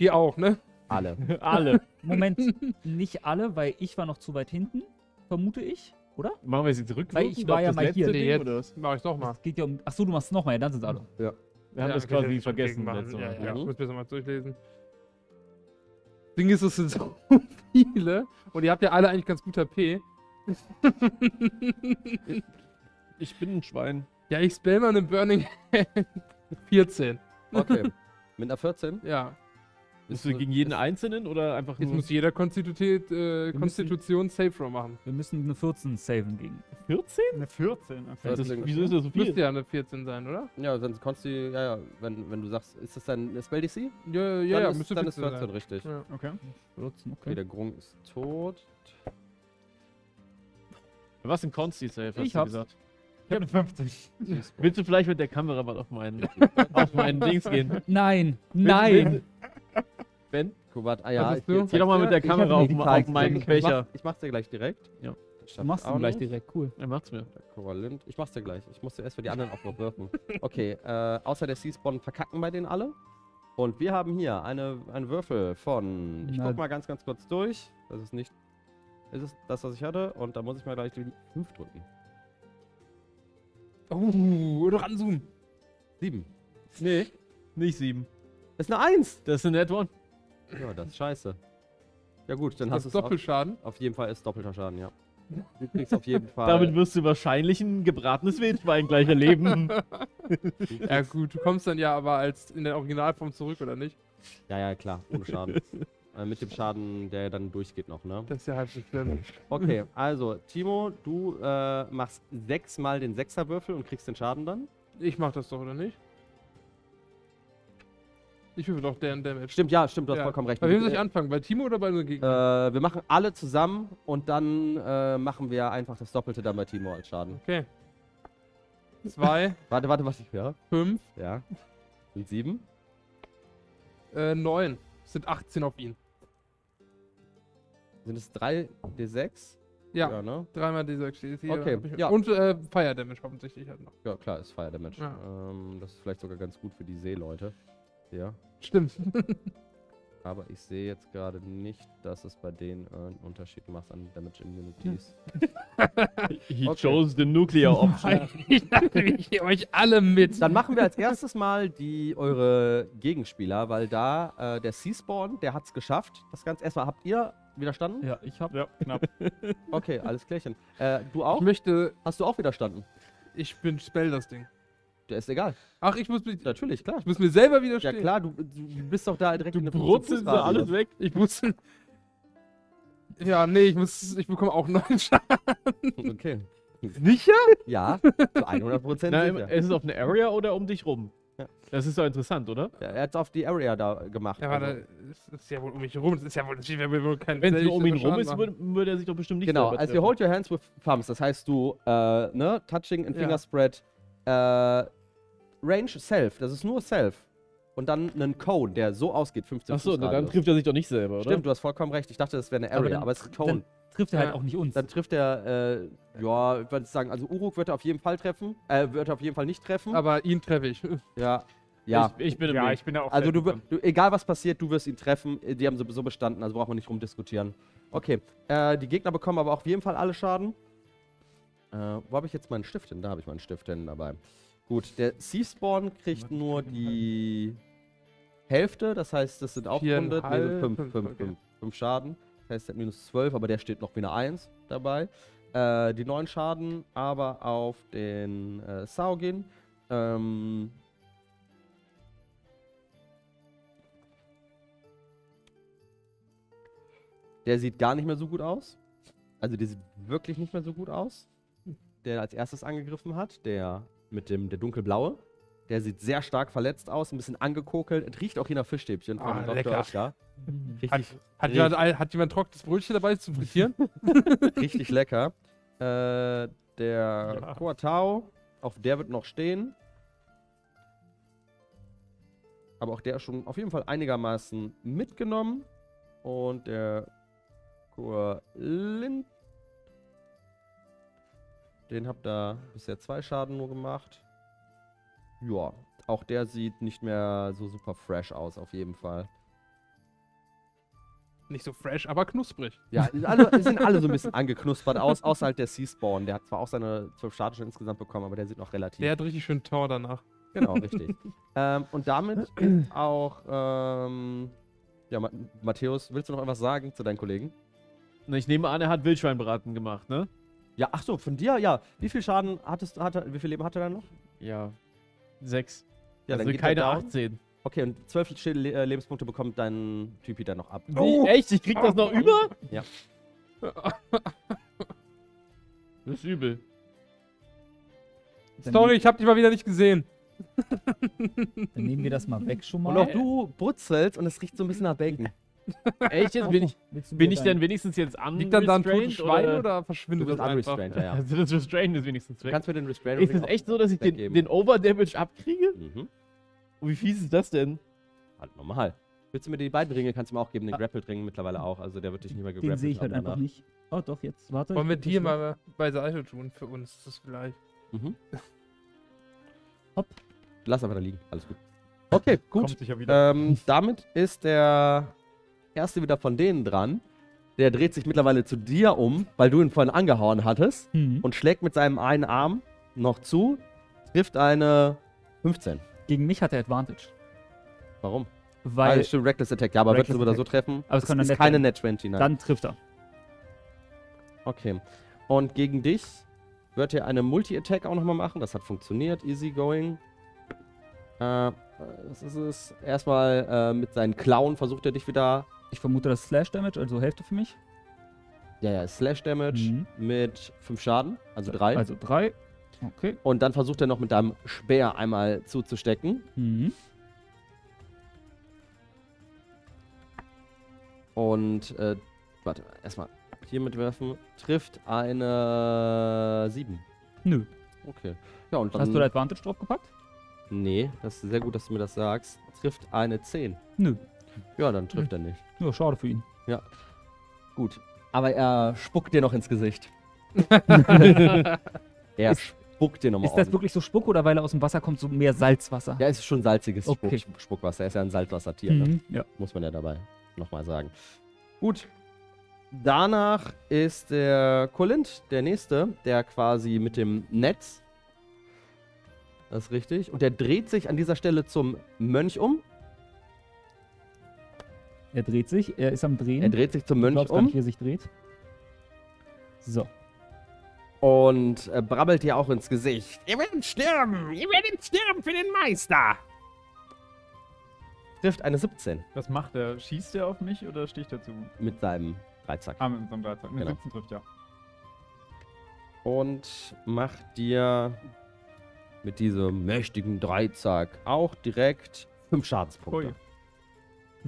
Die auch, ne? Alle. (laughs) Alle. (laughs) Moment, nicht alle, weil ich war noch zu weit hinten, vermute ich, oder? Machen wir sie zurück? Weil ich war ja mal hier. Nee, jetzt oder was? mach ich doch mal. Es geht ja um. Achso, du machst es nochmal, ja, dann sind es alle. Wir haben Ja, das okay, quasi schon vergessen. Ja, Mal. ja, Mhm. ich muss mir das mal durchlesen. Ding ist, es sind so (laughs) viele und ihr habt ja alle eigentlich ganz gut HP. (laughs) Ich bin ein Schwein. Ja, ich spell mal eine Burning (laughs) Hand. 14. Okay. Mit einer 14? Ja. Bist du gegen jeden Einzelnen oder einfach Jetzt nur muss jeder Konstitut, äh, müssen- Konstitution Safe Row machen. Wir müssen eine 14 saven gegen. 14? Eine 14. Okay. Ja, Das, wieso ist das so viel? Müsste ja eine 14 sein, oder? Ja, dann konntest du, ja, ja, wenn, wenn du sagst, ist das dein Spell DC? Ja, ja, dann ja, ist, müsste dann ist 14 14 sein. richtig. Ja. okay. 14, Okay, der Grung ist tot. Was ein Consti Safe, hast Ich du hab's. gesagt. Ich habe eine 50. Willst du vielleicht mit der Kamera mal auf meinen, (laughs) auf meinen Dings gehen? Nein, nein. Ben, Kubat, ah ja, Was hast du? geh doch mal mit der Kamera auf, auf meinen gegeben. Ich mach- Becher. Ich mach's dir gleich direkt. Ja. Das Du machst ihn gleich direkt, cool. Er macht's mir. Koralind. Ich mach's dir gleich. Ich muss dir erst für die anderen auch noch würfen. (laughs) Okay, äh, außer der Seaspawn verkacken bei denen alle. Und wir haben hier eine, einen Würfel von. Ich Na- guck mal ganz, ganz kurz durch. Das ist nicht. Ist es das, was ich hatte? Und da muss ich mal gleich die 5 drücken. Oh, ranzoomen. 7. Nee, nicht sieben. Ist eine 1! Das ist ein Net One. Ja, das ist scheiße. Ja gut, dann Das hast du ist es auf, Doppelschaden. auf jeden Fall ist doppelter Schaden, ja. Du (laughs) kriegst auf jeden Fall. Damit wirst du wahrscheinlich ein gebratenes Wildschwein gleich erleben. (laughs) Ja gut, du kommst dann ja aber als in der Originalform zurück, oder nicht? Ja, ja, klar, ohne Schaden. (laughs) äh, mit dem Schaden, der dann durchgeht noch, ne? Das ist ja halb so schlimm. Okay, also, Timo, du äh, machst sechsmal den Sechserwürfel und kriegst den Schaden dann. Ich mach das doch, oder nicht? Ich würfel doch deren Damage. Stimmt, ja, stimmt, du hast Ja. vollkommen recht. Bei wem soll ich anfangen? Bei Timo oder bei unseren Gegnern? Äh, wir machen alle zusammen und dann äh, machen wir einfach das Doppelte dann bei Timo als Schaden. Okay. Zwei, (laughs) Warte, warte, was ich höre. fünf, Ja. Sind sieben. äh, neun. Das sind 18 auf ihn. Sind es drei D6? Ja, ne? dreimal dieser steht hier. Okay, ja. Und äh, Fire Damage offensichtlich halt noch. Ja, klar, ist Fire Damage. Ja. Ähm, das ist vielleicht sogar ganz gut für die Seeleute. Ja. Stimmt. (laughs) Aber ich sehe jetzt gerade nicht, dass es bei denen äh, einen Unterschied macht an Damage Immunities. He Okay. chose the nuclear (laughs) option. ich dachte, ich nehme euch alle mit. Dann machen wir als erstes mal die eure Gegenspieler, weil da äh, der Seaspawn, der hat es geschafft. Das Ganze erstmal habt ihr widerstanden? Ja, ich hab. Ja, knapp. (laughs) Okay, alles klärchen. Äh, du Ich auch? möchte. Hast du auch widerstanden? Ich bin Spell das Ding. Der ist egal. Ach, ich muss, mich, Natürlich, klar. ich muss mir selber Ja widerstehen. klar, du, du bist doch da direkt Du in der brutzelst da alles weg. Ich muss. Ja, nee, ich muss. Ich bekomme auch neuen Schaden. Okay. Sicher? Ja, zu 100 Prozent Na, sicher. ist es auf eine Area oder um dich rum? Ja. Das ist doch interessant, oder? Ja, er hat es auf die Area da gemacht. Ja, also- warte. Es ist ja wohl um mich herum. Es ist ja wohl, das wird wohl kein Wenn es nur um ihn rum ist, würde, würde er sich doch bestimmt nicht Genau, also you hold your hands with thumbs. Das heißt, du, äh, ne, touching and Ja. finger spread, äh, range self. Das ist nur self. Und dann einen Cone, der so ausgeht, 15 Achso, Fuß dann trifft er sich doch nicht selber, oder? Stimmt, du hast vollkommen recht. Ich dachte, das wäre eine Aber Area, dann- aber es ist ein Cone. Dann trifft er Ja. halt auch nicht uns. Dann trifft er, äh, ja, ich würde sagen, also Uruk wird er auf jeden Fall treffen. Äh, wird er auf jeden Fall nicht treffen. Aber ihn treffe ich. (laughs) ja. Ja. Ich, ich bin im Ja, ich bin da auch. Also du, du, egal was passiert, du wirst ihn treffen. Die haben sowieso bestanden, also brauchen wir nicht rumdiskutieren. Okay, äh, die Gegner bekommen aber auf jeden Fall alle Schaden. Äh, wo habe ich jetzt meinen Stift hin? Da habe ich meinen Stift hin dabei. Gut, der Seaspawn kriegt nur die Hälfte, das heißt, das sind auch Viereinhalb, 100, nee, sind 5, fünf, 5, okay. 5, 5 Schaden. Das heißt, der hat minus 12, aber der steht noch wie eine 1 dabei. Äh, die 9 Schaden aber auf den äh, Saugin. Ähm, Der sieht gar nicht mehr so gut aus. Also der sieht wirklich nicht mehr so gut aus. Der als erstes angegriffen hat, der mit dem der dunkelblaue. Der sieht sehr stark verletzt aus, ein bisschen angekokelt. Es riecht auch hier nach Fischstäbchen von Ah, Dr. lecker. Oetker. Hat, Richtig, hat, jemand, ein- hat jemand trockenes Brötchen dabei zum Frittieren? (laughs) (laughs) richtig lecker. Äh, der Ja. Koatao, auf der wird noch stehen. Aber auch der ist schon auf jeden Fall einigermaßen mitgenommen. Und der Koalin, den habt ihr bisher zwei Schaden nur gemacht. Ja, auch der sieht nicht mehr so super fresh aus, auf jeden Fall. Nicht so fresh, aber knusprig. Ja, die sind alle, sind alle so ein bisschen (laughs) angeknuspert aus, außer halt der Seaspawn. Der hat zwar auch seine zwölf Schaden schon insgesamt bekommen, aber der sieht noch relativ. Der hat richtig schön Tor danach. Genau, (laughs) richtig. ähm, und damit ist auch, ähm, ja, Ma Matthäus, willst du noch etwas sagen zu deinen Kollegen? Na, Ich nehme an, er hat Wildschweinbraten gemacht, ne? Ja, ach so, von dir, ja. Wie viel Schaden hattest hat er, wie viel Leben hat er dann noch? Ja. Sechs. Ja, also dann geht keine er down. 18. Okay, und zwölf Sch- Le äh, Lebenspunkte bekommt dein Typi dann noch ab. Wie? Echt? Ich krieg das noch über? Ja. (laughs) Das ist übel. Dann Sorry, ich hab dich mal wieder nicht gesehen. Dann nehmen wir das mal weg schon mal. Und auch du brutzelst und es riecht so ein bisschen nach Bacon. (laughs) Echt jetzt? Bin ich, (laughs) du bin ich denn wenigstens jetzt an Liegt dann da ein totes restrained Schwein oder, oder? Du verschwindet bist das einfach? unrestrained, ja, ja. Also (laughs) das Restrained ist wenigstens Du weg. kannst mir den Restrainer Ist es echt so, dass ich den, den Overdamage abkriege? Mhm. Und wie fies ist das denn? Halt normal. Willst du mir die beiden Ringe, kannst du mir auch geben, den Grappled-Ring mittlerweile auch. Also der wird dich nicht mehr gegrappelt Den sehe ich halt einfach nicht. Oh doch, jetzt, warte. Wollen wir die das mal beiseite tun für uns? Das ist vielleicht. Mhm. (laughs) Hopp. Lass einfach da liegen. Alles gut. Okay, gut. Kommt sicher wieder. Ähm, damit ist der erste wieder von denen dran. Der dreht sich mittlerweile zu dir um, weil du ihn vorhin angehauen hattest Mhm. und schlägt mit seinem einen Arm noch zu, trifft eine 15. Gegen mich hat er Advantage. Warum? Weil stimmt, Reckless Attack. Ja, aber wird es oder so treffen? Aber es kann ist eine keine Net Net 20, nein. dann trifft er. Okay. Und gegen dich wird er eine Multi-Attack auch nochmal machen. Das hat funktioniert. Easy going. Äh, was ist es? Erstmal äh, mit seinen Klauen versucht er dich wieder. Ich vermute das Slash Damage, also Hälfte für mich. Ja, ja, Slash Damage Mhm. mit 5 Schaden, also 3. Also drei. Okay. Und dann versucht er noch mit deinem Speer einmal zuzustecken. Mhm. Und, äh, warte, erstmal hier mitwerfen. Trifft eine 7. Nö. Okay. Ja, und dann. Hast du da Advantage drauf gepackt? Nee, das ist sehr gut, dass du mir das sagst. Trifft eine 10. Nö. Ja, dann trifft er nicht. Ja, schade für ihn. Gut. Aber er spuckt dir noch ins Gesicht. (laughs) er Ist- spuckt dir nochmal Ist das wirklich so Spuck oder weil er aus dem Wasser kommt, so mehr Salzwasser? Ja, es ist schon salziges Okay. Spuck, Spuckwasser. Er ist ja ein Salzwassertier, ne? Mhm. Ja. muss man ja dabei nochmal sagen. Gut. Danach ist der Kolint der nächste, der quasi mit dem Netz. Das ist richtig. Und der dreht sich an dieser Stelle zum Mönch um. Er dreht sich, er ist am Drehen. Er dreht sich zum ich Mönch glaub's gar nicht, um wie er sich dreht. So. und äh, brabbelt dir auch ins Gesicht. Ihr werdet sterben! Ihr werdet sterben für den Meister! Trifft eine 17 Was macht er? Schießt er auf mich oder sticht er zu? mit seinem Dreizack. Ah, mit so einem Dreizack. Mit Genau. 17 trifft, ja. Und macht dir mit diesem mächtigen Dreizack auch direkt 5 Schadenspunkte. Ui.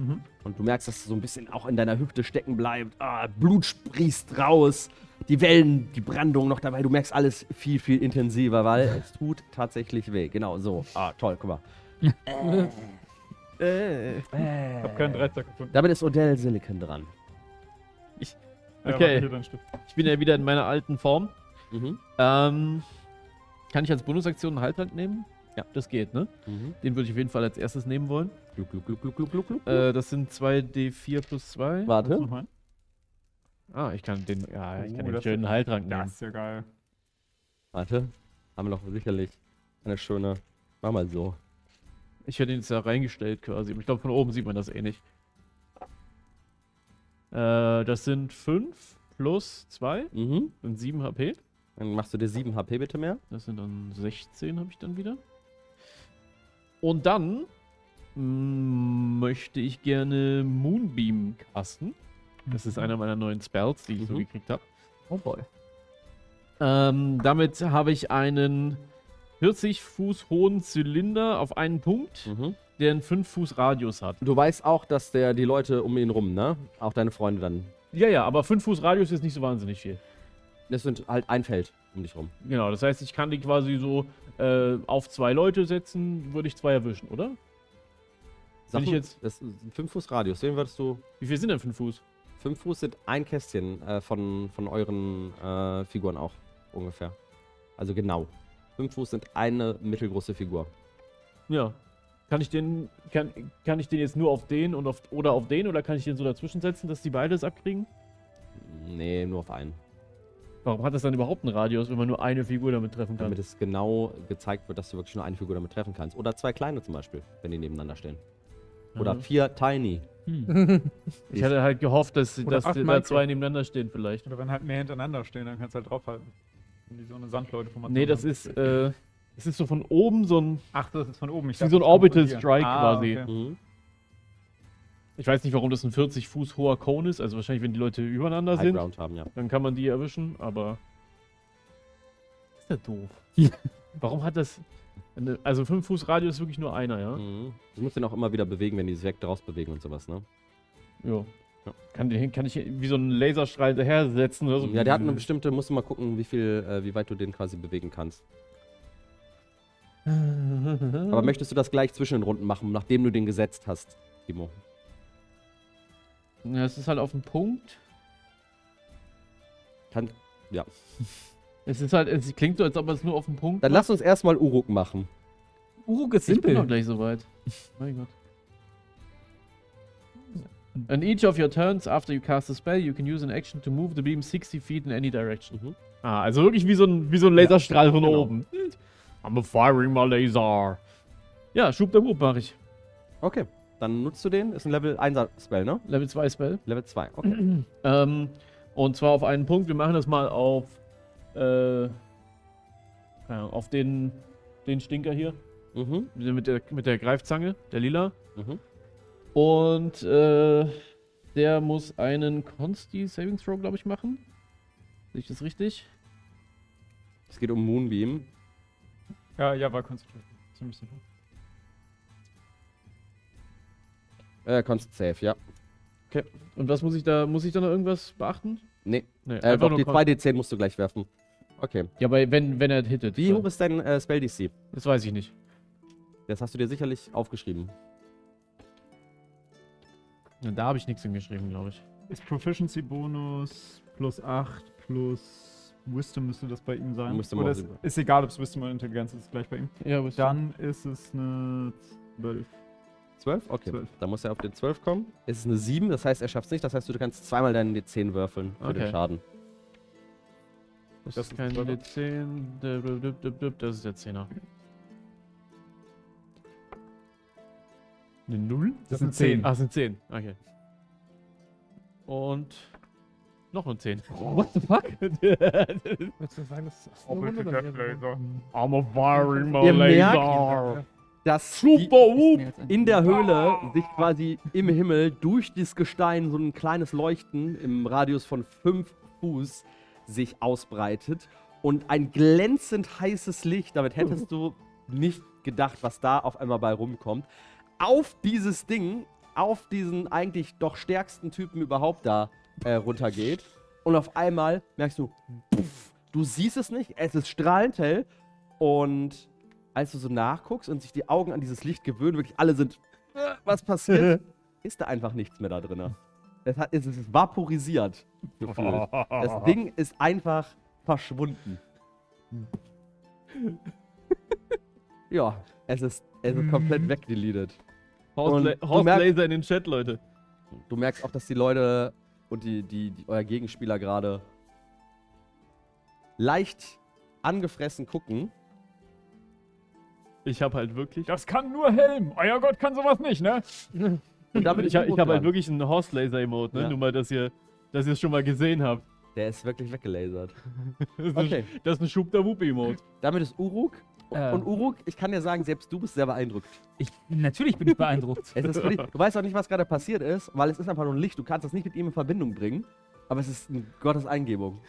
Mhm. Und du merkst, dass es so ein bisschen auch in deiner Hüfte stecken bleibt. Ah, Blut sprießt raus. Die Wellen, die Brandung noch dabei. Du merkst alles viel, viel intensiver, weil es tut tatsächlich weh. Genau, so. Ah, toll, guck mal. Äh, Ich hab keinen Dreizack gefunden. Damit ist Odell Silicon dran. Ja, Okay. Stift. ich bin ja wieder in meiner alten Form. Mhm. Ähm, kann ich als Bonusaktion einen Halbrand nehmen? Ja. Das geht, ne? Mhm. Den würde ich auf jeden Fall als erstes nehmen wollen. Gluck, gluck, gluck, gluck, gluck, gluck, gluck. Äh, das sind 2d4 plus 2. Willst du Warte. noch? Ah, ich kann den, ja, ich Oh, kann den das schönen Heiltrank Das nehmen. ist ja geil. Warte. Haben wir doch sicherlich eine schöne. Mach mal so. Ich hätte ihn jetzt ja reingestellt quasi. Ich glaube, von oben sieht man das eh nicht. Äh, das sind 5 plus 2 Mhm. und 7 HP. Dann machst du dir 7 HP bitte mehr. Das sind dann 16 habe ich dann wieder. Und dann mm, möchte ich gerne Moonbeam casten. Das ist einer meiner neuen Spells, die ich so Mhm. gekriegt habe. Oh boy. Ähm, damit habe ich einen 40 Fuß hohen Zylinder auf einen Punkt, Mhm. der einen 5 Fuß Radius hat. Du weißt auch, dass der die Leute um ihn rum, ne? Auch deine Freunde dann. Ja, ja, aber 5 Fuß Radius ist nicht so wahnsinnig viel. Das sind halt ein Feld um dich rum. Genau, das heißt, ich kann die quasi so äh, auf zwei Leute setzen, würde ich zwei erwischen, oder? Sag ich jetzt- Das ist ein 5 Fuß Radius. Den würdest du. Wie viel sind denn 5 Fuß? 5 Fuß sind ein Kästchen äh, von, von euren äh, Figuren auch ungefähr. Also genau. 5 Fuß sind eine mittelgroße Figur. Ja. Kann ich den, kann, kann ich den jetzt nur auf den und auf, oder auf den oder kann ich den so dazwischen setzen, dass die beides abkriegen? Nee, nur auf einen. Warum hat das dann überhaupt einen Radius, wenn man nur eine Figur damit treffen kann? Damit es genau gezeigt wird, dass du wirklich nur eine Figur damit treffen kannst. Oder zwei kleine zum Beispiel, wenn die nebeneinander stehen. Oder Mhm. vier Tiny. Hm. (laughs) Ich hatte halt gehofft, dass, dass da Micro. zwei nebeneinander stehen vielleicht. Oder wenn halt mehr hintereinander stehen, dann kannst du halt draufhalten. Wenn die so eine Sandleute-Formation Nee, das haben. ist, äh, das ist so von oben so ein, Ach, das ist von oben. Ich wie so ein Orbital. Strike ah, quasi. Okay. Mhm. Ich weiß nicht, warum das ein 40 Fuß hoher Cone ist, also wahrscheinlich, wenn die Leute übereinander High sind, Ground haben, ja. dann kann man die erwischen, aber ist ja doof. (laughs) Warum hat das, eine, also 5 Fuß Radius ist wirklich nur einer, ja? Mhm. Du musst den auch immer wieder bewegen, wenn die sich weg draus bewegen und sowas, ne? Ja. Ja. Kann, den, kann ich wie so einen Laserstrahl hinterher setzen oder so? Ja, der hat eine bestimmte, musst du mal gucken, wie viel, äh, wie weit du den quasi bewegen kannst. (laughs) Aber möchtest du das gleich zwischen den Runden machen, nachdem du den gesetzt hast, Timo? Ja, es ist halt auf den Punkt. Kann, ja. (laughs) Es ist halt, es klingt so, als ob es nur auf den Punkt Dann lass uns erstmal Uruk machen. Uruk ist Ich bin noch simpel. gleich soweit. (laughs) mein Gott. On each of your turns after you cast a spell, you can use an action to move the beam 60 feet in any direction. Mhm. Ah, also wirklich wie so ein, wie so ein Laserstrahl von genau. oben. I'm firing my laser. Ja, Schub der Whoop mache ich. Okay, dann nutzt du den. Ist ein Level 1 Spell, ne? Level 2 Spell. Level 2, okay. (clears throat) Ähm, und zwar auf einen Punkt. Wir machen das mal auf, äh, keine Ahnung, auf den, den Stinker hier. Mhm. Mit der, mit der Greifzange, der lila. Mhm. Und äh, der muss einen Consti Saving Throw, glaube ich, machen. Sehe ich das richtig? Es geht um Moonbeam. Ja, ja, war konzentriert. Ziemlich sicher. Äh, Const Safe, ja. Und was muss ich da, muss ich da noch irgendwas beachten? Nee. Nee, Äh, doch, die Con- 2d10 musst du gleich werfen. Okay. Ja, aber wenn, wenn er hittet. Wie hoch ist dein äh, Spell DC? Das weiß ich nicht. Das hast du dir sicherlich aufgeschrieben. Ja, Da habe ich nichts hingeschrieben, glaube ich. Ist Proficiency Bonus plus 8 plus Wisdom müsste das bei ihm sein. Wisdom oder ist, ist egal, ob es Wisdom oder Intelligenz ist, gleich bei ihm. Ja, was Dann ist es eine 12. 12? Okay. 12. Dann muss er auf den 12 kommen. Es ist eine 7, das heißt, er schafft es nicht. Das heißt, du kannst zweimal deinen D10 würfeln für den Okay. Schaden. Das, Das ist kein ein D10. Dip, dip, dip, dip, dip, Das ist der 10er. Eine 0? Das sind 10. Ach, sind 10. Okay. Und noch eine 10. (laughs) What the fuck? (laughs) Willst du sagen, das ist eine Runde oder mehr? I'm a firing Ihr laser. Dass die in der Höhle sich quasi im Himmel durch das Gestein so ein kleines Leuchten im Radius von 5 Fuß sich ausbreitet und ein glänzend heißes Licht, damit hättest du nicht gedacht, was da auf einmal bei rumkommt, auf dieses Ding, auf diesen eigentlich doch stärksten Typen überhaupt da äh, runtergeht. Und auf einmal merkst du, puff, du siehst es nicht, es ist strahlend hell und als du so nachguckst und sich die Augen an dieses Licht gewöhnen, wirklich alle sind, äh, was passiert, (laughs) ist da einfach nichts mehr da drin. Es, hat, es ist vaporisiert. gefühlt. (laughs) Das Ding ist einfach verschwunden. (laughs) ja, es ist, es ist komplett weggedeletet. Horst, Und La du Horst merkst- Laser in den Chat, Leute. Du merkst auch, dass die Leute und die, die, die euer Gegenspieler gerade leicht angefressen gucken. Ich habe halt wirklich. Das kann nur Helm. Euer Gott kann sowas nicht, ne? (laughs) Und damit ich, ich habe halt wirklich einen Horst Laser Emote, ne? Ja. Nur mal, dass ihr, dass ihr es schon mal gesehen habt. Der ist wirklich weggelasert. (laughs) Das ist, Okay. ein, das ist ein Schub der Whoop Emote. Damit ist Uruk. Äh. Und Uruk, ich kann dir sagen, selbst du bist sehr beeindruckt. Ich, natürlich bin ich beeindruckt. (laughs) Es ist wirklich, du weißt auch nicht, was gerade passiert ist, weil es ist einfach nur ein Licht. Du kannst das nicht mit ihm in Verbindung bringen. Aber es ist eine Gottes Eingebung.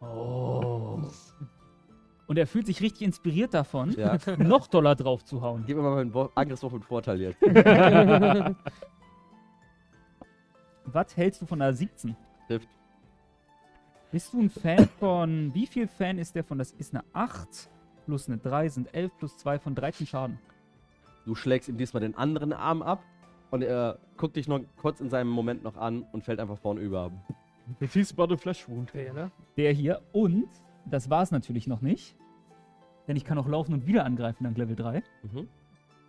Oh. Und er fühlt sich richtig inspiriert davon, Ja. (laughs) noch doller drauf zu hauen. Gib mir mal einen Wo- Angriffswurf mit Vorteil jetzt. (laughs) Was hältst du von einer 17? Trifft. Bist du ein Fan von. Wie viel Fan ist der von? Das ist eine 8 plus eine 3 sind 11 plus 2 von 13 Schaden. Du schlägst ihm diesmal den anderen Arm ab und er guckt dich noch kurz in seinem Moment noch an und fällt einfach vorne über. Is but a flesh wound. Der, ne? Der hier. Und das war es natürlich noch nicht. Denn ich kann auch laufen und wieder angreifen dank Level 3. Mhm.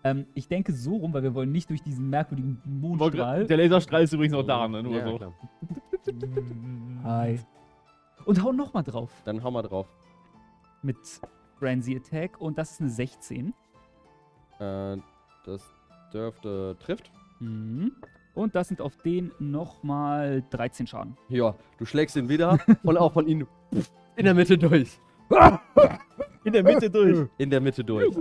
Ähm, ich denke so rum, weil wir wollen nicht durch diesen merkwürdigen Mondstrahl. Der Laserstrahl ist übrigens auch da, ne? Nur Ja, so. klar. Hi. Und hau nochmal drauf. Dann hau mal drauf. Mit Frenzy Attack. Und das ist eine 16. Äh, das dürfte trifft. Mhm. Und das sind auf den nochmal 13 Schaden. Ja, du schlägst ihn wieder (laughs) und auch von ihm (laughs) in der Mitte durch. In der Mitte durch. In der Mitte durch.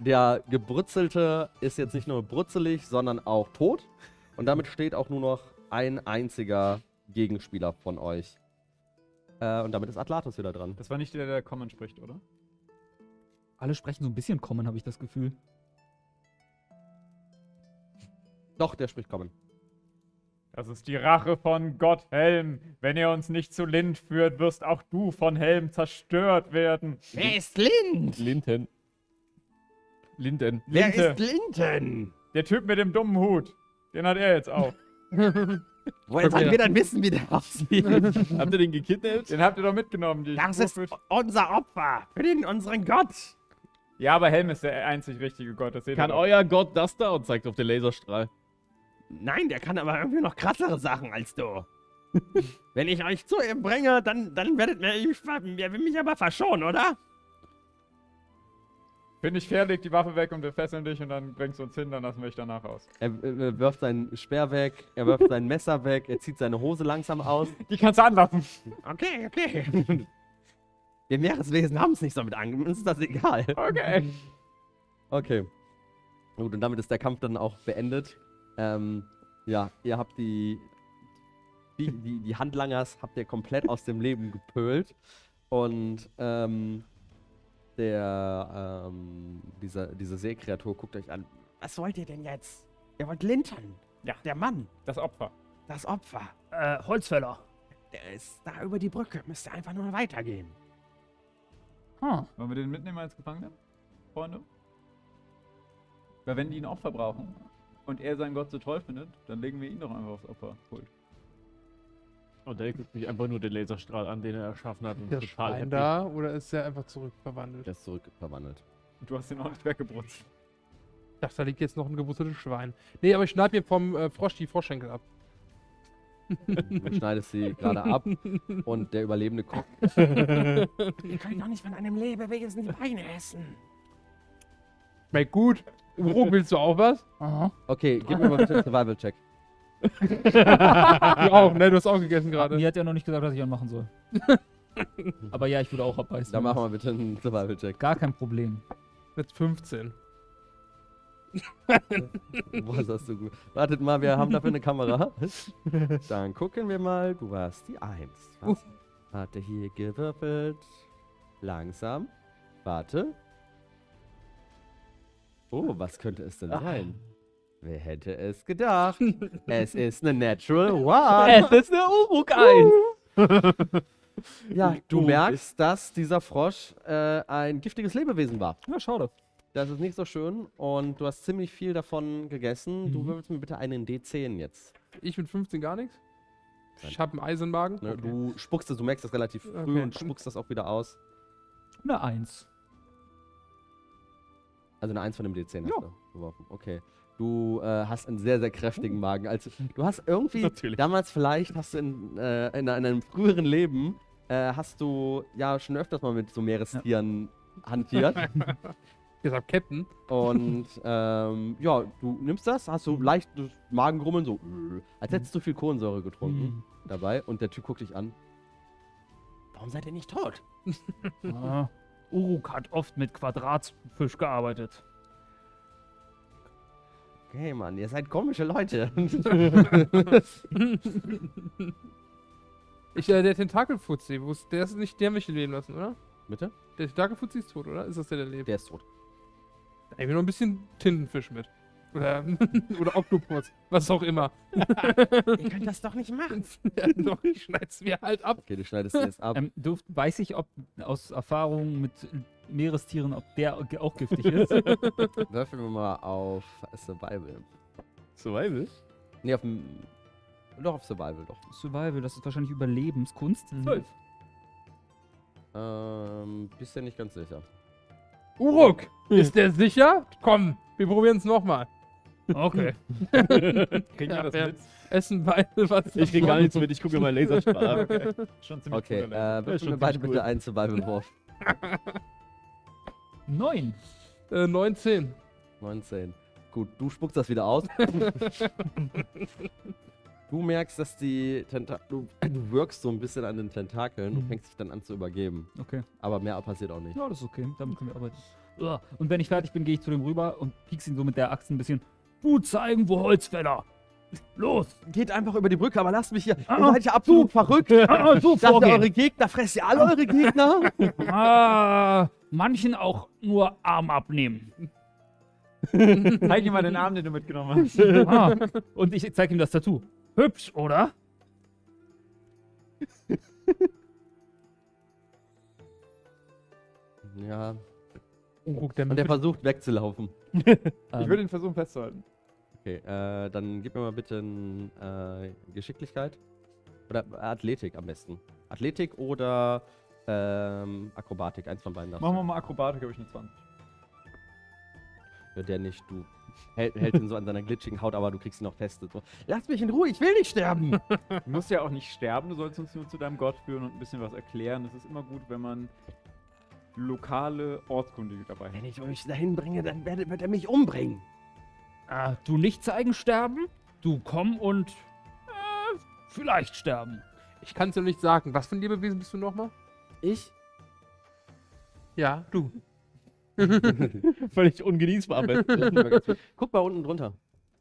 Der Gebrutzelte ist jetzt nicht nur brutzelig, sondern auch tot. Und damit steht auch nur noch ein einziger Gegenspieler von euch. Äh, und damit ist Atlatus wieder dran. Das war nicht der, der Common spricht, oder? Alle sprechen so ein bisschen kommen, habe ich das Gefühl. Doch, der spricht kommen. Das ist die Rache von Gott Helm. Wenn er uns nicht zu Lind führt, wirst auch du von Helm zerstört werden. Wer ist Lind? Linden. Linden. Wer Linte. ist Linden? Der Typ mit dem dummen Hut. Den hat er jetzt auch. (laughs) Woher sollen wir dann wissen, wie der aussieht? (laughs) Habt ihr den gekidnappt? Den habt ihr doch mitgenommen. Die Das ist unser Opfer für den, unseren Gott. ja, aber Helm ist der einzig richtige Gott. Das seht ihr Kann euer Gott das da und zeigt auf den Laserstrahl. Nein, der kann aber irgendwie noch krassere Sachen als du. (laughs) Wenn ich euch zu ihm bringe, dann, dann werdet mir, ich, ihr will mich aber verschonen, oder? Finde ich fair, leg die Waffe weg und wir fesseln dich und dann bringst du uns hin, dann lassen wir dich danach aus. Er äh, wirft sein Speer weg, er wirft sein Messer weg, er zieht seine Hose langsam aus. Die kannst du anlassen. Okay, okay. (laughs) Wir Meereswesen haben es nicht so mit an. Uns ist das egal. Okay. Okay. Gut, und damit ist der Kampf dann auch beendet. Ähm, ja, ihr habt die, die, die, die Handlangers habt ihr komplett aus dem Leben gepölt. Und ähm, der, ähm, dieser, diese Seekreatur guckt euch an. Was wollt ihr denn jetzt? Ihr wollt lintern. Ja. Der Mann, Das Opfer. das Opfer, Äh, Holzfäller. der ist da über die Brücke. Müsst ihr einfach nur weitergehen. Hm. Wollen wir den mitnehmen als Gefangenen? Freunde? Weil wenn die ihn Opfer brauchen und er seinen Gott so toll findet, dann legen wir ihn doch einfach aufs Opferpult. Und der guckt mich einfach nur den Laserstrahl an, den er erschaffen hat. Und Der ist total Schwein happy. da oder ist der einfach zurückverwandelt? Der ist zurückverwandelt. Und du hast ihn auch nicht weggebrutzt. Ich dachte, da liegt jetzt noch ein gewurzeltes Schwein. Nee, aber ich schneide mir vom äh, Frosch die Froschschenkel ab. Du (laughs) schneidest sie gerade ab und der Überlebende guckt. (laughs) Ihr könnt doch nicht von einem Lebewesen die Beine essen. Schmeckt gut. Uruk, willst du auch was? Aha. Okay, gib mir mal bitte einen Survival-Check. Du (laughs) auch, ne? Du hast auch gegessen gerade. Mir hat er noch nicht gesagt, dass ich einen machen soll. (laughs) Aber ja, ich würde auch abbeißen. Dann machen wir bitte einen Survival-Check. Gar kein Problem. Mit 15. Was hast du gut? Wartet mal, wir haben dafür eine Kamera. (laughs) Dann gucken wir mal. Du warst die Eins. Was? Warte, hier gewürfelt. Langsam. Warte. Oh, was könnte es denn sein? Wer hätte es gedacht? (laughs) es ist eine Natural One. Es ist eine Uruk 1. (laughs) Ja, du merkst, dass dieser Frosch äh, ein giftiges Lebewesen war. Ja, schade. Das ist nicht so schön und du hast ziemlich viel davon gegessen. Du Mhm. würfelst mir bitte einen D10 jetzt. Ich mit 15 gar nichts? Ich habe einen Eisenmagen. Ne, Okay. Du spuckst es, du merkst das relativ früh Okay. und spuckst das auch wieder aus. Eine 1. Also eine 1 von dem D10 Ja. hast du geworfen. Okay. Du äh, hast einen sehr, sehr kräftigen Magen. Also, du hast irgendwie, Natürlich. damals vielleicht hast du in, äh, in, in einem früheren Leben, äh, hast du ja schon öfters mal mit so Meerestieren hantiert. (laughs) Ich hab Captain. Und (laughs) ähm, ja, du nimmst das, hast so leichtes Magengrummeln, so, als hättest du viel Kohlensäure getrunken dabei. Und der Typ guckt dich an. Warum seid ihr nicht tot? (laughs) Ah, Uruk hat oft mit Quadratfisch gearbeitet. Okay, Mann, ihr seid komische Leute. (laughs) Ich, äh, der Tentakelfuzzi, der ist nicht, der hier leben lassen, oder? Bitte? Der Tentakelfuzzi ist tot, oder? Ist das der, der lebt? Der ist tot. Da nehmen wir noch ein bisschen Tintenfisch mit. Oder, (laughs) oder Oktopus, was auch immer. Ihr könnt das doch nicht machen. (laughs) ja, doch, ich schneid's mir halt ab. Okay, du schneidest jetzt ab. Ähm, dürft, weiß ich, ob aus Erfahrung mit Meerestieren, ob der auch giftig ist? (laughs) Würfeln wir mal auf Survival. Survival? Nee, auf. Doch, auf Survival, doch. Survival, das ist wahrscheinlich Überlebenskunst. Mhm. 12. Ähm, bist ja nicht ganz sicher. Uruk, ist der sicher? Komm, wir probieren's nochmal. Okay. (laughs) Kriegen Ja, wir das mit? Essen beide was. Ich krieg gar nichts mit, ich gucke mir meinen Laserstrahl (laughs) an. Schon ziemlich Okay, cooler Laser. äh, würfeln schon wir beide ziemlich bitte cool. einen Survival-Wurf. (laughs) 9. Äh, 19. 19. Gut, du spuckst das wieder aus. du merkst, dass die Tentakel. Du, du wirkst so ein bisschen an den Tentakeln und Mhm. fängst dich dann an zu übergeben. Okay. Aber mehr passiert auch nicht. Ja, das ist okay. Damit können wir arbeiten. Uah. Und wenn ich fertig bin, gehe ich zu dem rüber und piekst ihn so mit der Axt ein bisschen. Du zeigen, wo Holzfäller. Los! Geht einfach über die Brücke, aber lasst mich hier. Ah, ihr seid ja absolut verrückt. (laughs) Ah, du Sagt ihr eure Gegner, fresst ihr alle eure Gegner? (laughs) Ah, manchen auch nur Arm abnehmen. (laughs) Zeig ihm mal den Arm, den du mitgenommen hast. Ah, und ich zeige ihm das Tattoo. Hübsch, oder? ja. Uruk, der Und der versucht wegzulaufen. (laughs) Ich Ähm, würde ihn versuchen festzuhalten. Okay, äh, dann gib mir mal bitte ein, äh, Geschicklichkeit. Oder Athletik am besten. Athletik oder ähm, Akrobatik, eins von beiden. Machen wir mal Akrobatik, habe ich eine 20. Ja, der nicht, du hält, hält ihn so an seiner glitschigen Haut, aber du kriegst ihn noch testet. So, Lass mich in Ruhe, ich will nicht sterben. (laughs) Du musst ja auch nicht sterben, du sollst uns nur zu deinem Gott führen und ein bisschen was erklären. Es ist immer gut, wenn man lokale Ortskundige dabei. Wenn ich euch dahin bringe, dann werdet, wird er mich umbringen. ah, du nicht zeigen sterben, du komm und äh, vielleicht sterben. Ich kann es dir nicht sagen. Was für ein Lebewesen bist du nochmal? ich? Ja, du. (laughs) (laughs) Völlig ungenießbar. (laughs) Guck mal unten drunter.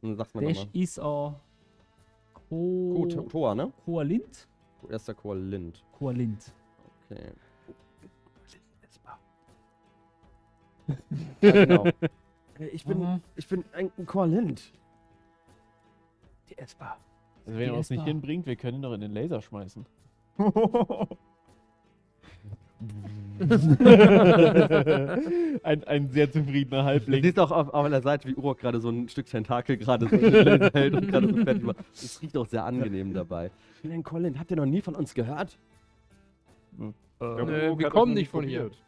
Dann sagst du mir Dash nochmal. is a Ko Gut, Tor, ne? Koalint? Erster Chor Lind. Koalint. Okay. (laughs) Ja, genau. Äh, Ich bin, Aha. ich bin ein ein. Die Esper. Also wenn er uns nicht hinbringt, wir können ihn doch in den Laser schmeißen. (laughs) ein, ein sehr zufriedener Du Halbling. siehst auch auf, auf einer Seite, wie Urok gerade so ein Stück Tentakel gerade so (laughs) hält und gerade so fertig macht. Es riecht auch sehr angenehm dabei. Ich bin ein Chor Lind. Habt ihr noch nie von uns gehört? Der Äh, wir kommen nicht von hier. probiert.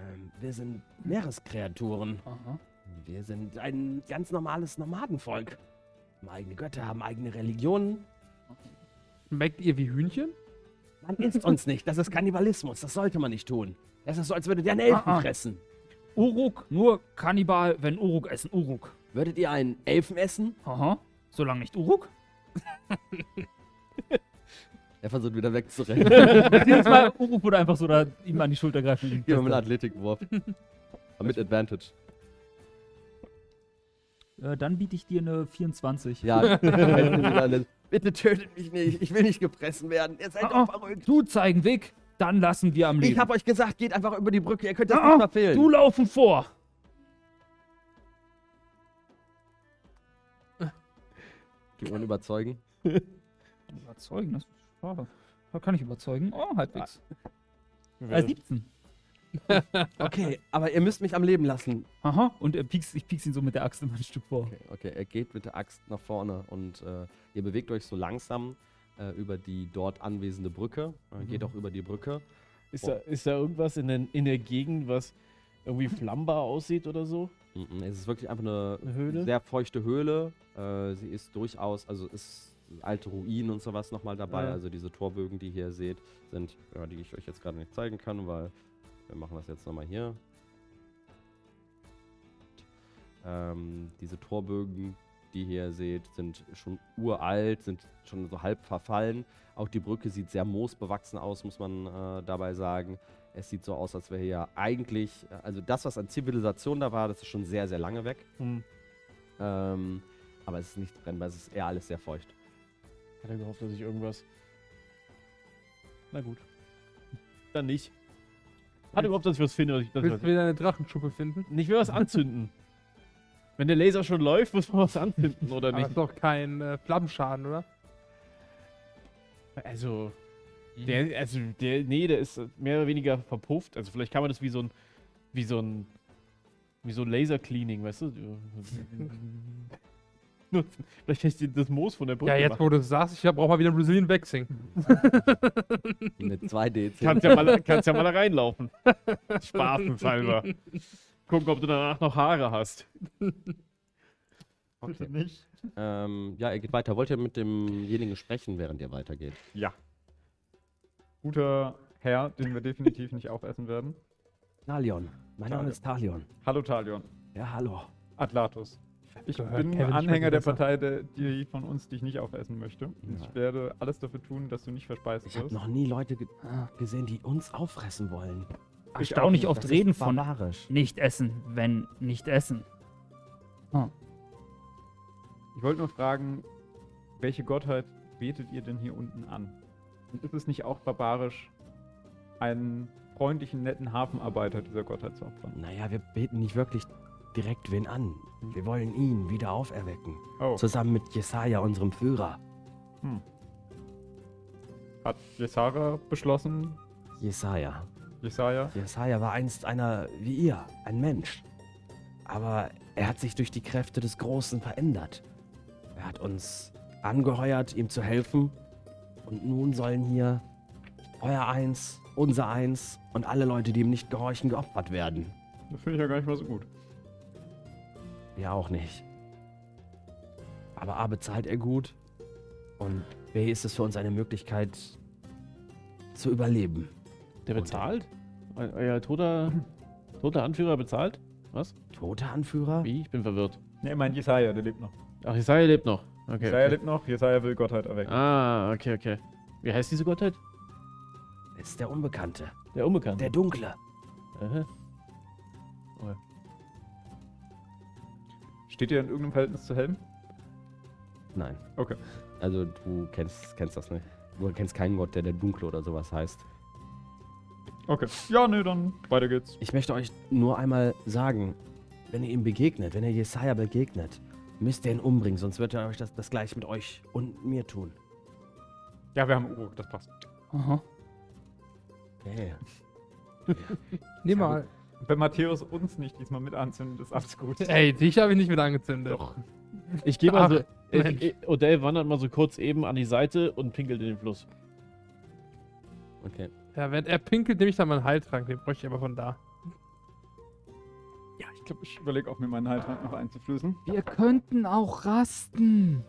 Ähm, wir sind Meereskreaturen. Aha. Wir sind ein ganz normales Nomadenvolk. Haben eigene Götter, haben eigene Religionen. Schmeckt ihr wie Hühnchen? Man isst uns nicht. Das ist Kannibalismus. Das sollte man nicht tun. Das ist so, als würdet ihr einen Elfen Ah, ah. fressen. Uruk, nur Kannibal, wenn Uruk essen. Uruk. Würdet ihr einen Elfen essen? Aha. Solange nicht Uruk? (laughs) Er versucht wieder wegzurennen. (laughs) Jedes Mal (laughs) Uruk würde einfach so da ihm an die Schulter greifen. Gib mir einen. Athletikwurf. Mit Advantage. Äh, dann biete ich dir eine 24. Ja. (laughs) Bitte tötet mich nicht. Ich will nicht gepressen werden. Ihr seid Ah, doch verrückt. Du zeigen Weg, dann lassen wir am Leben. Ich hab euch gesagt, geht einfach über die Brücke. Ihr könnt das Ah, nicht verfehlen. Du laufen vor. Kann man überzeugen? Überzeugen, das ist Da kann ich überzeugen. Oh, halbwegs. Wir Äh, 17. (laughs) Okay, aber ihr müsst mich am Leben lassen. Aha. Und er piekst, ich piekst ihn so mit der Axt immer ein Stück vor. Okay, okay, er geht mit der Axt nach vorne und äh, ihr bewegt euch so langsam äh, über die dort anwesende Brücke. Äh, Geht auch über die Brücke. Ist, da, ist da irgendwas in, den, in der Gegend, was irgendwie flammbar aussieht oder so? Mhm, Es ist wirklich einfach eine Eine Höhle? sehr feuchte Höhle. Äh, sie ist durchaus, also ist alte Ruinen und sowas nochmal dabei. Ja. Also diese Torbögen, die ihr hier seht, sind, ja, die ich euch jetzt gerade nicht zeigen kann, weil wir machen das jetzt nochmal hier. Ähm, diese Torbögen, die ihr hier seht, sind schon uralt, sind schon so halb verfallen. Auch die Brücke sieht sehr moosbewachsen aus, muss man äh, dabei sagen. Es sieht so aus, als wäre hier eigentlich, äh, also das, was an Zivilisation da war, das ist schon sehr, sehr lange weg. Hm. Ähm, aber es ist nicht brennbar, es ist eher alles sehr feucht. Ich hatte gehofft, dass ich irgendwas. Na gut. Dann nicht. Hatte gehofft, dass ich was finde. dass ich- Willst was du wieder eine Drachenschuppe finden? nicht mehr was anzünden. Wenn der Laser schon läuft, muss man was anzünden, oder (laughs) Aber nicht? ist doch kein äh, Flammenschaden, oder? Also, der, also, der, nee, der ist mehr oder weniger verpufft. Also, vielleicht kann man das wie so ein, wie so ein, wie so ein Laser-Cleaning, weißt du? (laughs) (laughs) Nutzen. Vielleicht hätte ich das Moos von der Brücke Ja, jetzt wo du es sagst, ich brauche mal wieder ein Brazilian Waxing. Mit 2D10. Kannst ja mal, kannst ja mal da reinlaufen. Spaßenshalber. Gucken, ob du danach noch Haare hast. Okay. Nicht? Ähm, ja, ihr geht weiter. Wollt ihr mit demjenigen sprechen, während ihr weitergeht? Ja. Guter Herr, den wir definitiv nicht aufessen werden. Talion. Mein Name ist Talion. Hallo Talion. Ja, hallo. Atlatus. Ich bin Kevin Anhänger der. Partei, der, die von uns dich nicht aufessen möchte. Ja. Ich werde alles dafür tun, dass du nicht verspeist Ich habe wirst. noch nie Leute ge gesehen, die uns auffressen wollen. Erstaunlich oft Das reden von barbarisch. nicht essen, wenn nicht essen. Ich wollte nur fragen, welche Gottheit betet ihr denn hier unten an? Und ist es nicht auch barbarisch, einen freundlichen, netten Hafenarbeiter dieser Gottheit zu opfern? Naja, wir beten nicht wirklich direkt wen an. Wir wollen ihn wieder auferwecken. Oh, Zusammen mit Jesaja, unserem Führer. hat Jesara beschlossen, Jesaja. Jesaja? Jesaja war einst einer wie ihr, ein Mensch. Aber er hat sich durch die Kräfte des Großen verändert. Er hat uns angeheuert, ihm zu helfen. Und nun sollen hier euer Eins, unser Eins und alle Leute, die ihm nicht gehorchen, geopfert werden. Das finde ich ja gar nicht mal so gut. Wir auch nicht. Aber A bezahlt er gut. Und B ist es für uns eine Möglichkeit zu überleben. Der bezahlt? Eu- Euer toter, toter Anführer bezahlt? Was? Tote Anführer? Wie? Ich bin verwirrt. Ne, mein Jesaja, der lebt noch. Ach, Jesaja lebt noch. Okay. Jesaja okay. lebt noch, Jesaja will Gottheit erwecken. Ah, okay, okay. Wie heißt diese Gottheit? Es ist der Unbekannte. Der Unbekannte. Der Dunkle. Äh, Steht ihr in irgendeinem Verhältnis zu Helm? Nein. Okay. Also du kennst, kennst das nicht. Du kennst keinen Gott, der der Dunkle oder sowas heißt. Okay. Ja, nee, dann weiter geht's. Ich möchte euch nur einmal sagen, wenn ihr ihm begegnet, wenn ihr Jesaja begegnet, müsst ihr ihn umbringen, sonst wird er euch das, das gleich mit euch und mir tun. Ja, wir haben Uruk, das passt. Aha. Okay. (laughs) Nimm mal. Wenn Matthäus uns nicht diesmal mit anzündet, ist alles gut. (laughs) Ey, dich habe ich nicht mit angezündet. Doch. Ich gehe mal Ach, so. Ich, Odell wandert mal so kurz eben an die Seite und pinkelt in den Fluss. Okay. Ja, wenn er pinkelt, nehme ich dann mal einen Heiltrank. Den bräuchte ich aber von da. Ja, ich glaube, ich überlege auch mir meinen Heiltrank noch einzuflößen. Wir könnten auch rasten.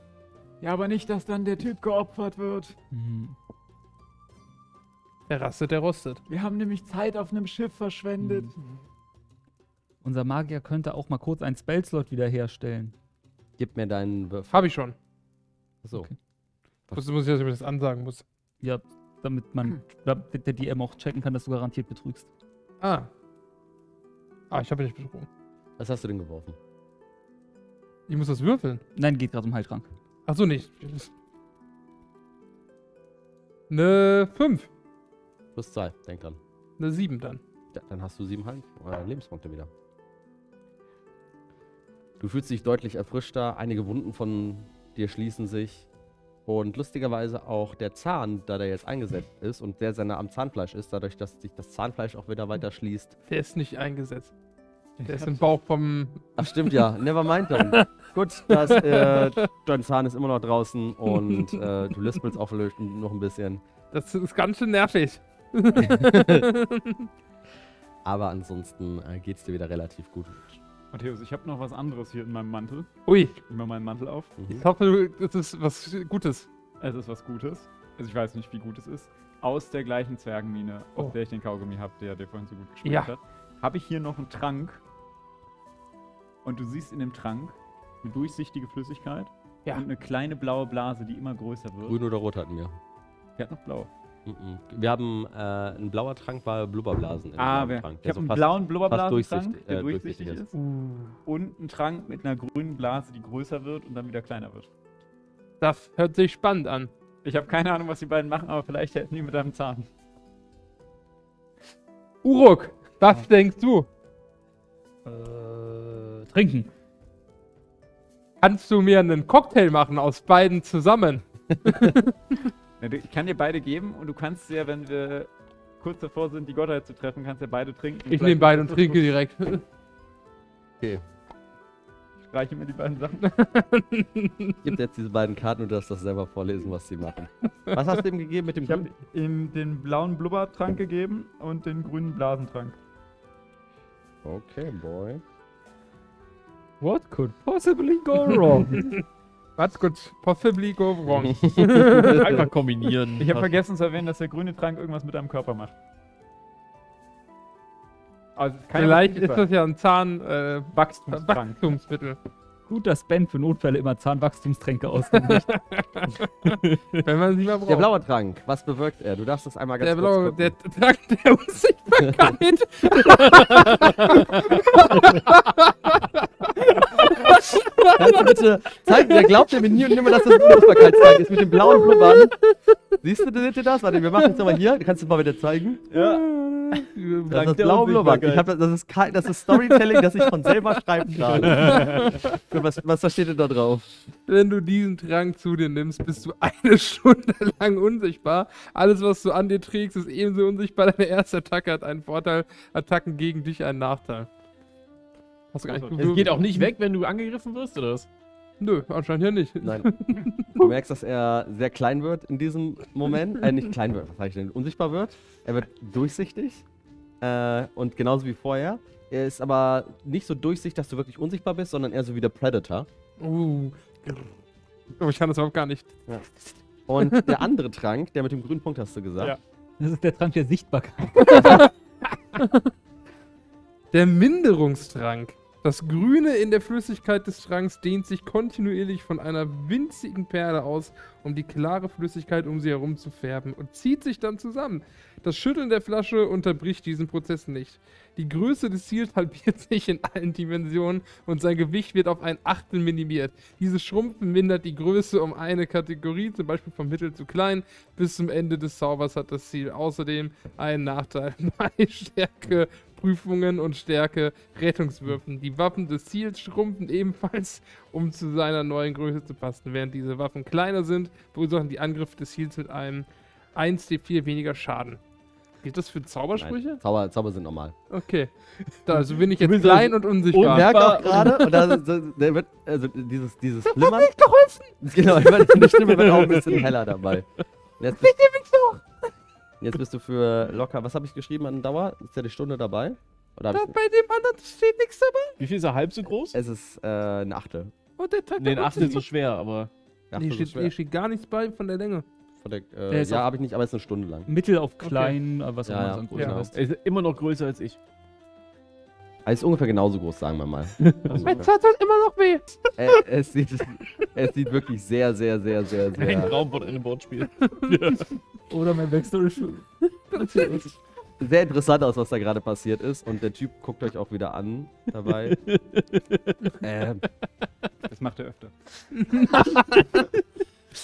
Ja, aber nicht, dass dann der Typ geopfert wird. Hm. Der rastet, der rostet. Wir haben nämlich Zeit auf einem Schiff verschwendet. Unser Magier könnte auch mal kurz einen Spellslot wiederherstellen. Gib mir deinen Würfel. Habe ich schon. So. Okay. Das muss ich, dass ich mir das ansagen muss. Ja, damit man, damit der DM auch checken kann, dass du garantiert betrügst. Ah. Ah, ich habe nicht betrogen. Was hast du denn geworfen? Ich muss das würfeln. Nein, geht gerade um Heiltrank. Ach so, nicht. Eine 5. Plus zwei, denk dran. Eine 7 dann. Ja, dann hast du sieben Heil äh, Lebenspunkte wieder. Du fühlst dich deutlich erfrischter, einige Wunden von dir schließen sich. Und lustigerweise auch der Zahn, da der jetzt eingesetzt ist und der seine am Zahnfleisch ist, dadurch, dass sich das Zahnfleisch auch wieder weiter schließt. Der ist nicht eingesetzt. Der ist im Bauch vom. Ach stimmt ja, (laughs) never mind dann. Gut, das, äh, dein Zahn ist immer noch draußen und äh, du lispelst auch vielleicht noch ein bisschen. Das ist ganz schön nervig. (laughs) Aber ansonsten äh, geht's dir wieder relativ gut. Matthäus, ich habe noch was anderes hier in meinem Mantel. Ui, Ich nehme mal meinen Mantel auf. Mhm. ich hoffe, das ist was Gutes. Es ist was Gutes. Also ich weiß nicht, wie gut es ist. Aus der gleichen Zwergenmine, aus Oh. der ich den Kaugummi habe, der dir vorhin so gut geschmeckt Ja. hat, habe ich hier noch einen Trank. Und du siehst in dem Trank eine durchsichtige Flüssigkeit Ja. und eine kleine blaue Blase, die immer größer wird. Grün oder rot hatten wir. Die hat noch blau. Mhm. Wir haben äh, ein blauer Trank war Blubberblasen. Ah, wir, Trank. ich habe so einen fast- blauen Blubberblasentrank, durchsichtig- der äh, durchsichtig durchsichtig ist. Uh, Und einen Trank mit einer grünen Blase, die größer wird und dann wieder kleiner wird. das hört sich spannend an. Ich habe keine Ahnung, was die beiden machen, aber vielleicht helfen die mit deinem Zahn. Uruk, was denkst du? Äh, trinken. Kannst du mir einen Cocktail machen aus beiden zusammen? (laughs) Ich kann dir beide geben und du kannst ja, wenn wir kurz davor sind, die Gottheit zu treffen, kannst ja beide trinken. Ich nehme beide und trinke direkt. Okay. Ich streiche mir die beiden Sachen. (laughs) Gib jetzt diese beiden Karten und du darfst das selber vorlesen, was sie machen. Was hast du ihm gegeben mit dem Ich habe ihm den blauen Blubbertrank gegeben und den grünen Blasentrank. Okay, boy. What could possibly go wrong? (laughs) Was could possibly go wrong? (laughs) Einfach kombinieren. Ich habe vergessen zu erwähnen, dass der grüne Trank irgendwas mit deinem Körper macht. Also Vielleicht ist das ja ein Zahn äh. Gut, dass Ben für Notfälle immer Zahnwachstumstränke ausgibt. (laughs) Wenn man sie mal braucht. Der blaue Trank, was bewirkt er? Du darfst das einmal ganz der kurz blaue, der Trank der Unsichtbarkeit. (laughs) Kannst du bitte zeigen? Der glaubt mir nie und nimmer, dass das ein Unsichtbarkeitstrank ist mit dem blauen Blubbern. Siehst du, seht ihr das? Warte, wir machen es nochmal hier. Kannst du es mal wieder zeigen? Ja. Das ist blau Blubbern. Ich hab, das, das, ist kein, das ist Storytelling, das ich von selber schreiben. So, (laughs) was, was steht denn da drauf? Wenn du diesen Trank zu dir nimmst, bist du eine Stunde (laughs) lang unsichtbar. Alles, was du an dir trägst, ist ebenso unsichtbar. Deine erste Attacke hat einen Vorteil, Attacken gegen dich einen Nachteil. Hast du gar nicht Es geht auch nicht weg, wenn du angegriffen wirst, oder was? Nö, anscheinend ja nicht. Nein. (laughs) Du merkst, dass er sehr klein wird in diesem Moment. Äh, nicht klein wird, was sag ich denn? Unsichtbar wird. Er wird durchsichtig. Äh, und genauso wie vorher. Er ist aber nicht so durchsichtig, dass du wirklich unsichtbar bist, sondern eher so wie der Predator. Uh. Oh, ich kann das überhaupt gar nicht. Und der andere Trank, der mit dem grünen Punkt hast du gesagt. Ja. Das ist der Trank der Sichtbarkeit. (laughs) (laughs) Der Minderungstrank. Das Grüne in der Flüssigkeit des Tranks dehnt sich kontinuierlich von einer winzigen Perle aus, um die klare Flüssigkeit um sie herum zu färben und zieht sich dann zusammen. Das Schütteln der Flasche unterbricht diesen Prozess nicht. Die Größe des Ziels (laughs) halbiert sich in allen Dimensionen und sein Gewicht wird auf ein Achtel minimiert. Dieses Schrumpfen mindert die Größe um eine Kategorie, zum Beispiel von mittel zu klein. Bis zum Ende des Zaubers hat das Ziel außerdem einen Nachteil (laughs) bei Stärke, Prüfungen und Stärke Rettungswürfen. Die Waffen des Ziels schrumpfen ebenfalls, um zu seiner neuen Größe zu passen. Während diese Waffen kleiner sind, verursachen die Angriffe des Ziels mit einem 1d4 weniger Schaden. Geht das für Zaubersprüche? Nein, Zauber, Zauber sind normal. Okay. Da, also bin ich jetzt klein und unsichtbar. Und merkt auch gerade, und da, so, der wird, also dieses, dieses Flimmern. Ich geholfen! (laughs) Genau, ich meine, deine Stimme wird auch ein bisschen heller dabei. Und Jetzt bist, jetzt bist du für locker, was habe ich geschrieben an Dauer? Ist ja die Stunde dabei? Oder Da, bei dem anderen steht nichts dabei. Wie viel ist er halb so groß? es ist äh, eine Achte. Und der Tag Nee, ein Achtel ist so schwer, aber. Nee, so steht, nee, steht gar nichts bei von der Länge. Von der, Der äh, ist ja, habe ich nicht, aber es ist eine Stunde lang. Mittel auf klein, äh, was auch Ja, immer ja, so an Größe genau. heißt. Er ist immer noch größer als ich. Er ist ungefähr genauso groß, sagen wir mal. (laughs) Mein Tat hat immer noch weh. äh, es, sieht, es sieht wirklich sehr, sehr, sehr, sehr, Ein sehr, Traumwort in einem Wortspiel. (laughs) Oder mein Backstory (laughs) sehr interessant aus, was da gerade passiert ist. Und der Typ guckt euch auch wieder an dabei. ähm, Das macht er öfter.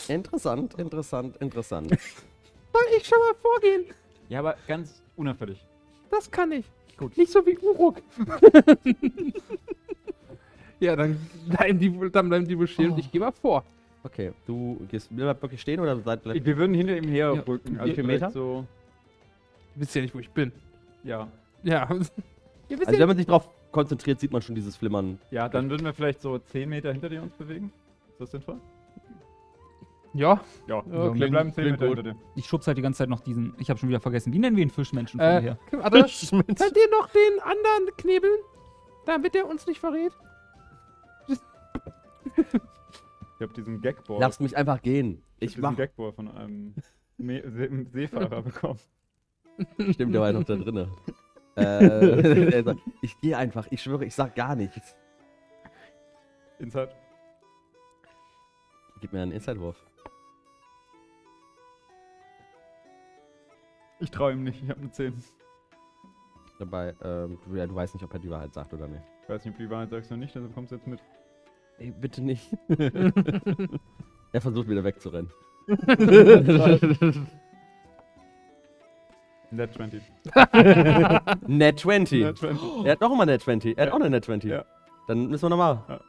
interessant, interessant, interessant. Soll ich schon mal vorgehen? Ja, aber ganz unauffällig. Das kann ich. Gut. Nicht so wie Uruk. (laughs) ja, dann bleiben die, dann bleiben die wohl stehen und ich gehe mal vor. Okay, du gehst bleibt wirklich stehen oder seid bleibt Wir würden hinter ihm herrücken. Ja. Also vielleicht Meter? So, Ihr wisst ja nicht, wo ich bin. ja. Ja. (laughs) Also wenn man sich darauf konzentriert, sieht man schon dieses Flimmern. Ja, dann würden wir vielleicht so 10 Meter hinter dir uns bewegen. Ist das sinnvoll? Ja. Ja, Ja, wir bleiben 10 klingt Meter gut. hinter dir. Ich schub's halt die ganze Zeit noch diesen. Ich habe schon wieder vergessen. Wie nennen wir ihn Fischmenschen Äh, vorher? warte. Könnt ihr noch den anderen knebeln? Damit der uns nicht verrät? Ich habe diesen Gagball. Lasst mich einfach gehen. ich Ich hab mach. diesen Gagball von einem Me See Seefahrer bekommen. Stimmt, der war ja noch da drinne. (laughs) äh, sagt, ich gehe einfach. Ich schwöre, ich sag gar nichts. Inside. Gib mir einen Inside-Wurf. Ich traue ihm nicht, ich habe eine 10. Dabei, ähm, du, ja, du weißt nicht, ob er die Wahrheit sagt oder nicht. Ich weiß nicht, ob du die Wahrheit sagst oder nicht, deshalb kommst du jetzt mit. Ey, bitte nicht. (laughs) er versucht wieder wegzurennen. (laughs) Net 20. (laughs) Net 20. Net 20. Er hat noch immer Net 20. Er hat Ja. auch eine Net 20. Ja. Dann müssen wir nochmal.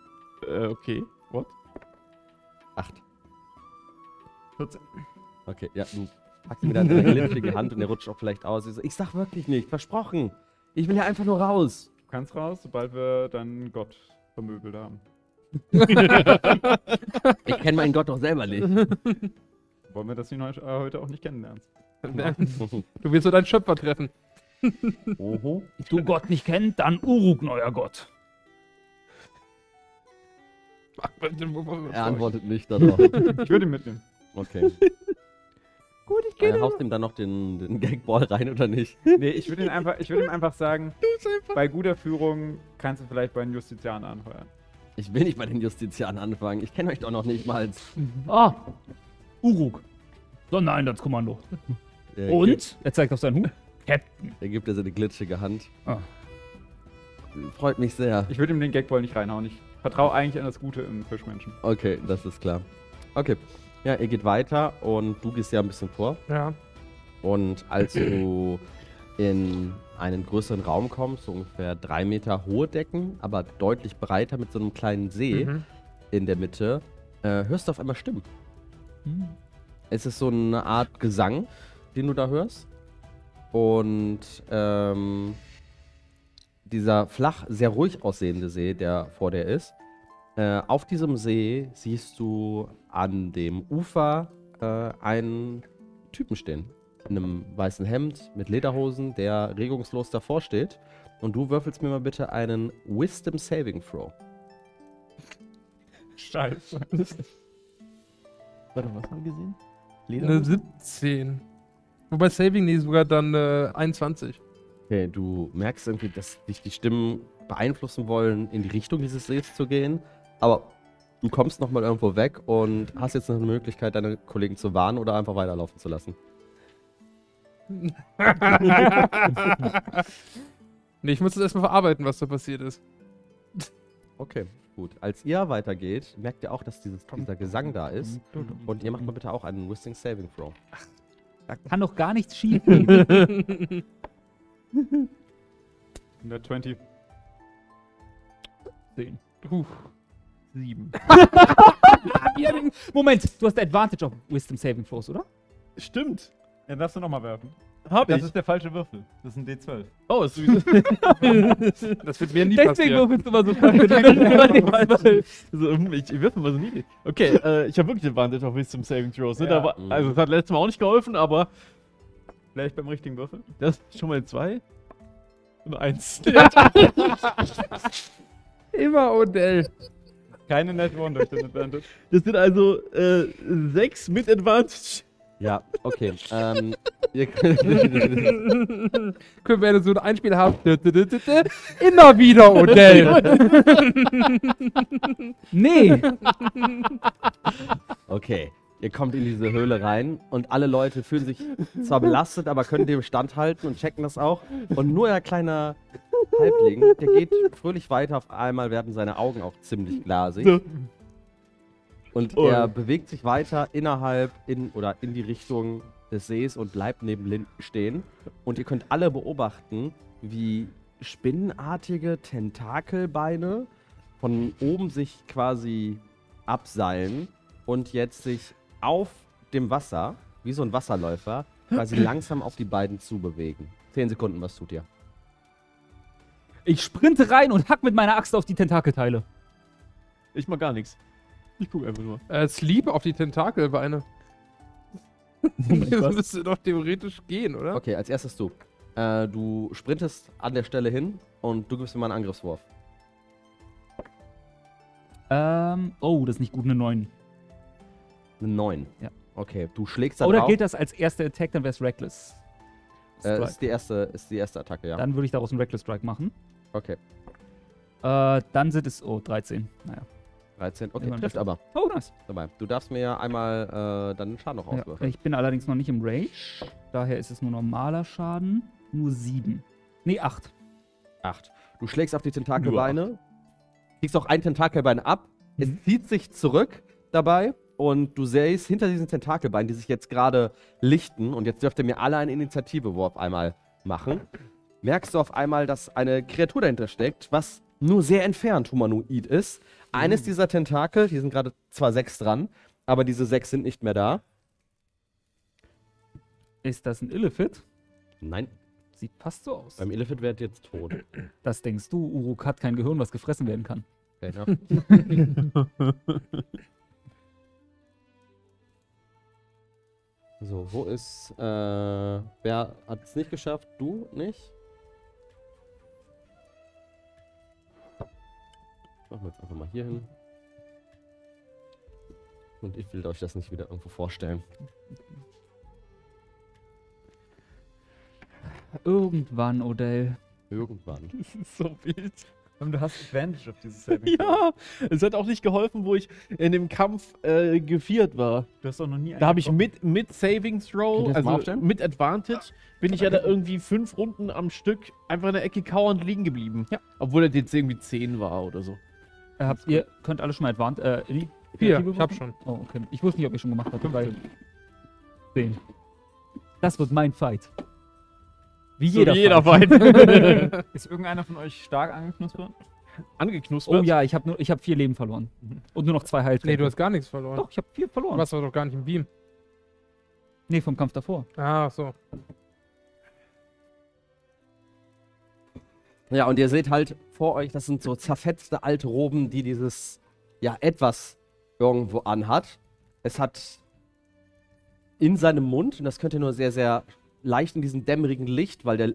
Äh, okay. What? 8. 14. Okay, ja, du packst ihn wieder in deine glitschige Hand und er rutscht auch vielleicht aus. Ich, so, ich sag wirklich nicht, versprochen. Ich will ja einfach nur raus. Du kannst raus, sobald wir dann Gott vermöbelt haben. (laughs) Ich kenne meinen Gott doch selber nicht. (laughs) Wollen wir das ihn äh, heute auch nicht kennenlernen? (laughs) Du willst so deinen Schöpfer treffen. Oho. Du Gott nicht kennt, dann Uruk, neuer Gott. Er antwortet nicht darauf. Ich würde ihn mitnehmen. Okay. Gut, ich gehe Äh, haust ihm dann noch den, den Gagball rein oder nicht? (laughs) Nee, ich würde einfach, ich würde ihm einfach sagen, (laughs) bei guter Führung kannst du vielleicht bei den Justizianern anheuern. Ich will nicht bei den Justizianern anfangen. Ich kenne euch doch noch nicht mal. (laughs) Ah, Uruk. Sondereinsatzkommando. Er Und? Gibt, Er zeigt auf seinen Hut. Captain. er gibt dir seine glitschige Hand. Ah. Freut mich sehr. Ich würde ihm den Gagball nicht reinhauen. Ich vertraue eigentlich an das Gute im Fischmenschen. Okay, das ist klar. Okay. Ja, ihr geht weiter und du gehst ja ein bisschen vor. Ja. Und als du in einen größeren Raum kommst, so ungefähr drei Meter hohe Decken, aber deutlich breiter mit so einem kleinen See Mhm. in der Mitte, äh, hörst du auf einmal Stimmen. Hm. Es ist so eine Art Gesang, den du da hörst. Und ähm, dieser flach, sehr ruhig aussehende See, der vor dir ist, äh, auf diesem See siehst du an dem Ufer äh, einen Typen stehen. In einem weißen Hemd mit Lederhosen, der regungslos davor steht. Und du würfelst mir mal bitte einen Wisdom Saving Throw. Scheiße. Warte, was haben wir gesehen? Eine 17. Wobei Saving, nee, sogar dann äh, 21. Okay, du merkst irgendwie, dass dich die Stimmen beeinflussen wollen, in die Richtung dieses Sees zu gehen. Aber du kommst nochmal irgendwo weg und hast jetzt noch eine Möglichkeit, deine Kollegen zu warnen oder einfach weiterlaufen zu lassen. (laughs) nee, ich muss das erstmal verarbeiten, was da passiert ist. Okay, gut. Als ihr weitergeht, merkt ihr auch, dass dieses, dieser Gesang da ist. Und ihr macht mal bitte auch einen Wisting Saving Throw. Da kann doch gar nichts schief gehen. (laughs) In der 20. Zehn. Puh. Sieben. (laughs) (laughs) Moment, du hast Advantage auf Wisdom Saving Throws, oder? Stimmt. Ja, darfst du nochmal werfen. Hab Das ich. ist der falsche Würfel. Das ist ein D12. Oh, ist (laughs) sowieso. Das wird mir nie Deswegen passieren. würfelst du mal so falsch. so, hm, ich, ich wirf mal so niedrig. Okay, äh, ich habe wirklich Advantage auf Wisdom Saving Throws. Ne? Ja. Da war, also, es hat letztes Mal auch nicht geholfen, aber Vielleicht beim richtigen Würfel? das ist schon mal zwei. Und eins. Immer Odell. Keine Net One durch den Advantage. Das sind also äh, sechs mit Advantage. Ja, okay. ähm, ihr (laughs) könnt, Können wir so ein Einspiel haben? Immer wieder Odell. (laughs) Nee. okay. Ihr kommt in diese Höhle rein und alle Leute fühlen sich zwar belastet, aber können dem standhalten und checken das auch. Und nur der kleine Halbling, der geht fröhlich weiter. Auf einmal werden seine Augen auch ziemlich glasig. Und Oh. er bewegt sich weiter innerhalb in oder in die Richtung des Sees und bleibt neben Linden stehen. Und ihr könnt alle beobachten, wie spinnenartige Tentakelbeine von oben sich quasi abseilen und jetzt sich auf dem Wasser, wie so ein Wasserläufer, quasi langsam auf die beiden zubewegen. Zehn Sekunden, was tut ihr? Ich sprinte rein und hack mit meiner Axt auf die Tentakelteile. Ich mach gar nichts. Ich guck einfach nur. Äh, Sleep auf die Tentakelbeine. (laughs) Das müsste doch theoretisch gehen, oder? Okay, als erstes du. Äh, du sprintest an der Stelle hin und du gibst mir mal einen Angriffswurf. Ähm, oh, das ist nicht gut, eine 9. Eine 9. Ja. Okay, du schlägst da Oder drauf. gilt das als erster Attack, dann wäre es Reckless. Äh, ist, die erste, ist die erste Attacke, ja. Dann würde ich daraus einen Reckless Strike machen. Okay, Äh, dann sind es, oh, 13. Naja. 13. Okay, trifft trifft aber. Oh, nice. Dabei. Du darfst mir ja einmal äh, deinen Schaden noch Ja, auswürfeln. ich bin allerdings noch nicht im Rage. Daher ist es nur normaler Schaden. Nur 7. Nee, 8. 8. Du schlägst auf die Tentakelbeine, kriegst auch ein Tentakelbein ab. Es zieht sich zurück dabei und du siehst hinter diesen Tentakelbeinen, die sich jetzt gerade lichten, und jetzt dürft ihr mir alle einen Initiativewurf einmal machen, merkst du auf einmal, dass eine Kreatur dahinter steckt, was nur sehr entfernt humanoid ist. Eines dieser Tentakel, die sind gerade zwar sechs dran, aber diese sechs sind nicht mehr da. Ist das ein Illithid? Nein, Sieht fast so aus. beim Elephant wird jetzt tot. (clears throat) Das denkst du, Uruk hat kein Gehirn, was gefressen werden kann. Okay, ja. (laughs) (laughs) So, wo ist, äh, wer hat es nicht geschafft? Du nicht? Machen wir jetzt einfach mal hier hin. Und ich will euch das nicht wieder irgendwo vorstellen. Irgendwann, Odell. Irgendwann. Das ist so wild. Du hast Advantage auf dieses (laughs) Saving. Throw. Ja, es hat auch nicht geholfen, wo ich in dem Kampf äh, geviert war. Du hast doch noch nie Da habe ich mit, mit Saving Throw, also mit Advantage, bin ich ja da irgendwie fünf Runden am Stück einfach in der Ecke kauernd liegen geblieben. Ja. Obwohl er jetzt irgendwie 10 war oder so. Habt ihr könnt alle schon mal Advant. Äh, Hier, Initiative ich hab schon. Oh, okay. Ich wusste nicht, ob ihr schon gemacht habt. Weil 10. Das wird mein Fight. Wie So jeder, wie jeder Fight. (laughs) Fight. Ist irgendeiner von euch stark angeknuspert? Angeknuspert. Oh ja, ich habe hab vier Leben verloren. Und nur noch zwei Heiltränke. Nee, du hast gar nichts verloren. Doch, ich habe vier verloren. Du warst doch gar nicht im Beam. Nee, vom Kampf davor. Ah, so. Ja, und ihr seht halt vor euch, das sind so zerfetzte alte Roben, die dieses, ja, etwas irgendwo anhat. Es hat in seinem Mund, und das könnt ihr nur sehr, sehr leicht in diesem dämmerigen Licht, weil der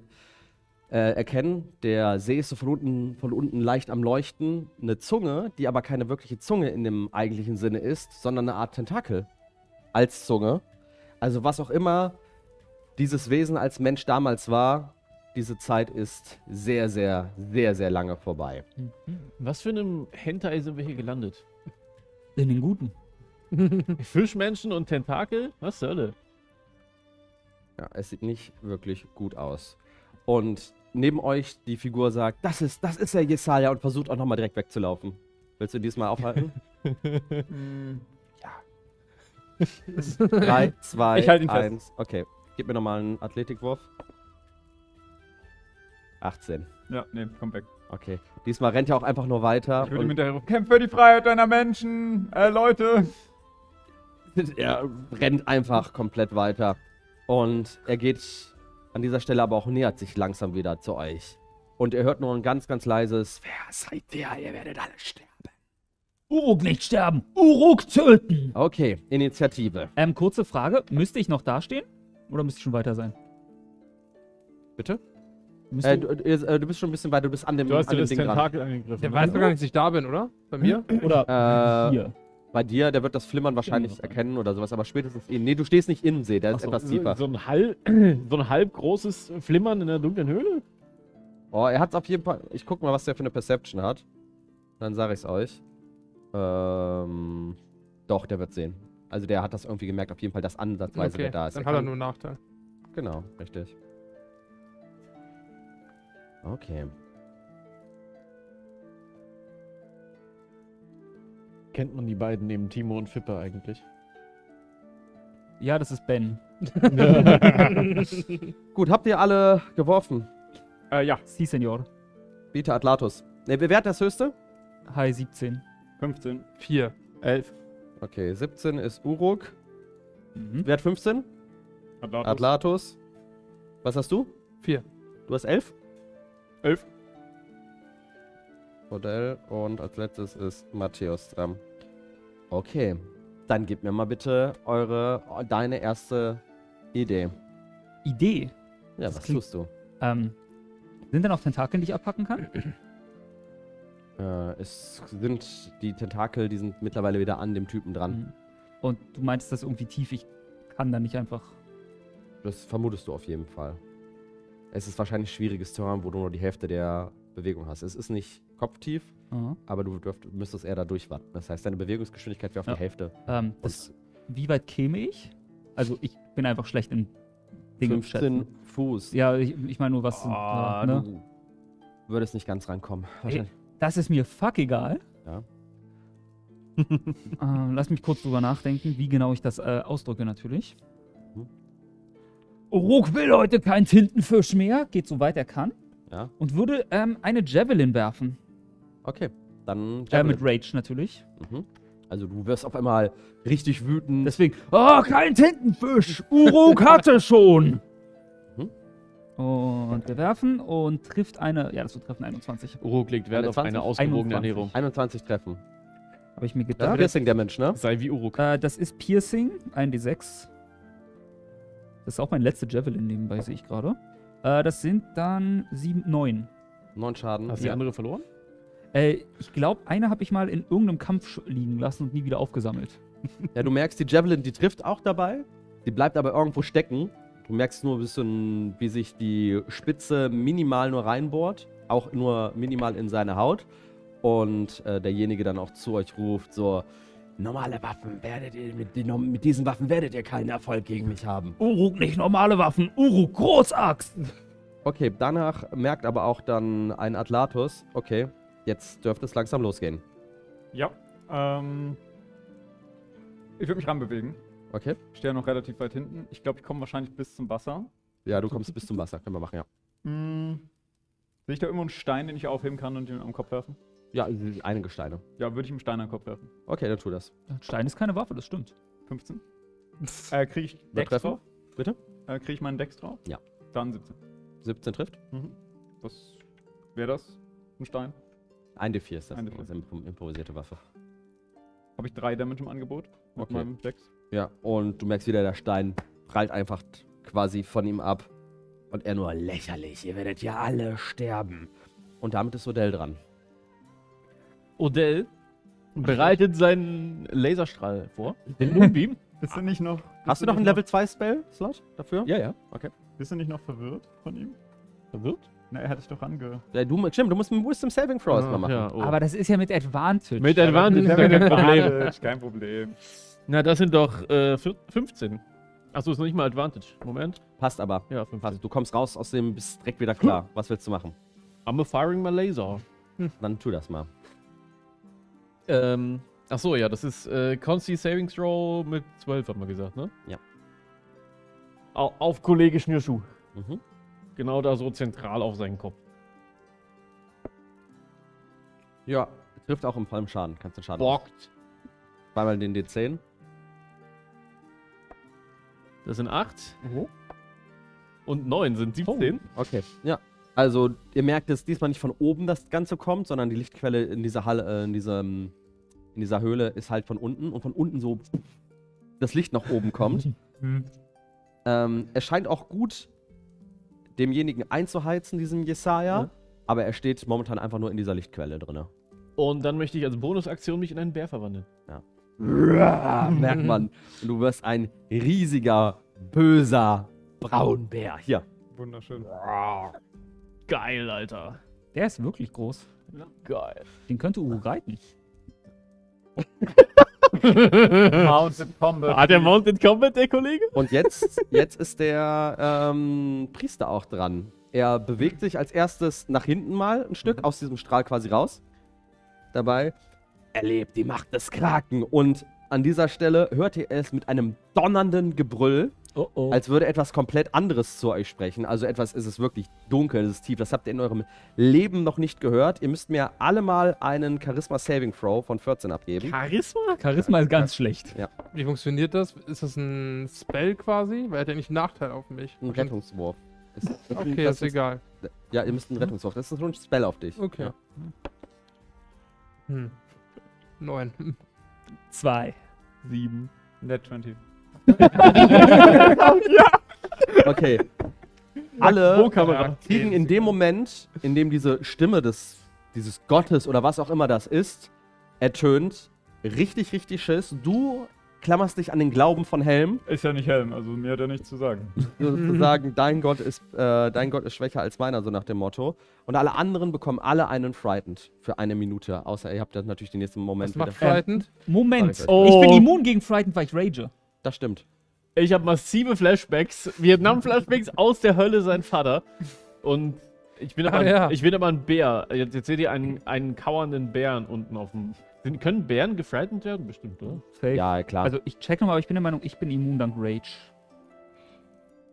äh, erkennen, der See ist so von unten, von unten leicht am Leuchten, eine Zunge, die aber keine wirkliche Zunge in dem eigentlichen Sinne ist, sondern eine Art Tentakel als Zunge. Also was auch immer dieses Wesen als Mensch damals war, diese Zeit ist sehr, sehr, sehr, sehr lange vorbei. Was für einem Hentai sind wir hier gelandet? In den Guten. (laughs) Fischmenschen und Tentakel? Was zur Hölle? Ja, es sieht nicht wirklich gut aus. Und neben euch die Figur sagt, das ist, das ist der Jesaja und versucht auch nochmal direkt wegzulaufen. Willst du diesmal aufhalten? (laughs) Drei, zwei, Ich halte ihn fest. eins. Okay, gib mir nochmal einen Athletikwurf. 18. Ja, nee, komm weg. Okay, diesmal rennt er auch einfach nur weiter. Ich würde ihm hinterher rufen, kämpf für die Freiheit deiner Menschen, äh, Leute. (laughs) er rennt einfach komplett weiter. Und er geht an dieser Stelle aber auch nähert sich langsam wieder zu euch. Und ihr hört nur ein ganz, ganz leises Wer seid ihr? Ihr werdet alle sterben. Uruk nicht sterben! Uruk töten! Okay, Initiative. Ähm, kurze Frage. Müsste ich noch dastehen? Oder müsste ich schon weiter sein? Bitte? Äh, du, äh, du bist schon ein bisschen weiter, du bist an dem, Du hast an dir das Ding dran. Tentakel angegriffen. Der ne? weiß doch gar nicht, dass ich da bin, oder? Bei mir? oder Äh, hier. Bei dir, der wird das Flimmern wahrscheinlich noch. erkennen oder sowas, aber spätestens ihn. Nee, du stehst nicht im See, der ist so, etwas tiefer. So ein, halb, (clears throat) so ein halb großes Flimmern in der dunklen Höhle? Oh, er hat's auf jeden Fall. Ich guck mal, was der für eine Perception hat. Dann sage ich's euch. Ähm. Doch, der wird sehen. Also der hat das irgendwie gemerkt, auf jeden Fall, dass ansatzweise Okay, der da ist. dann Er hat er nur einen Nachteil. Genau, richtig. Okay. Kennt man die beiden neben Timo und Fippe eigentlich? Ja, das ist Ben. (laughs) Gut, habt ihr alle geworfen? Äh, ja, Si, Senor. Bitte Atlatus. Ne, wer hat das höchste? Hi, 17. 15. Vier. Elf. Okay, 17 ist Uruk. Mhm. Wer hat 15? Atlatus. Atlatus. Was hast du? Vier. Du hast 11? Elf. Odell und als letztes ist Matthäus dran. Okay, dann gib mir mal bitte eure, deine erste Idee. Idee. Ja, Das was klingt- tust du? Ähm, sind da noch Tentakeln, die ich abpacken kann? (clears throat) Äh, es sind die Tentakel, die sind mittlerweile wieder an dem Typen dran. Mhm. Und du meintest das irgendwie tief, ich kann da nicht einfach. Das vermutest du auf jeden Fall. Es ist wahrscheinlich schwieriges Terrain, wo du nur die Hälfte der Bewegung hast. Es ist nicht kopftief, Aha. aber du dürft, müsstest eher da durchwarten. Das heißt, deine Bewegungsgeschwindigkeit wäre auf Ja. die Hälfte. Ähm, das, wie weit käme ich? Also ich bin einfach schlecht in Dinge 15 schätzen. Fuß. Ja, ich, ich meine nur, was sind, Ah, ja, ne? du würdest nicht ganz rankommen. Wahrscheinlich. Das ist mir fuck egal. Ja. (laughs) ähm, lass mich kurz drüber nachdenken, wie genau ich das äh, ausdrücke natürlich. Mhm. Uruk will heute kein Tintenfisch mehr, geht so weit er kann. Ja. Und würde ähm, eine Javelin werfen. Okay, dann Äh, mit Rage natürlich. Mhm. Also du wirst auf einmal richtig wütend. Deswegen, oh, kein Tintenfisch! Uruk hatte schon! (laughs) Mhm. Und wir werfen und trifft eine, ja, das wird treffen, 21. Uruk legt Wert auf eine 21, ausgewogene 21. Ernährung. 21 treffen. Habe ich mir Das ist gedacht. Piercing Damage, ne? Sei wie Uruk. Äh, das ist Piercing, 1d6. Das ist auch mein letzter Javelin nebenbei, sehe ich gerade. Äh, das sind dann 7, 9. 9 Schaden. Hast du die ja. andere verloren? Äh, ich glaube, eine habe ich mal in irgendeinem Kampf liegen lassen und nie wieder aufgesammelt. Ja, du merkst, die Javelin, die trifft auch dabei. Die bleibt aber irgendwo stecken. Du merkst nur ein bisschen, wie sich die Spitze minimal nur reinbohrt. Auch nur minimal in seine Haut. Und äh, derjenige dann auch zu euch ruft, so, normale Waffen werdet ihr, mit, mit diesen Waffen werdet ihr keinen Erfolg gegen mich haben. Uruk nicht normale Waffen, Uruk Großaxt! Okay, danach merkt aber auch dann ein Atlatus, okay, jetzt dürfte es langsam losgehen. Ja. Ähm, ich würde mich ranbewegen. Okay? Ich stehe ja noch relativ weit hinten. Ich glaube, ich komme wahrscheinlich bis zum Wasser. Ja, du kommst bis zum Wasser, können wir machen, ja. Hm. Sehe ich da irgendwo einen Stein, den ich aufheben kann und ihn am Kopf werfen? Ja, einige Steine. Ja, würde ich einen Stein an den Kopf werfen. Okay, dann tu das. Stein ist keine Waffe, das stimmt. 15. Äh, kriege ich Dex treffen? drauf? Bitte? Äh, kriege ich meinen Dex drauf? Ja. Dann 17. 17 trifft. Mhm. Was wäre das? Ein Stein? Ein D4 ist das. Ein D4. Das ist eine imp- improvisierte Waffe. Habe ich drei Damage im Angebot mit Okay. meinem Dex? Ja, und du merkst wieder, der Stein prallt einfach quasi von ihm ab. Und er nur lächerlich, ihr werdet ja alle sterben. Und damit ist Odell dran. Odell bereitet seinen Laserstrahl vor. Den Moonbeam. (laughs) Bist du nicht noch. Hast du noch einen Level 2 Spell-Slot dafür? ja, ja. Bist du nicht noch verwirrt von ihm? Verwirrt? Na, er hat dich doch ange... Ja, du, stimmt, du musst einen Wisdom Saving Throw erstmal machen. ja, oh. Aber das ist ja mit Advantage. Mit Advantage ist ja kein Problem. Kein Problem. Na, das sind doch äh, vier- 15. Achso, ist noch nicht mal Advantage. Moment. Passt aber. Ja, 15. Passt. Du kommst raus aus dem, bist direkt wieder klar. Was willst du machen? I'm a firing my laser. Dann tu das mal. Ähm, achso, ja, das ist äh, Consti Saving Throw mit 12, hat man gesagt, ne? Ja. Au auf Kollege Schnürschuh. Mhm. Genau da so zentral auf seinen Kopf. Ja, trifft auch im vollen Schaden. Kannst den Schaden. Bockt. Zweimal den D10. Das sind 8. Und 9 sind 17. Okay. Ja. Also, ihr merkt, dass diesmal nicht von oben das Ganze kommt, sondern die Lichtquelle in dieser Halle, äh, in diesem, in dieser Höhle ist halt von unten und von unten so das Licht nach oben kommt. (laughs) ähm, es scheint auch gut demjenigen einzuheizen, diesem Jesaja, Ja. aber er steht momentan einfach nur in dieser Lichtquelle drin. Und dann möchte ich als Bonusaktion mich in einen Bär verwandeln. (laughs) Merkt man. Und du wirst ein riesiger, böser Braunbär. Hier. Wunderschön. Geil, Alter. Der ist wirklich groß. Geil. Den könnte Uhu reiten. (laughs) Mounted (laughs) Combat. Hat der Mounted Combat, der Kollege? Und jetzt, jetzt ist der ähm, Priester auch dran. Er bewegt sich als erstes nach hinten mal ein Stück aus diesem Strahl quasi raus. Dabei erlebt die Macht des Kraken. Und an dieser Stelle hört ihr es mit einem donnernden Gebrüll, Oh oh. als würde etwas komplett anderes zu euch sprechen. Also etwas ist es wirklich dunkel, es ist tief. Das habt ihr in eurem Leben noch nicht gehört. Ihr müsst mir alle mal einen Charisma Saving Throw von 14 abgeben. Charisma? Charisma ist ganz schlecht. Wie funktioniert das? Ist das ein Spell quasi? Weil er hat ja nicht einen Nachteil auf mich. Ein Rettungswurf. Ist, Okay, das ist egal. Ja, ihr müsst einen Rettungswurf. Das ist so ein Spell auf dich. Okay. Ja. Hm. Neun. Zwei. 7. Net 20. Okay. Alle kriegen in dem Moment, in dem diese Stimme des, dieses Gottes oder was auch immer das ist, ertönt, richtig, richtig Schiss. Du klammerst dich an den Glauben von Helm, Ist ja nicht Helm, also mir hat er nichts zu sagen. sozusagen, dein Gott ist, äh, dein Gott ist schwächer als meiner, so nach dem Motto. Und alle anderen bekommen alle einen Frightened für eine Minute, außer ihr habt dann natürlich den nächsten Moment Was macht wieder. Frightened? Moment. Sorry. Ich bin Oh. immun gegen Frightened, weil ich rage. Das stimmt. Ich habe massive Flashbacks, Vietnam-Flashbacks aus der Hölle, sein Vater. Und ich bin aber, Ah, ein, ja. ich bin aber ein Bär. Jetzt, jetzt seht ihr einen, einen kauernden Bären unten auf dem. Sind, können Bären gefrightened werden? Bestimmt, oder? Safe. Ja, klar. Also ich check nochmal, aber ich bin der Meinung, ich bin immun dank Rage.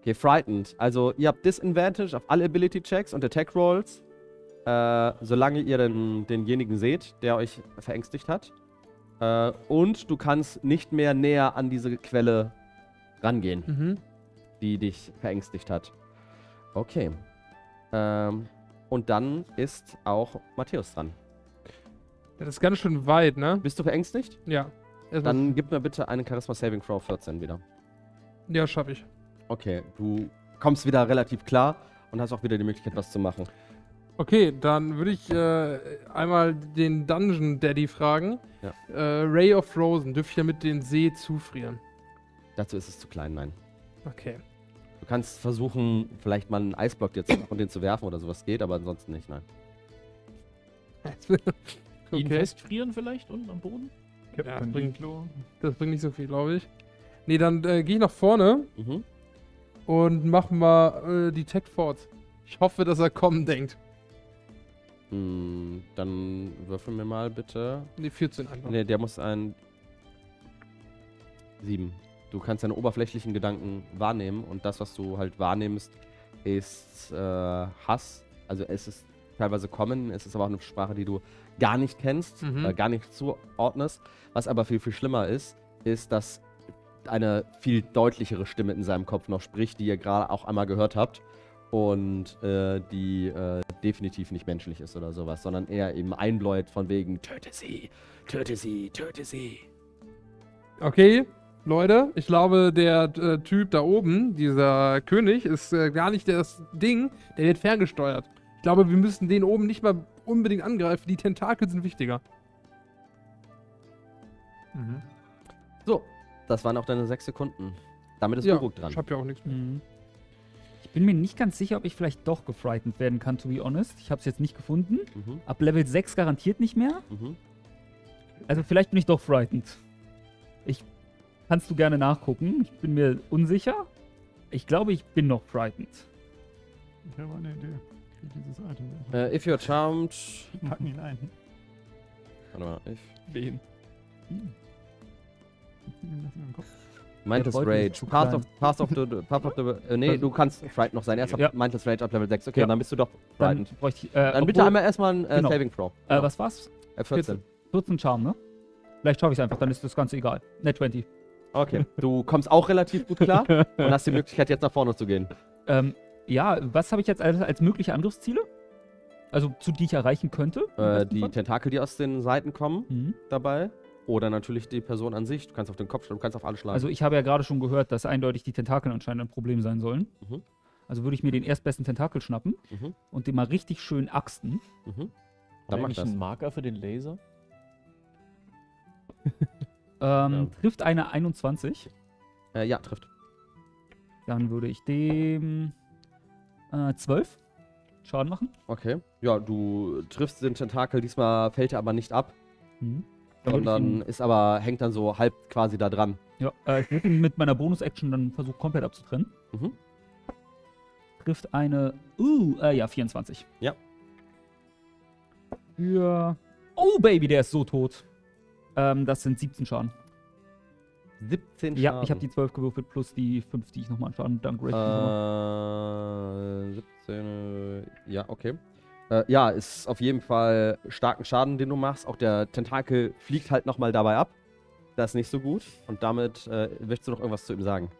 Okay, frightened. Also ihr habt Disadvantage auf alle Ability Checks und Attack Rolls, äh, solange ihr den, denjenigen seht, der euch verängstigt hat. Äh, und du kannst nicht mehr näher an diese Quelle rangehen, Mhm. die dich verängstigt hat. Okay. Ähm, und dann ist auch Matthäus dran. Das ist ganz schön weit, ne? Bist du verängstigt? Ja. Erstmal- Dann gib mir bitte einen Charisma Saving Throw 14 wieder. Ja, schaff ich. Okay, du kommst wieder relativ klar und hast auch wieder die Möglichkeit, was zu machen. Okay, dann würde ich äh, einmal den Dungeon Daddy fragen. Ja. Äh, Ray of Frozen, dürfte ich damit den See zufrieren? Dazu ist es zu klein, nein. Okay. Du kannst versuchen, vielleicht mal einen Eisblock dir zu machen und den zu werfen oder sowas geht, aber ansonsten nicht, nein. (laughs) Ihn okay. festfrieren vielleicht unten am Boden? Ja, das, bringt, das bringt nicht so viel, glaube ich. Nee, dann äh, gehe ich nach vorne Mhm. und mach mal äh, Detect Force. Ich hoffe, dass er kommen denkt. Mm, dann würfel mir mal bitte. Nee, 14 einfach. Ne, der muss ein. Sieben. Du kannst deine oberflächlichen Gedanken wahrnehmen und das, was du halt wahrnimmst, ist äh, Hass. Also es ist teilweise Kommen, es ist aber auch eine Sprache, die du gar nicht kennst, Mhm. äh, gar nicht zuordnest. Was aber viel, viel schlimmer ist, ist, dass eine viel deutlichere Stimme in seinem Kopf noch spricht, die ihr gerade auch einmal gehört habt und äh, die äh, definitiv nicht menschlich ist oder sowas, sondern eher eben einbläut von wegen töte sie, töte sie, töte sie. Okay, Leute, ich glaube, der äh, Typ da oben, dieser König, ist äh, gar nicht das Ding, der wird ferngesteuert. Ich glaube, wir müssen den oben nicht mal unbedingt angreifen. Die Tentakel sind wichtiger. Mhm. So, das waren auch deine sechs Sekunden. Damit ist ja, Uruk dran. ich hab ja auch nichts mehr. Mhm. Ich bin mir nicht ganz sicher, ob ich vielleicht doch gefrightened werden kann, to be honest. Ich habe es jetzt nicht gefunden. Mhm. Ab Level 6 garantiert nicht mehr. Mhm. Also vielleicht bin ich doch frightened. Ich kannst du gerne nachgucken. Ich bin mir unsicher. Ich glaube, ich bin noch frightened. Ich habe eine Idee dieses Item. Äh, if you're charmed. Packen ihn ein. Warte mal. If. Wen? Mindless Beutel ist Rage. Zu Path klein. of, Path of the. Path of the äh, nee, du kannst Fright noch sein. Erst Ja. Mindless Rage ab Level 6. Okay, Ja. dann bist du doch Dann frightened. bräuchte ich. Äh, Dann bitte obwohl- einmal erstmal ein äh, genau. Saving Throw. Äh, was war's? Äh, 14. 14 Charme, ne? Vielleicht schaffe ich es einfach, dann ist das Ganze egal. Net 20. Okay. (laughs) Du kommst auch relativ gut klar (laughs) und hast die Möglichkeit, jetzt nach vorne zu gehen. Ähm, ja, was habe ich jetzt als, als mögliche Angriffsziele? Also, zu die ich erreichen könnte? Äh, die Fall? Tentakel, die aus den Seiten kommen, Mhm. dabei. Oder natürlich die Person an sich. Du kannst auf den Kopf schlagen, du kannst auf alle schlagen. Also, ich habe ja gerade schon gehört, dass eindeutig die Tentakel anscheinend ein Problem sein sollen. Mhm. Also würde ich mir den erstbesten Tentakel schnappen Mhm. und den mal richtig schön axten. Mhm. Dann Dann mach eigentlich das. einen Marker für den Laser? (laughs) Ähm, Trifft eine 21, Äh, ja, trifft. dann würde ich dem äh, 12 Schaden machen. Okay. Ja, du triffst den Tentakel, diesmal fällt er aber nicht ab, Mhm. Sondern ist aber, hängt dann so halb quasi da dran. Ja, äh, ich würde ihn mit meiner Bonus-Action dann versuchen, komplett abzutrennen. Mhm. Trifft eine. Uh, äh, ja, 24. Ja. Für. Oh, Baby, der ist so tot. Ähm, das sind 17 Schaden. 17 Schaden. Ja, ich habe die 12 gewürfelt plus die 5, die ich nochmal an Schaden downgrade habe. Äh, 17. äh, Ja, okay. Äh, ja, ist auf jeden Fall starken Schaden, den du machst. Auch der Tentakel fliegt halt nochmal dabei ab. Das ist nicht so gut. Und damit äh, willst du noch irgendwas zu ihm sagen?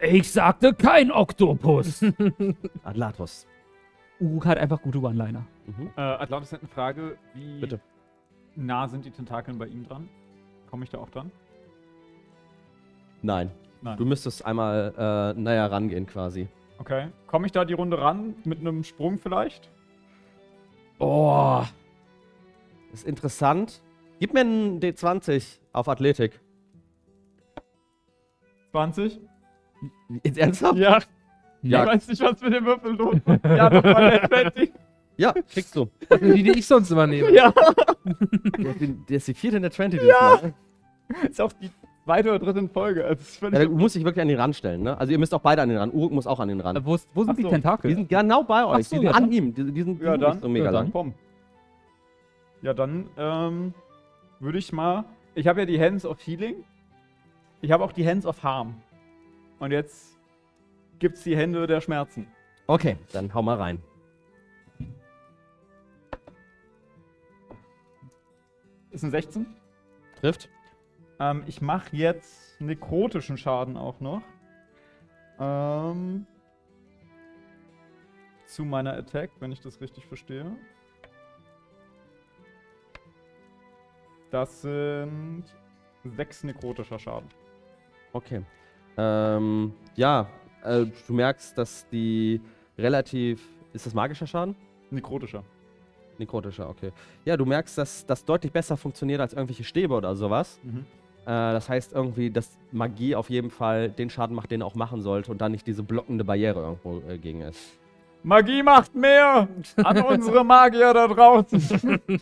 Ich sagte kein Oktopus! (laughs) Adlatos. Uruk hat einfach gute One-Liner. Mhm. Äh, Atlantis hat eine Frage. Wie Bitte. nah sind die Tentakeln bei ihm dran? Komme ich da auch dran? Nein. Nein. Du müsstest einmal äh, näher rangehen quasi. Okay. Komme ich da die Runde ran? Mit einem Sprung vielleicht? Oh. Ist interessant. Gib mir einen D20 auf Athletik. 20? Jetzt ernsthaft? Ja. Ja. Ich weiß nicht, was mit dem Würfel los ist. (laughs) Ja, nochmal der 20. Ja, kriegst du. (laughs) Das sind die, die ich sonst immer nehme. Ja. Der, ist die- der ist die vierte in der 20 diesmal. Ist auch die zweite oder dritte in Folge. Also ist völlig Ja, du musst dich wirklich an den Rand stellen, ne? Also ihr müsst auch beide an den Rand. Uruk muss auch an den Rand. Äh, wo, ist- wo sind Ach die so. Tentakel? Die sind genau bei euch. so, die sind ja, an ihm. Die, die sind, Ja, dann. so mega ja, lang. dann komm. Ja, dann ähm, würde ich mal. Ich habe ja die Hands of Healing. Ich habe auch die Hands of Harm. Und jetzt gibt's die Hände der Schmerzen. Okay, dann hau mal rein. Ist ein 16. Trifft. Ähm, ich mache jetzt nekrotischen Schaden auch noch. Ähm, zu meiner Attack, wenn ich das richtig verstehe. Das sind sechs nekrotischer Schaden. Okay. Ähm, ja, äh, du merkst, dass die relativ. Ist das magischer Schaden? Nekrotischer. Nekrotischer, okay. Ja, du merkst, dass das deutlich besser funktioniert als irgendwelche Stäbe oder sowas. Mhm. Äh, das heißt irgendwie, dass Magie auf jeden Fall den Schaden macht, den er auch machen sollte und dann nicht diese blockende Barriere irgendwo äh, gegen ist. Magie macht mehr an (laughs) unsere Magier da draußen. (laughs)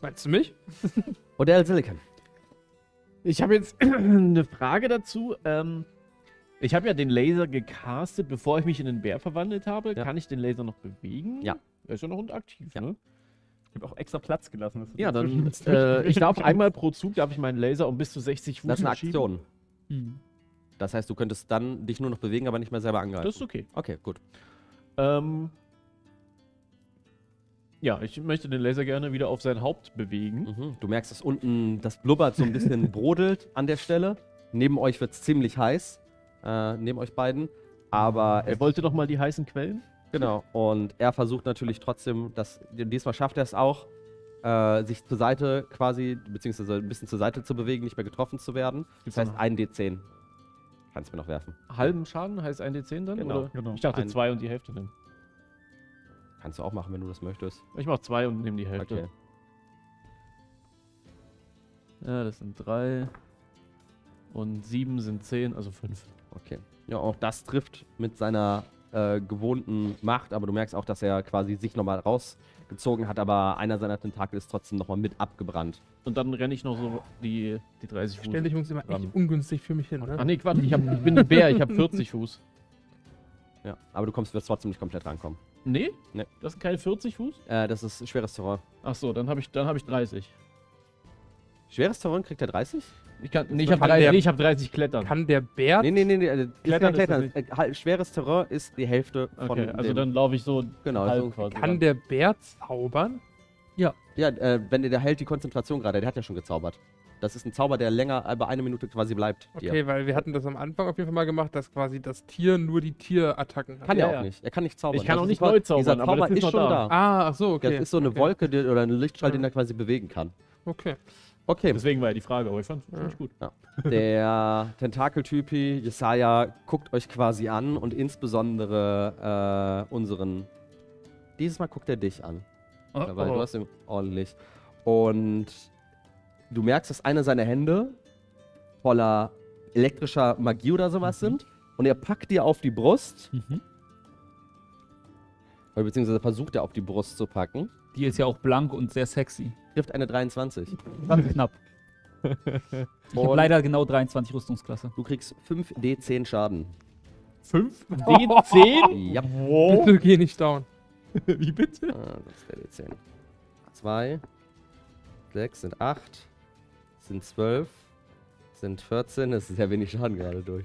Meinst du mich? (laughs) Oder El Silicon. Ich habe jetzt (clears throat) eine Frage dazu. Ähm, ich habe ja den Laser gecastet, bevor ich mich in den Bär verwandelt habe. Ja. Kann ich den Laser noch bewegen? Ja. Er ist ja noch aktiv, Ja. ne? Ich habe auch extra Platz gelassen. Ja, dann, äh, ich darf (laughs) einmal pro Zug, darf ich meinen Laser um bis zu 60 Fuß Das ist eine. Aktion. Hm. Das heißt, du könntest dann dich nur noch bewegen, aber nicht mehr selber angreifen. Das ist okay. okay, gut. Ähm, ja, ich möchte den Laser gerne wieder auf sein Haupt bewegen. Mhm. Du merkst, dass unten das blubbert so ein bisschen (laughs) brodelt an der Stelle. Neben euch wird es ziemlich heiß. Äh, neben euch beiden. Aber Er wollte doch mal die heißen Quellen. Genau. Und er versucht natürlich trotzdem, dass diesmal schafft er es auch, äh, sich zur Seite quasi, beziehungsweise ein bisschen zur Seite zu bewegen, nicht mehr getroffen zu werden. Gibt's Das heißt, noch- ein D10. Kannst du mir noch werfen. Halben Schaden heißt 1d10 dann? Genau, oder? genau. Ich dachte Ein- zwei und die Hälfte nehmen. Kannst du auch machen, wenn du das möchtest. Ich mach zwei und nehme die Hälfte. Okay. Ja, das sind drei. Und sieben sind zehn, also fünf. Okay. Ja, auch das trifft mit seiner äh, gewohnten Macht, aber du merkst auch, dass er quasi sich nochmal rausgezogen hat, aber einer seiner Tentakel ist trotzdem nochmal mit abgebrannt. Und dann renne ich noch so die, die 30 Fuß. Stell dich uns immer echt ungünstig für mich hin, Ach ne? nee, Quatsch, ich, hab, ich bin ein Bär, ich habe 40 Fuß. Ja, aber du kommst, wirst trotzdem nicht komplett rankommen. Nee? Nee. Das sind keine 40 Fuß? Äh, das ist schweres Terrain. Ach so, dann habe ich, dann hab ich 30. Schweres Terrain kriegt er 30? Ich kann, nee, ich habe kann 30, der- nee, ich hab 30 Klettern. Kann der Bär Nee, nee, nee, nee. äh, Klettern Klettern. Äh, halt, schweres Terrain ist die Hälfte von Okay, also dem, dann laufe ich so Genau, halb so- quasi Kann ran. der Bär zaubern? Ja, äh, wenn der, der hält die Konzentration gerade, der hat ja schon gezaubert. Das ist ein Zauber, der länger, über eine Minute quasi bleibt. dir. Okay, weil wir hatten das am Anfang auf jeden Fall mal gemacht, dass quasi das Tier nur die Tierattacken hat. Kann Ja, er auch ja. nicht. Er kann nicht zaubern. Ich kann Das auch nicht neu zaubern, Dieser aber Zauber das ist ist schon da. da. Ah, ach so, okay. Das ist so eine okay. Wolke die, oder ein Lichtstrahl, den Ja. er quasi bewegen kann. Okay. Okay, Deswegen war ja die Frage, aber ich fand Ja. es gut. der (laughs) Tentakeltypi Jesaja guckt euch quasi an und insbesondere äh, unseren. Dieses Mal guckt er dich an. Oh, Weil du hast ihn ordentlich. Und du merkst, dass eine seiner Hände voller elektrischer Magie oder sowas sind. Und er packt dir auf die Brust, Mhm. beziehungsweise versucht er auf die Brust zu packen. Die ist ja auch blank und sehr sexy. Trifft eine 23. Ganz knapp. (laughs) Ich habe leider genau 23 Rüstungsklasse. Du kriegst 5d10 Schaden. 5 (laughs) D10? Ja. Bitte geh nicht down. (laughs) Wie bitte? Ah, das ist der D10. 2, 6 sind 8, sind 12, sind 14, das ist ja wenig Schaden gerade durch.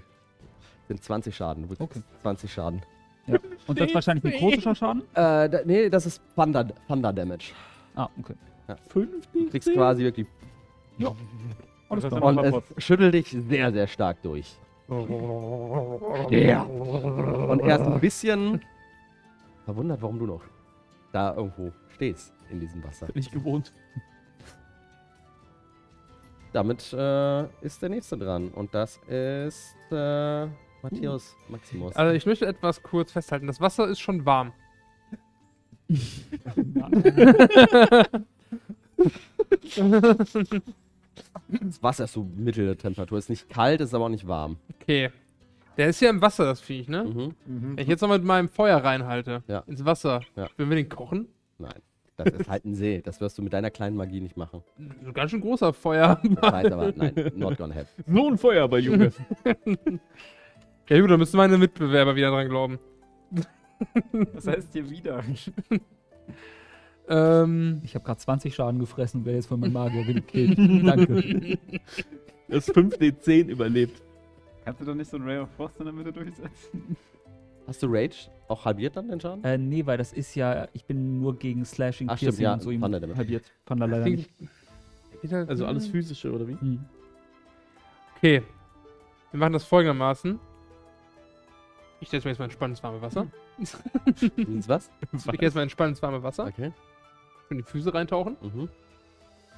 Sind 20 Schaden. Du Okay. 20 Schaden. Und das ist wahrscheinlich ein kritischer Schaden? Äh, da, nee, das ist Thunder, Thunder Damage. Ah, okay. 5 Du kriegst quasi wirklich. Alles Das klar. ist Und es schüttelt dich sehr, sehr stark durch. Ja. Und er ist ein bisschen verwundert, warum du noch da irgendwo stehst in diesem Wasser. Nicht gewohnt. Damit äh, ist der nächste dran. Und das ist äh, Matthäus Maximus. Also ich möchte etwas kurz festhalten. Das Wasser ist schon warm. Das Wasser ist so Mitteltemperatur. Ist nicht kalt, ist aber auch nicht warm. Okay. Der ist ja im Wasser, das Viech, ne? Mhm. Mhm. Wenn ich jetzt noch mit meinem Feuer reinhalte, Ja. ins Wasser, Ja. würden wir den kochen? Nein. Das ist halt ein See. Das wirst du mit deiner kleinen Magie nicht machen. Ein ganz schön großer Feuer. Ich weiß aber, nein, not gonna happen. So ein Feuerball, Junge. (laughs) Ja gut, da müssen meine Mitbewerber wieder dran glauben. (laughs) Das heißt hier wieder. Ähm, Ich habe gerade 20 Schaden gefressen und werde jetzt von meinem Magier gekillt. (laughs) Danke. Das 5D10 überlebt. Kannst du doch nicht so ein Ray of Frost in der Mitte durchsetzen? Hast du Rage auch halbiert dann den Schaden? Äh, nee, weil das ist ja, ich bin nur gegen Slashing, Ach, stimmt, Piercing ja, und so ihm Thunder Damage. halbiert. Thunder leider nicht. (laughs) Also alles physische, oder wie? Hm. Okay. Wir machen das folgendermaßen. Ich stelle mir jetzt mal ein spannendes warme Wasser. (laughs) Ins was? Ich gehe jetzt mal in spannendes warme Wasser. Okay. In die Füße reintauchen. Mhm.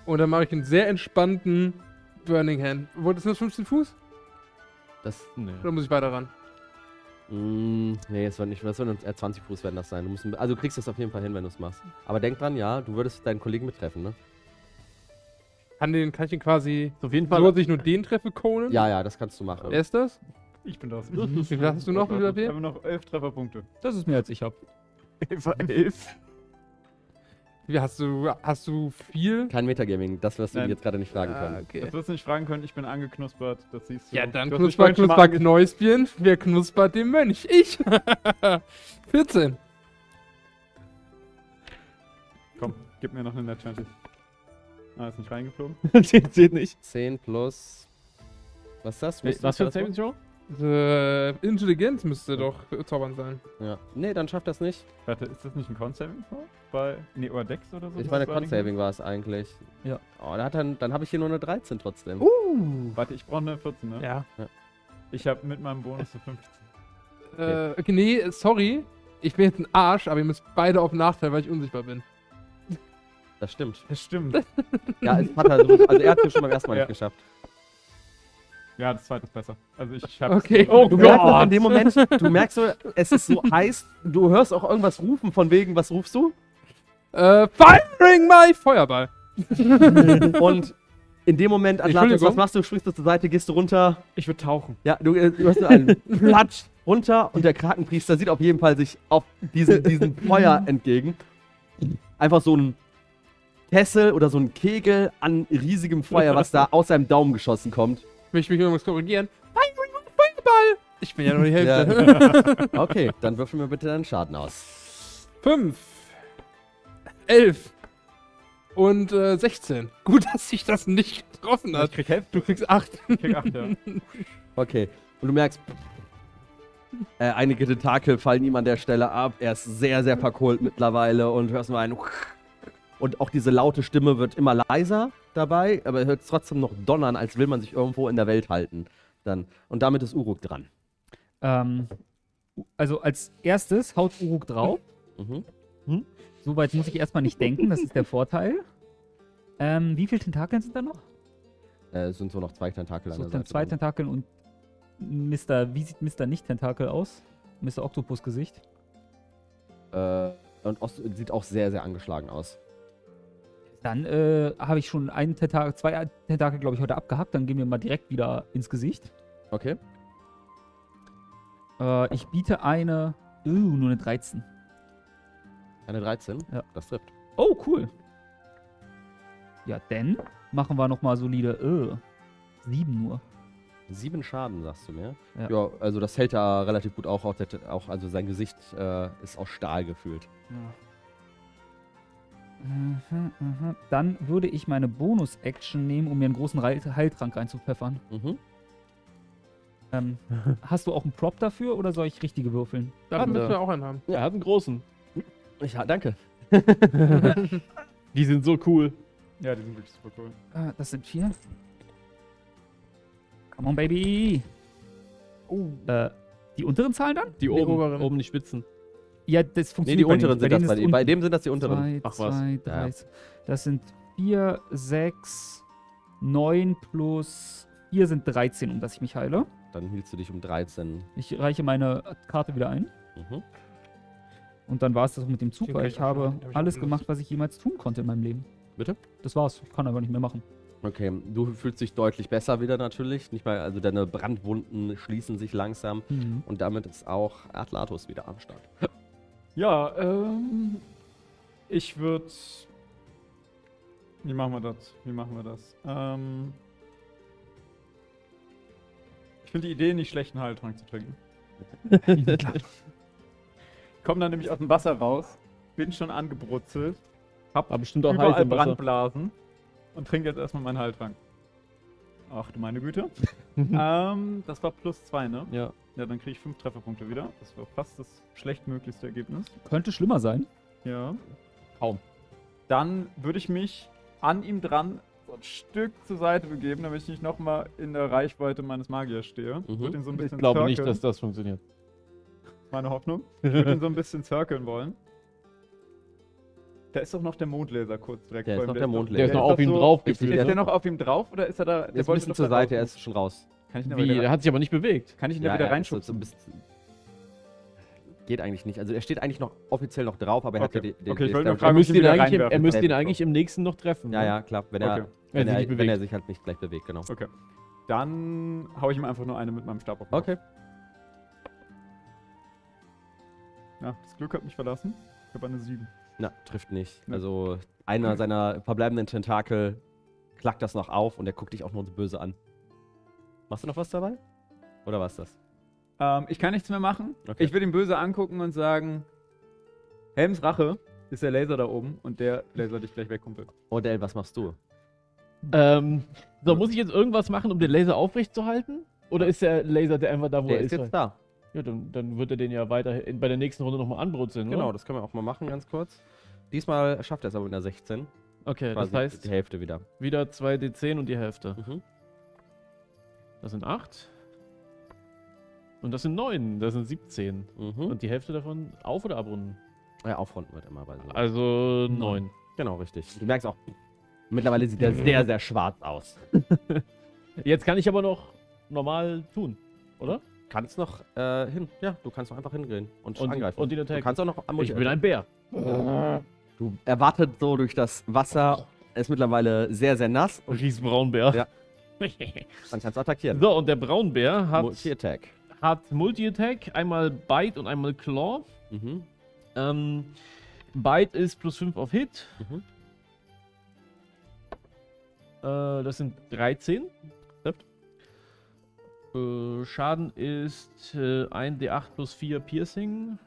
Und dann mache ich einen sehr entspannten Burning Hand. Wo das nur 15 Fuß? Das. Nee. Oder muss ich weiter ran? Mm, nee, es soll nicht. Das soll eher 20 Fuß werden das sein. Du musst, also du kriegst das auf jeden Fall hin, wenn du es machst. Aber denk dran, ja, du würdest deinen Kollegen mittreffen, ne? Kann, den, kann ich den quasi, Auf jeden so Fall. dass ich nur den treffe, Conan? Ja, ja, das kannst du machen. Wer ist das? Ich bin das. Wie viel hast du noch? Wie viel Ich HP? habe noch elf Trefferpunkte. Das ist mehr als ich habe. elf. Wie hast du, hast du viel? Kein Metagaming, das wirst du Nein. jetzt gerade nicht fragen Ah, können. okay. Das wirst du nicht fragen können, ich bin angeknuspert. Das siehst du. Ja, dann Du knusper, knusper, Knäuspchen. Wer knuspert den Mönch? Ich! (laughs) 14. Komm, gib mir noch eine Net 20. Ah, ist nicht reingeflogen. (laughs) Zählt nicht. 10 plus. Was ist das? Was für ein Saving Throw? Äh, Intelligenz müsste doch zaubern sein. Ja. Nee, dann schafft das nicht. Warte, ist das nicht ein Con-Saving? Bei. Nee, oder Dex oder so? Ich meine, Con-Saving war es eigentlich. Ja. Oh, da hat dann, dann habe ich hier nur eine 13 trotzdem. Uh! Warte, ich brauche eine 14, ne? Ja. Ich habe mit meinem Bonus eine 15. Äh, okay, nee, sorry. Ich bin jetzt ein Arsch, aber ihr müsst beide auf Nachteil, weil ich unsichtbar bin. Das stimmt. Das stimmt. Ja, es hat er, also er hat es schon beim ersten Mal Ja. nicht geschafft. Ja, das zweite ist besser. Also ich habe. Okay. Oh Du merkst das in dem Moment, (laughs) du merkst so, es ist so heiß, du hörst auch irgendwas rufen von wegen, was rufst du? Äh, firing my Feuerball. (laughs) Und In dem Moment, Atlantis, was machst du? Springst du zur Seite, gehst du runter. Ich würde tauchen. Ja, du, äh, du hast nur einen (laughs) Platsch runter und der Krakenpriester sieht auf jeden Fall sich auf diesen, diesen Feuer entgegen. Einfach so ein Kessel oder so ein Kegel an riesigem Feuer, was da aus seinem Daumen geschossen kommt. Will ich mich übrigens korrigieren? Feuerball! Ich bin ja nur die Hälfte. (laughs) Okay, dann würfel mir bitte deinen Schaden aus. Fünf. Elf. Und äh, 16. Gut, (laughs) dass sich das nicht getroffen Ich hat. krieg Hälfte. Du kriegst 8. Ich krieg 8, ja. (laughs) Okay. Und du merkst, äh, einige Tentakel fallen ihm an der Stelle ab. Er ist sehr, sehr verkohlt mittlerweile und hörst nur einen. Und auch diese laute Stimme wird immer leiser dabei, aber er hört trotzdem noch donnern, als will man sich irgendwo in der Welt halten. Dann. Und damit ist Uruk dran. Ähm, also als erstes haut Uruk drauf. Mhm. Soweit muss ich erstmal nicht denken, das ist der Vorteil. Ähm, wie viele Tentakeln sind da noch? Äh, es sind so noch zwei Tentakel So, an der Seite. zwei Tentakeln und Mr. Wie sieht Mr. Nicht-Tentakel aus? Mr. Oktopus-Gesicht. äh, und sieht auch sehr, sehr angeschlagen aus. Dann äh, habe ich schon einen Tentakel, zwei Tentakel, glaube ich, heute abgehackt. Dann gehen wir mal direkt wieder ins Gesicht. Okay. Äh, ich biete eine. Uh, nur eine 13. Eine 13? Ja. Das trifft. Oh, cool. Ja, dann machen wir nochmal solide. Äh, sieben nur. Sieben Schaden, sagst du mir. Ja. Ja, also das hält da relativ gut auch. Auch, auch also sein Gesicht äh, ist aus Stahl gefühlt. Mhm, mhm. Dann würde ich meine Bonus-Action nehmen, um mir einen großen Heil Heiltrank reinzupfeffern. Mhm. Ähm, (laughs) hast du auch einen Prop dafür oder soll ich richtige würfeln? Da müssen wir. auch einen haben. Ja, er hat einen großen. Ja, danke. (laughs) Die sind so cool. Ja, die sind wirklich super cool. Äh, das sind vier. Come on, baby. Oh. Äh, die unteren Zahlen dann? Die Die oben, oberen. oben die Spitzen. Ja, das Nee, funktioniert die bei unteren denen sind nicht. das bei denen Bei dem sind das die unteren. Zwei, Ach was. zwei, drei. Das sind vier, sechs, neun plus vier sind 13, um das ich mich heile. Dann hielst du dich um 13. Ich reiche meine Karte wieder ein. Mhm. Und dann war es das mit dem Zug, weil ich ich habe ich alles gemacht, was ich jemals tun konnte in meinem Leben. Bitte? Das war's. Kann aber nicht mehr machen. Okay, du fühlst dich deutlich besser wieder natürlich. Nicht mal, also deine Brandwunden schließen sich langsam. Und damit ist auch Atlatus wieder am Start. Ja, ähm. Ich würde. Wie machen wir das? Wie machen wir das? Ähm. Ich finde die Idee nicht schlecht, einen Heiltrank zu trinken. (laughs) Komm dann nämlich aus dem Wasser raus, bin schon angebrutzelt, hab Aber bestimmt auch überall. Brandblasen und trinke jetzt erstmal meinen Heiltrank. Ach du meine Güte. (laughs) ähm, das war plus zwei, ne? Ja. Ja, dann kriege ich fünf Trefferpunkte wieder. Das war fast das schlechtmöglichste Ergebnis. Könnte schlimmer sein. Ja. Kaum. Dann würde ich mich an ihm dran so ein Stück zur Seite begeben, damit ich nicht nochmal in der Reichweite meines Magiers stehe. Mhm. Würde ihn so ein Ich bisschen glaube nicht, circlen. dass das funktioniert. Meine Hoffnung. (laughs) Ich würde ihn so ein bisschen circlen wollen. Da ist doch noch der Mondlaser kurz direkt Der vor ist ihm. noch der doch- Mondlaser. Der ist noch auf ihm so- drauf gefühlt. Ist der der noch auf ihm drauf oder ist er da? Der ist ein bisschen zur Seite, er ist schon raus. Kann ich ihn Wie? wieder, Der hat sich aber nicht bewegt. kann ich ihn da wieder er reinschubsen? so ein bisschen- Geht eigentlich nicht. Also er steht eigentlich noch offiziell noch drauf, aber er Okay. hat ja die, die, Okay, ich wollte nur Er fragen, müsste ihn wieder eigentlich, im, er reinwerfen müsste ihn eigentlich im nächsten noch treffen. Ja, ne? ja, klar. Wenn er, Okay. wenn, sich er, nicht wenn er bewegt. sich halt nicht gleich bewegt, genau. Okay. Dann hau ich ihm einfach nur eine mit meinem Stab auf. den Kopf. Okay. Ja, das Glück hat mich verlassen. Ich habe eine 7. Na, trifft nicht. Ne. Also einer seiner verbleibenden Tentakel klackt das noch auf und er guckt dich auch nur so böse an. Machst du noch was dabei? Oder was das? Ähm, ich kann nichts mehr machen. Okay. Ich würde ihn böse angucken und sagen: Helms Rache ist der Laser da oben und der laser dich gleich weg, Kumpel. Odell, was machst du? Ähm, so, muss ich jetzt irgendwas machen, um den Laser aufrechtzuerhalten? Oder ist der Laser der einfach da, wo Der er ist ist? jetzt da. Ja, dann, dann wird er den ja weiter in, bei der nächsten Runde nochmal anbrutzeln, Genau, oder? das können wir auch mal machen, ganz kurz. Diesmal schafft er es aber in der 16. Okay, das Quasi heißt die Hälfte wieder. wieder 2d10 und die Hälfte. Mhm. Das sind 8. Und das sind 9, das sind 17. Mhm. Und die Hälfte davon auf- oder abrunden? ja, aufrunden wird immer bei so. Also 9. Genau, richtig. Du merkst auch, mittlerweile sieht er sehr, sehr schwarz aus. (laughs) Jetzt kann ich aber noch normal tun, oder? Kannst noch äh, hin. Ja, du kannst noch einfach hingehen und, Und, angreifen. und ihn du attacken. kannst auch noch am Ich bin ein Bär. Du erwartet so durch das Wasser Er ist mittlerweile sehr, sehr nass und Riesenbraunbär. Ja. (laughs) dann kannst du attackieren. So, und der Braunbär hat, Multi-Attack. hat Multi-Attack, einmal Bite und einmal Claw. Mhm. Ähm, Bite ist plus 5 auf Hit. Mhm. Äh, das sind 13. Trifft. Äh, Schaden ist äh, 1d8 plus 4 Piercing.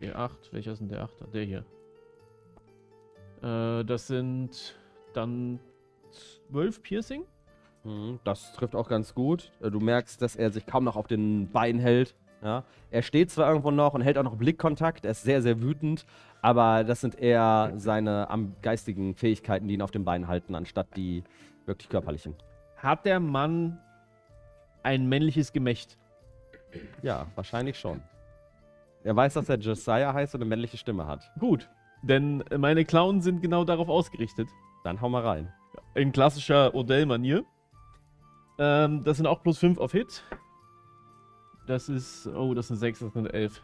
D8, welcher ist denn der 8? Der hier. Äh, das sind dann 12 Piercing. Mhm, Das trifft auch ganz gut. Äh, Du merkst, dass er sich kaum noch auf den Beinen hält. Ja? Er steht zwar irgendwo noch und hält auch noch Blickkontakt. Er ist sehr, sehr wütend. Aber das sind eher seine am geistigen Fähigkeiten, die ihn auf den Beinen halten, anstatt die wirklich körperlichen. Hat der Mann ein männliches Gemächt? Ja, wahrscheinlich schon. Er weiß, dass er Josiah heißt und eine männliche Stimme hat. Gut, denn meine Clowns sind genau darauf ausgerichtet. Dann hau mal rein. In klassischer Odell-Manier. Ähm, das sind auch plus 5 auf Hit. Das ist. Oh, das sind 6, das sind 11.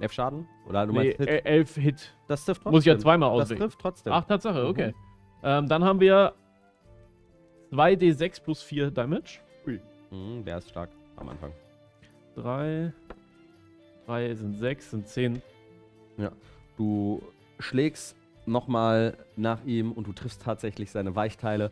Elf Schaden? Oder du Nee, meinst Hit? äh, 11 Hit. das trifft trotzdem. Muss ich ja zweimal Das auswählen. trifft trotzdem. Ach, Tatsache, Mhm. okay. Ähm, dann haben wir 2d6 plus 4 Damage. Mhm, der ist stark am Anfang. 3. 3 sind 6, sind 10. Du schlägst nochmal nach ihm und du triffst tatsächlich seine Weichteile.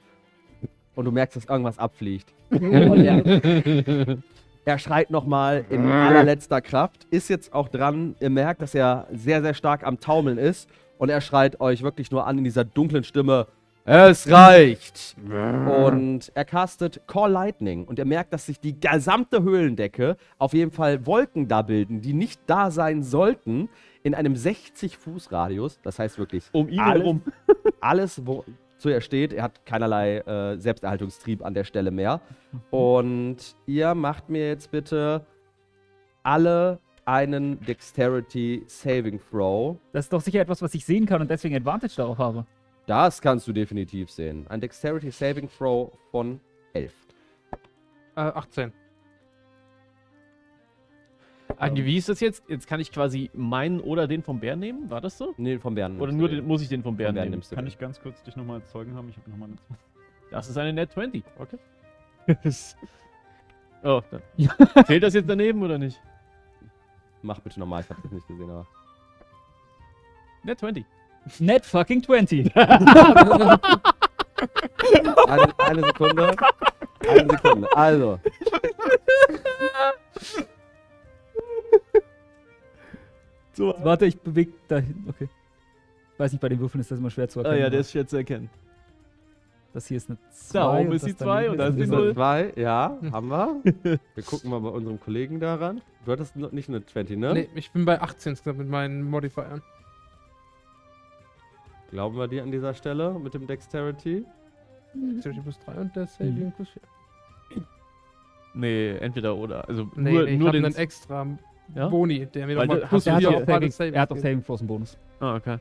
Und du merkst, dass irgendwas abfliegt. (laughs) er, er schreit nochmal in allerletzter Kraft. Ist jetzt auch dran. Ihr merkt, dass er sehr, sehr stark am Taumeln ist. Und er schreit euch wirklich nur an in dieser dunklen Stimme. Es reicht! Und er castet Call Lightning. Und er merkt, dass sich die gesamte Höhlendecke auf jeden Fall Wolken da bilden, die nicht da sein sollten, in einem 60-Fuß-Radius. Das heißt wirklich Um ihn alles, herum. (laughs) alles, wozu er steht. Er hat keinerlei äh, Selbsterhaltungstrieb an der Stelle mehr. Und ihr macht mir jetzt bitte alle einen Dexterity Saving Throw. Das ist doch sicher etwas, was ich sehen kann und deswegen Advantage darauf habe. Das kannst du definitiv sehen. Ein Dexterity Saving Throw von 11. Äh, 18. Ah, wie ist das jetzt? Jetzt kann ich quasi meinen oder den vom Bär nehmen? War das so? Nee, vom Bären. Oder nur den, muss ich den vom Bären Vom Bären nehmen? Kann ich ganz kurz dich nochmal als Zeugen haben? Ich habe nochmal eine Das ist eine Net 20. Okay. (laughs) oh, dann. (laughs) Zählt das jetzt daneben oder nicht? Mach bitte nochmal, ich hab das nicht gesehen, aber. Net 20. Net fucking 20. (laughs) Eine, eine Sekunde. Eine Sekunde. Also. So. Warte, ich bewege dahin. Okay. Ich weiß nicht, bei den Würfeln ist das immer schwer zu Ah erkennen. ja, der aber ist schwer zu erkennen. Das hier ist eine 2. Da oben ist die zwei und da ist die Null. Zwei, ja, (laughs) haben wir. Wir gucken mal bei unserem Kollegen daran. Du hattest noch nicht eine 20, ne? Nee, ich bin bei 18 insgesamt mit meinen Modifiern. Glauben wir dir an dieser Stelle mit dem Dexterity? Dexterity plus 3 und der Saving plus 4. Nee, entweder oder. Also Nee, nur, nee, ich nur den. einen extra Ja? Boni, der mir Weil nochmal plus 4 hier- auf beide Savings Er hat auch. Saving Throws einen Bonus. Ah, okay.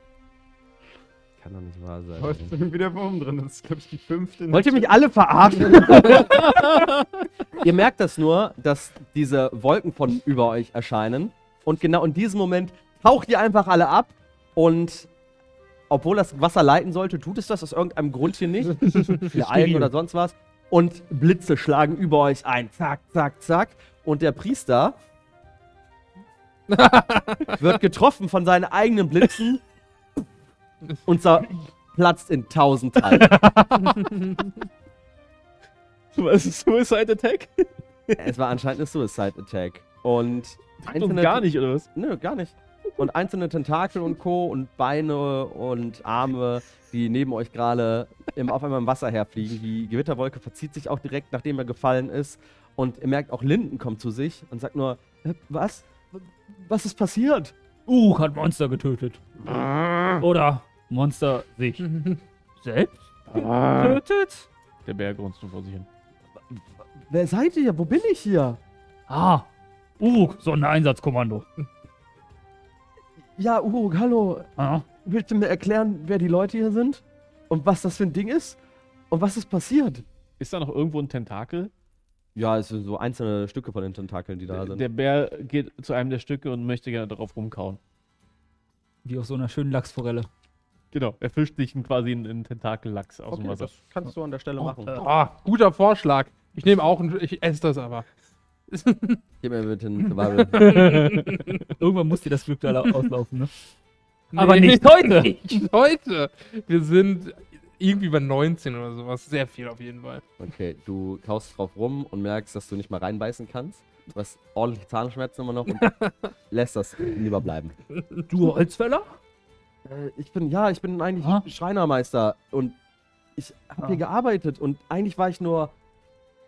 Kann doch nicht wahr sein. Ich bin wieder Wurm drin. Das ist, glaube ich, die fünfte. Wollt ihr mich alle verarschen? (laughs) ihr merkt das nur, dass diese Wolken von über euch erscheinen. Und genau in diesem Moment taucht ihr einfach alle ab. Und obwohl das Wasser leiten sollte, tut es das aus irgendeinem Grund hier nicht. (laughs) Viele Algen oder sonst was. Und Blitze schlagen über euch ein. Zack, zack, zack. Und der Priester (laughs) wird getroffen von seinen eigenen Blitzen und zerplatzt in tausend Teile. (laughs) Was ist Suicide Attack? Es war anscheinend eine Suicide Attack. Und Und gar nicht, oder was? Nö, gar nicht. Und einzelne Tentakel und Co. und Beine und Arme, die neben euch gerade im, auf einmal im Wasser herfliegen. Die Gewitterwolke verzieht sich auch direkt, nachdem er gefallen ist. Und ihr merkt, auch Linden kommt zu sich und sagt nur, "Äh, was? Was ist passiert? Uh, hat Monster getötet. Oder Monster sich (laughs) selbst getötet? Der Bär grunzt nur vor sich hin. Wer seid ihr? Wo bin ich hier? Ah, uh, Sondereinsatzkommando. Ja, Uruk, hallo. Ah, Willst du mir erklären, wer die Leute hier sind? Und was das für ein Ding ist? Und was ist passiert? Ist da noch irgendwo ein Tentakel? Ja, es sind so einzelne Stücke von den Tentakeln, die da sind. Der Bär geht zu einem der Stücke und möchte gerne darauf rumkauen. wie auf so einer schönen Lachsforelle. Genau, er fischt sich quasi einen, einen Tentakellachs aus dem Okay, Wasser. das kannst du an der Stelle machen. Ah, guter Vorschlag. Ich nehme auch ein, ich esse das aber. (laughs) Gib mir bitte einen (laughs) Survival. Irgendwann muss dir das Glück da lau- auslaufen, ne? Nee, Aber nicht heute. (laughs) Nicht heute. Wir sind irgendwie bei 19 oder sowas. Sehr viel auf jeden Fall. Okay, du kaust drauf rum und merkst, dass du nicht mal reinbeißen kannst. Du hast ordentlich Zahnschmerzen immer noch und lässt das lieber bleiben. Du Holzfäller? Äh, ich bin, ja, ich bin eigentlich Ah. Schreinermeister und ich habe Ah. hier gearbeitet und eigentlich war ich nur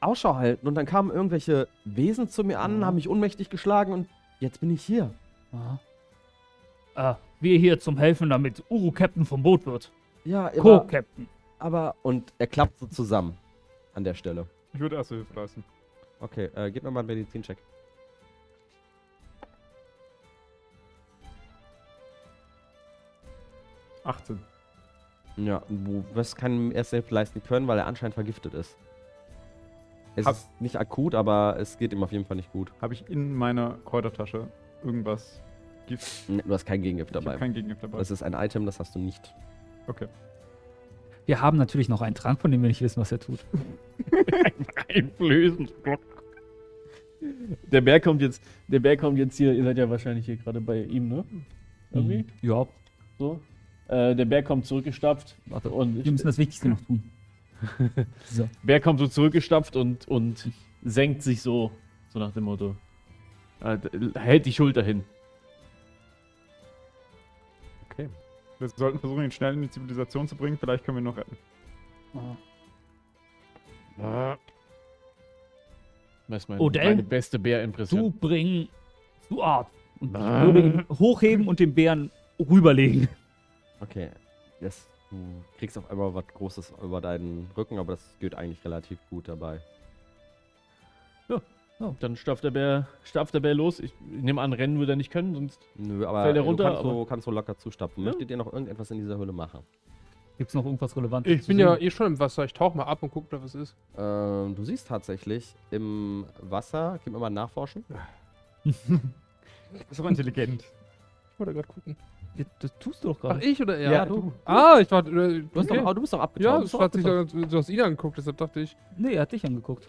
Ausschau halten und dann kamen irgendwelche Wesen zu mir an, Ah. haben mich ohnmächtig geschlagen und jetzt bin ich hier. Aha. Ah, wir hier zum Helfen, damit Uru Captain vom Boot wird. Ja, aber, Co-Captain. aber und er klappt so zusammen an der Stelle. Ich würde erste Hilfe leisten. Okay, äh, gib mir mal einen Medizincheck. Achtzehn. Ja, du wirst keinen erste Hilfe leisten können, weil er anscheinend vergiftet ist. Es Hab- ist nicht akut, aber es geht ihm auf jeden Fall nicht gut. Habe ich in meiner Kräutertasche irgendwas Gift? Nee, Du hast kein Gegengift dabei. kein Gegengift dabei. Das ist ein Item, das hast du nicht. Okay. Wir haben natürlich noch einen Trank, von dem wir nicht wissen, was er tut. (laughs) Einflößend. Der Bär kommt jetzt, der Bär kommt jetzt hier, ihr seid ja wahrscheinlich hier gerade bei ihm, ne? Irgendwie? Ja, So. Äh, der Bär kommt zurückgestapft. warte. Und Wir müssen das Wichtigste noch tun. (laughs) so. Bär kommt so zurückgestapft und, und senkt sich so, so nach dem Motto. Äh, d- hält die Schulter hin. Okay. Wir sollten versuchen, ihn schnell in die Zivilisation zu bringen. Vielleicht können wir ihn noch retten. Das ist Odell? meine beste Du Bärimpression. bring zu Art. Und ich Ah. würde ihn hochheben und den Bären rüberlegen. Okay. Yes. Du kriegst auf einmal was Großes über deinen Rücken, aber das geht eigentlich relativ gut dabei. Dann stapft der Bär, stapft der Bär los. Ich nehme an, rennen würde er nicht können, sonst. Nö, aber Fällt er runter, du kannst, so, aber- kannst so locker zustapfen. Ja. Möchtet ihr noch irgendetwas in dieser Höhle machen? Gibt es noch irgendwas Relevantes? Ich zu bin sehen? ja eh schon im Wasser. Ich tauche mal ab und gucke, da was ist. Ähm, du siehst tatsächlich im Wasser, gib mir mal nachforschen. (laughs) Ist aber intelligent. Ich wollte gerade gucken. Ja, Das tust du doch Ach, gerade. ich oder er? Ja, du. Ah, ich war. Äh, Du, hast okay. doch, du bist doch Ja, abgetaucht. Bist doch hat sich du hast ihn angeguckt, deshalb dachte ich. Nee, er hat dich angeguckt.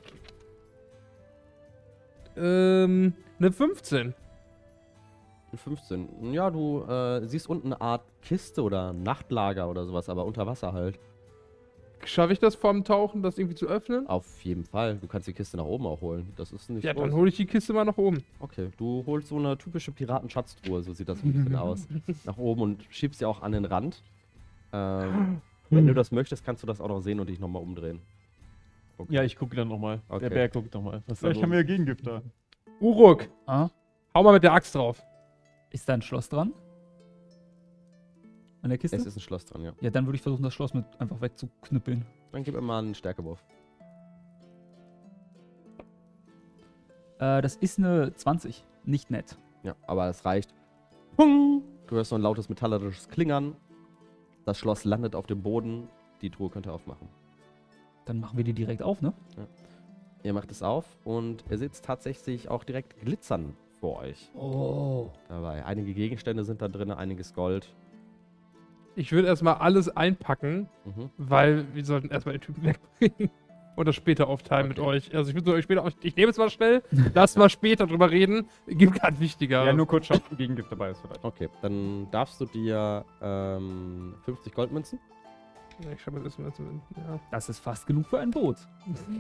Ähm, eine 15. 15. Ja, du äh, siehst unten eine Art Kiste oder Nachtlager oder sowas, aber unter Wasser halt. Schaffe ich das vorm Tauchen, das irgendwie zu öffnen? Auf jeden Fall. Du kannst die Kiste nach oben auch holen. Das ist nicht Ja, groß. dann hole ich die Kiste mal nach oben. Okay, du holst so eine typische Piratenschatztruhe, so sieht das ein bisschen (laughs) aus. Nach oben und schiebst sie auch an den Rand. Ähm, (laughs) wenn du das möchtest, kannst du das auch noch sehen und dich nochmal umdrehen. Okay. Ja, ich gucke dann nochmal. Okay. Der Bär guckt nochmal. Was da Vielleicht haben wir ja Gegengift da. Uruk, Ah, hau mal mit der Axt drauf. ist da ein Schloss dran? An der Kiste? Es ist ein Schloss dran, ja. ja, dann würde ich versuchen, das Schloss mit einfach wegzuknüppeln. Dann gib mir mal einen Stärkewurf. Äh, das ist eine 20. Nicht nett. Ja, aber es reicht. Pung! Du hörst so ein lautes metallisches Klingern. Das Schloss landet auf dem Boden. Die Truhe könnt ihr aufmachen. Dann machen wir die direkt auf, ne? Ihr macht es auf und ihr seht tatsächlich auch direkt glitzern vor euch Oh. dabei. Einige Gegenstände sind da drin, einiges Gold. Ich würde erstmal alles einpacken, Mhm. weil wir sollten erstmal den Typen (laughs) wegbringen. Und das später aufteilen mit Okay. euch. Also ich würde euch später. Ich nehme jetzt mal schnell, (laughs) lass mal später drüber reden. Gibt gerade wichtiger. Ja, nur kurz schauen, ob ein Gegengift dabei ist vielleicht. Okay, dann darfst du dir ähm, 50 Goldmünzen. Ich schreibe das mal. Ja. Das ist fast genug für ein Boot.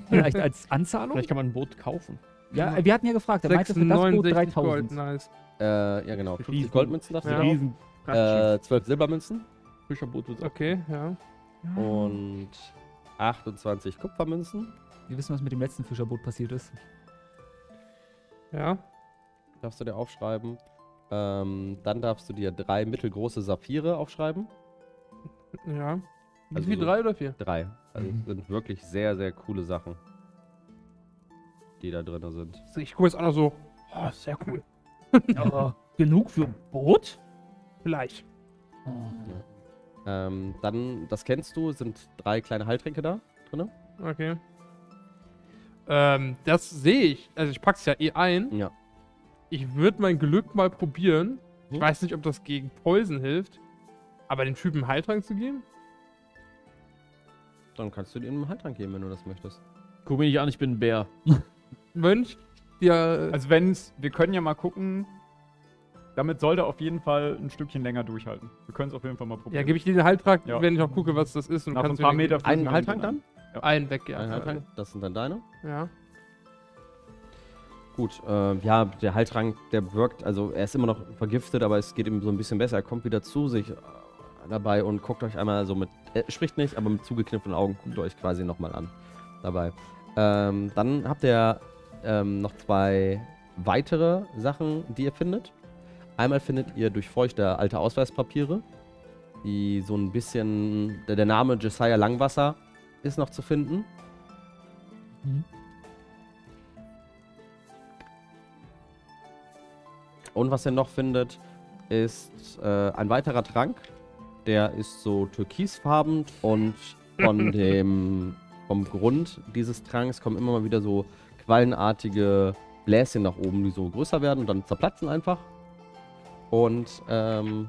Vielleicht als (laughs) Anzahlung? Vielleicht kann man ein Boot kaufen. Ja, wir hatten ja gefragt. Er meinte für das Boot 96 Gold, 3000. nice. Äh, ja genau, 50 Riesen- Goldmünzen darfst du Ja. Riesen. Äh, 12 Silbermünzen Fischerboot wird auch. Okay, ja. und 28 Kupfermünzen. Wir wissen, was mit dem letzten Fischerboot passiert ist. Ja. Darfst du dir aufschreiben. Ähm, dann darfst du dir drei mittelgroße Saphire aufschreiben. Ja. Wie Also viel? so- Drei oder vier? Drei. Also Mhm. sind wirklich sehr, sehr coole Sachen, die da drin sind. Ich gucke jetzt auch noch so. Oh, sehr cool. Aber genug für ein Boot? Vielleicht. Ähm, dann, das kennst du, sind drei kleine Heiltränke da drin. Okay. Ähm, das sehe ich. Also ich pack's ja eh ein. Ja. Ich würde mein Glück mal probieren. Ich Hm? weiß nicht, ob das gegen Poison hilft. Aber den Typen Heiltrank zu geben? Dann kannst du dir einen Heiltrank geben, wenn du das möchtest. Guck mich nicht an, ich bin ein Bär. Mönch? Ja, Also wenn's, wir können ja mal gucken. Damit sollte auf jeden Fall ein Stückchen länger durchhalten. Wir können es auf jeden Fall mal probieren. ja gebe ich dir den Heiltrank, Ja. wenn ich auch gucke, was das ist. Und Nach ein paar Meter. Einen wir dann? Einen weg, ja. Ein Heiltrank? Das sind dann deine? Ja. Gut, äh, ja, der Heiltrank, der wirkt, also er ist immer noch vergiftet, aber es geht ihm so ein bisschen besser. Er kommt wieder zu sich äh, dabei und guckt euch einmal so mit, er spricht nicht, aber mit zugekniffenen Augen guckt euch quasi nochmal an dabei. Ähm, dann habt ihr ähm, noch zwei weitere Sachen, die ihr findet. Einmal findet ihr durchfeuchte alte Ausweispapiere, die so ein bisschen, der, Name Josiah Langwasser ist noch zu finden. Mhm. Und was ihr noch findet, ist äh, ein weiterer Trank. Der ist so türkisfarben und von (laughs) dem vom Grund dieses Tranks kommen immer mal wieder so quallenartige Bläschen nach oben, die so größer werden und dann zerplatzen einfach. Und ähm,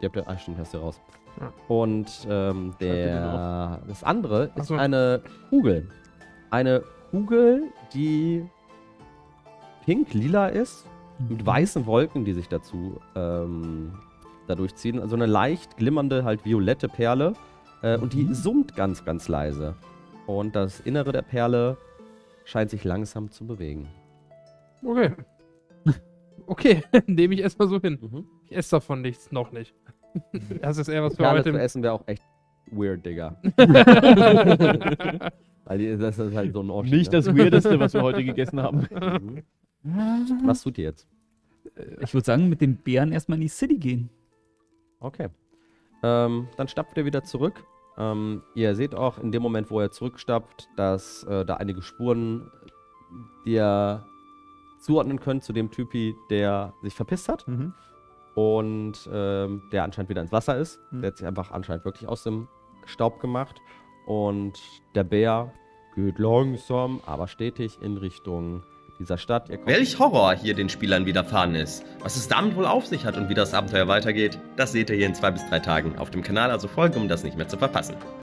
die habt ihr, ah stimmt, hast du raus. Ja. Und ähm, der, das andere ist so. eine Kugel. Eine Kugel, die pink-lila ist mit weißen Wolken, die sich dazu ähm, dadurch ziehen. Also eine leicht glimmernde, halt violette Perle. Äh, und die summt ganz, ganz leise. Und das Innere der Perle scheint sich langsam zu bewegen. Okay. Okay, (laughs) nehme ich erstmal so hin. Mhm. Ich esse davon nichts, noch nicht. (laughs) Das ist eher was für Perle heute. zu essen wäre auch echt weird, Digga. (laughs) Weil die, das ist halt so ein Orsch. Nicht das Weirdeste, was wir heute gegessen haben. Mhm. Was tut ihr jetzt? Ich würde sagen, mit dem Bären erstmal in die City gehen. Okay. Ähm, dann stapft ihr wieder zurück. Ähm, ihr seht auch in dem Moment, wo ihr zurückstapft, dass äh, da einige Spuren, die ihr zuordnen könnt zu dem Typi, der sich verpisst hat Mhm. und ähm, der anscheinend wieder ins Wasser ist. Mhm. Der hat sich einfach anscheinend wirklich aus dem Staub gemacht. Und der Bär geht langsam, aber stetig in Richtung dieser Stadt. Welch Horror hier den Spielern widerfahren ist. Was es damit wohl auf sich hat und wie das Abenteuer weitergeht, das seht ihr hier in zwei bis drei Tagen auf dem Kanal, also folgen, um das nicht mehr zu verpassen.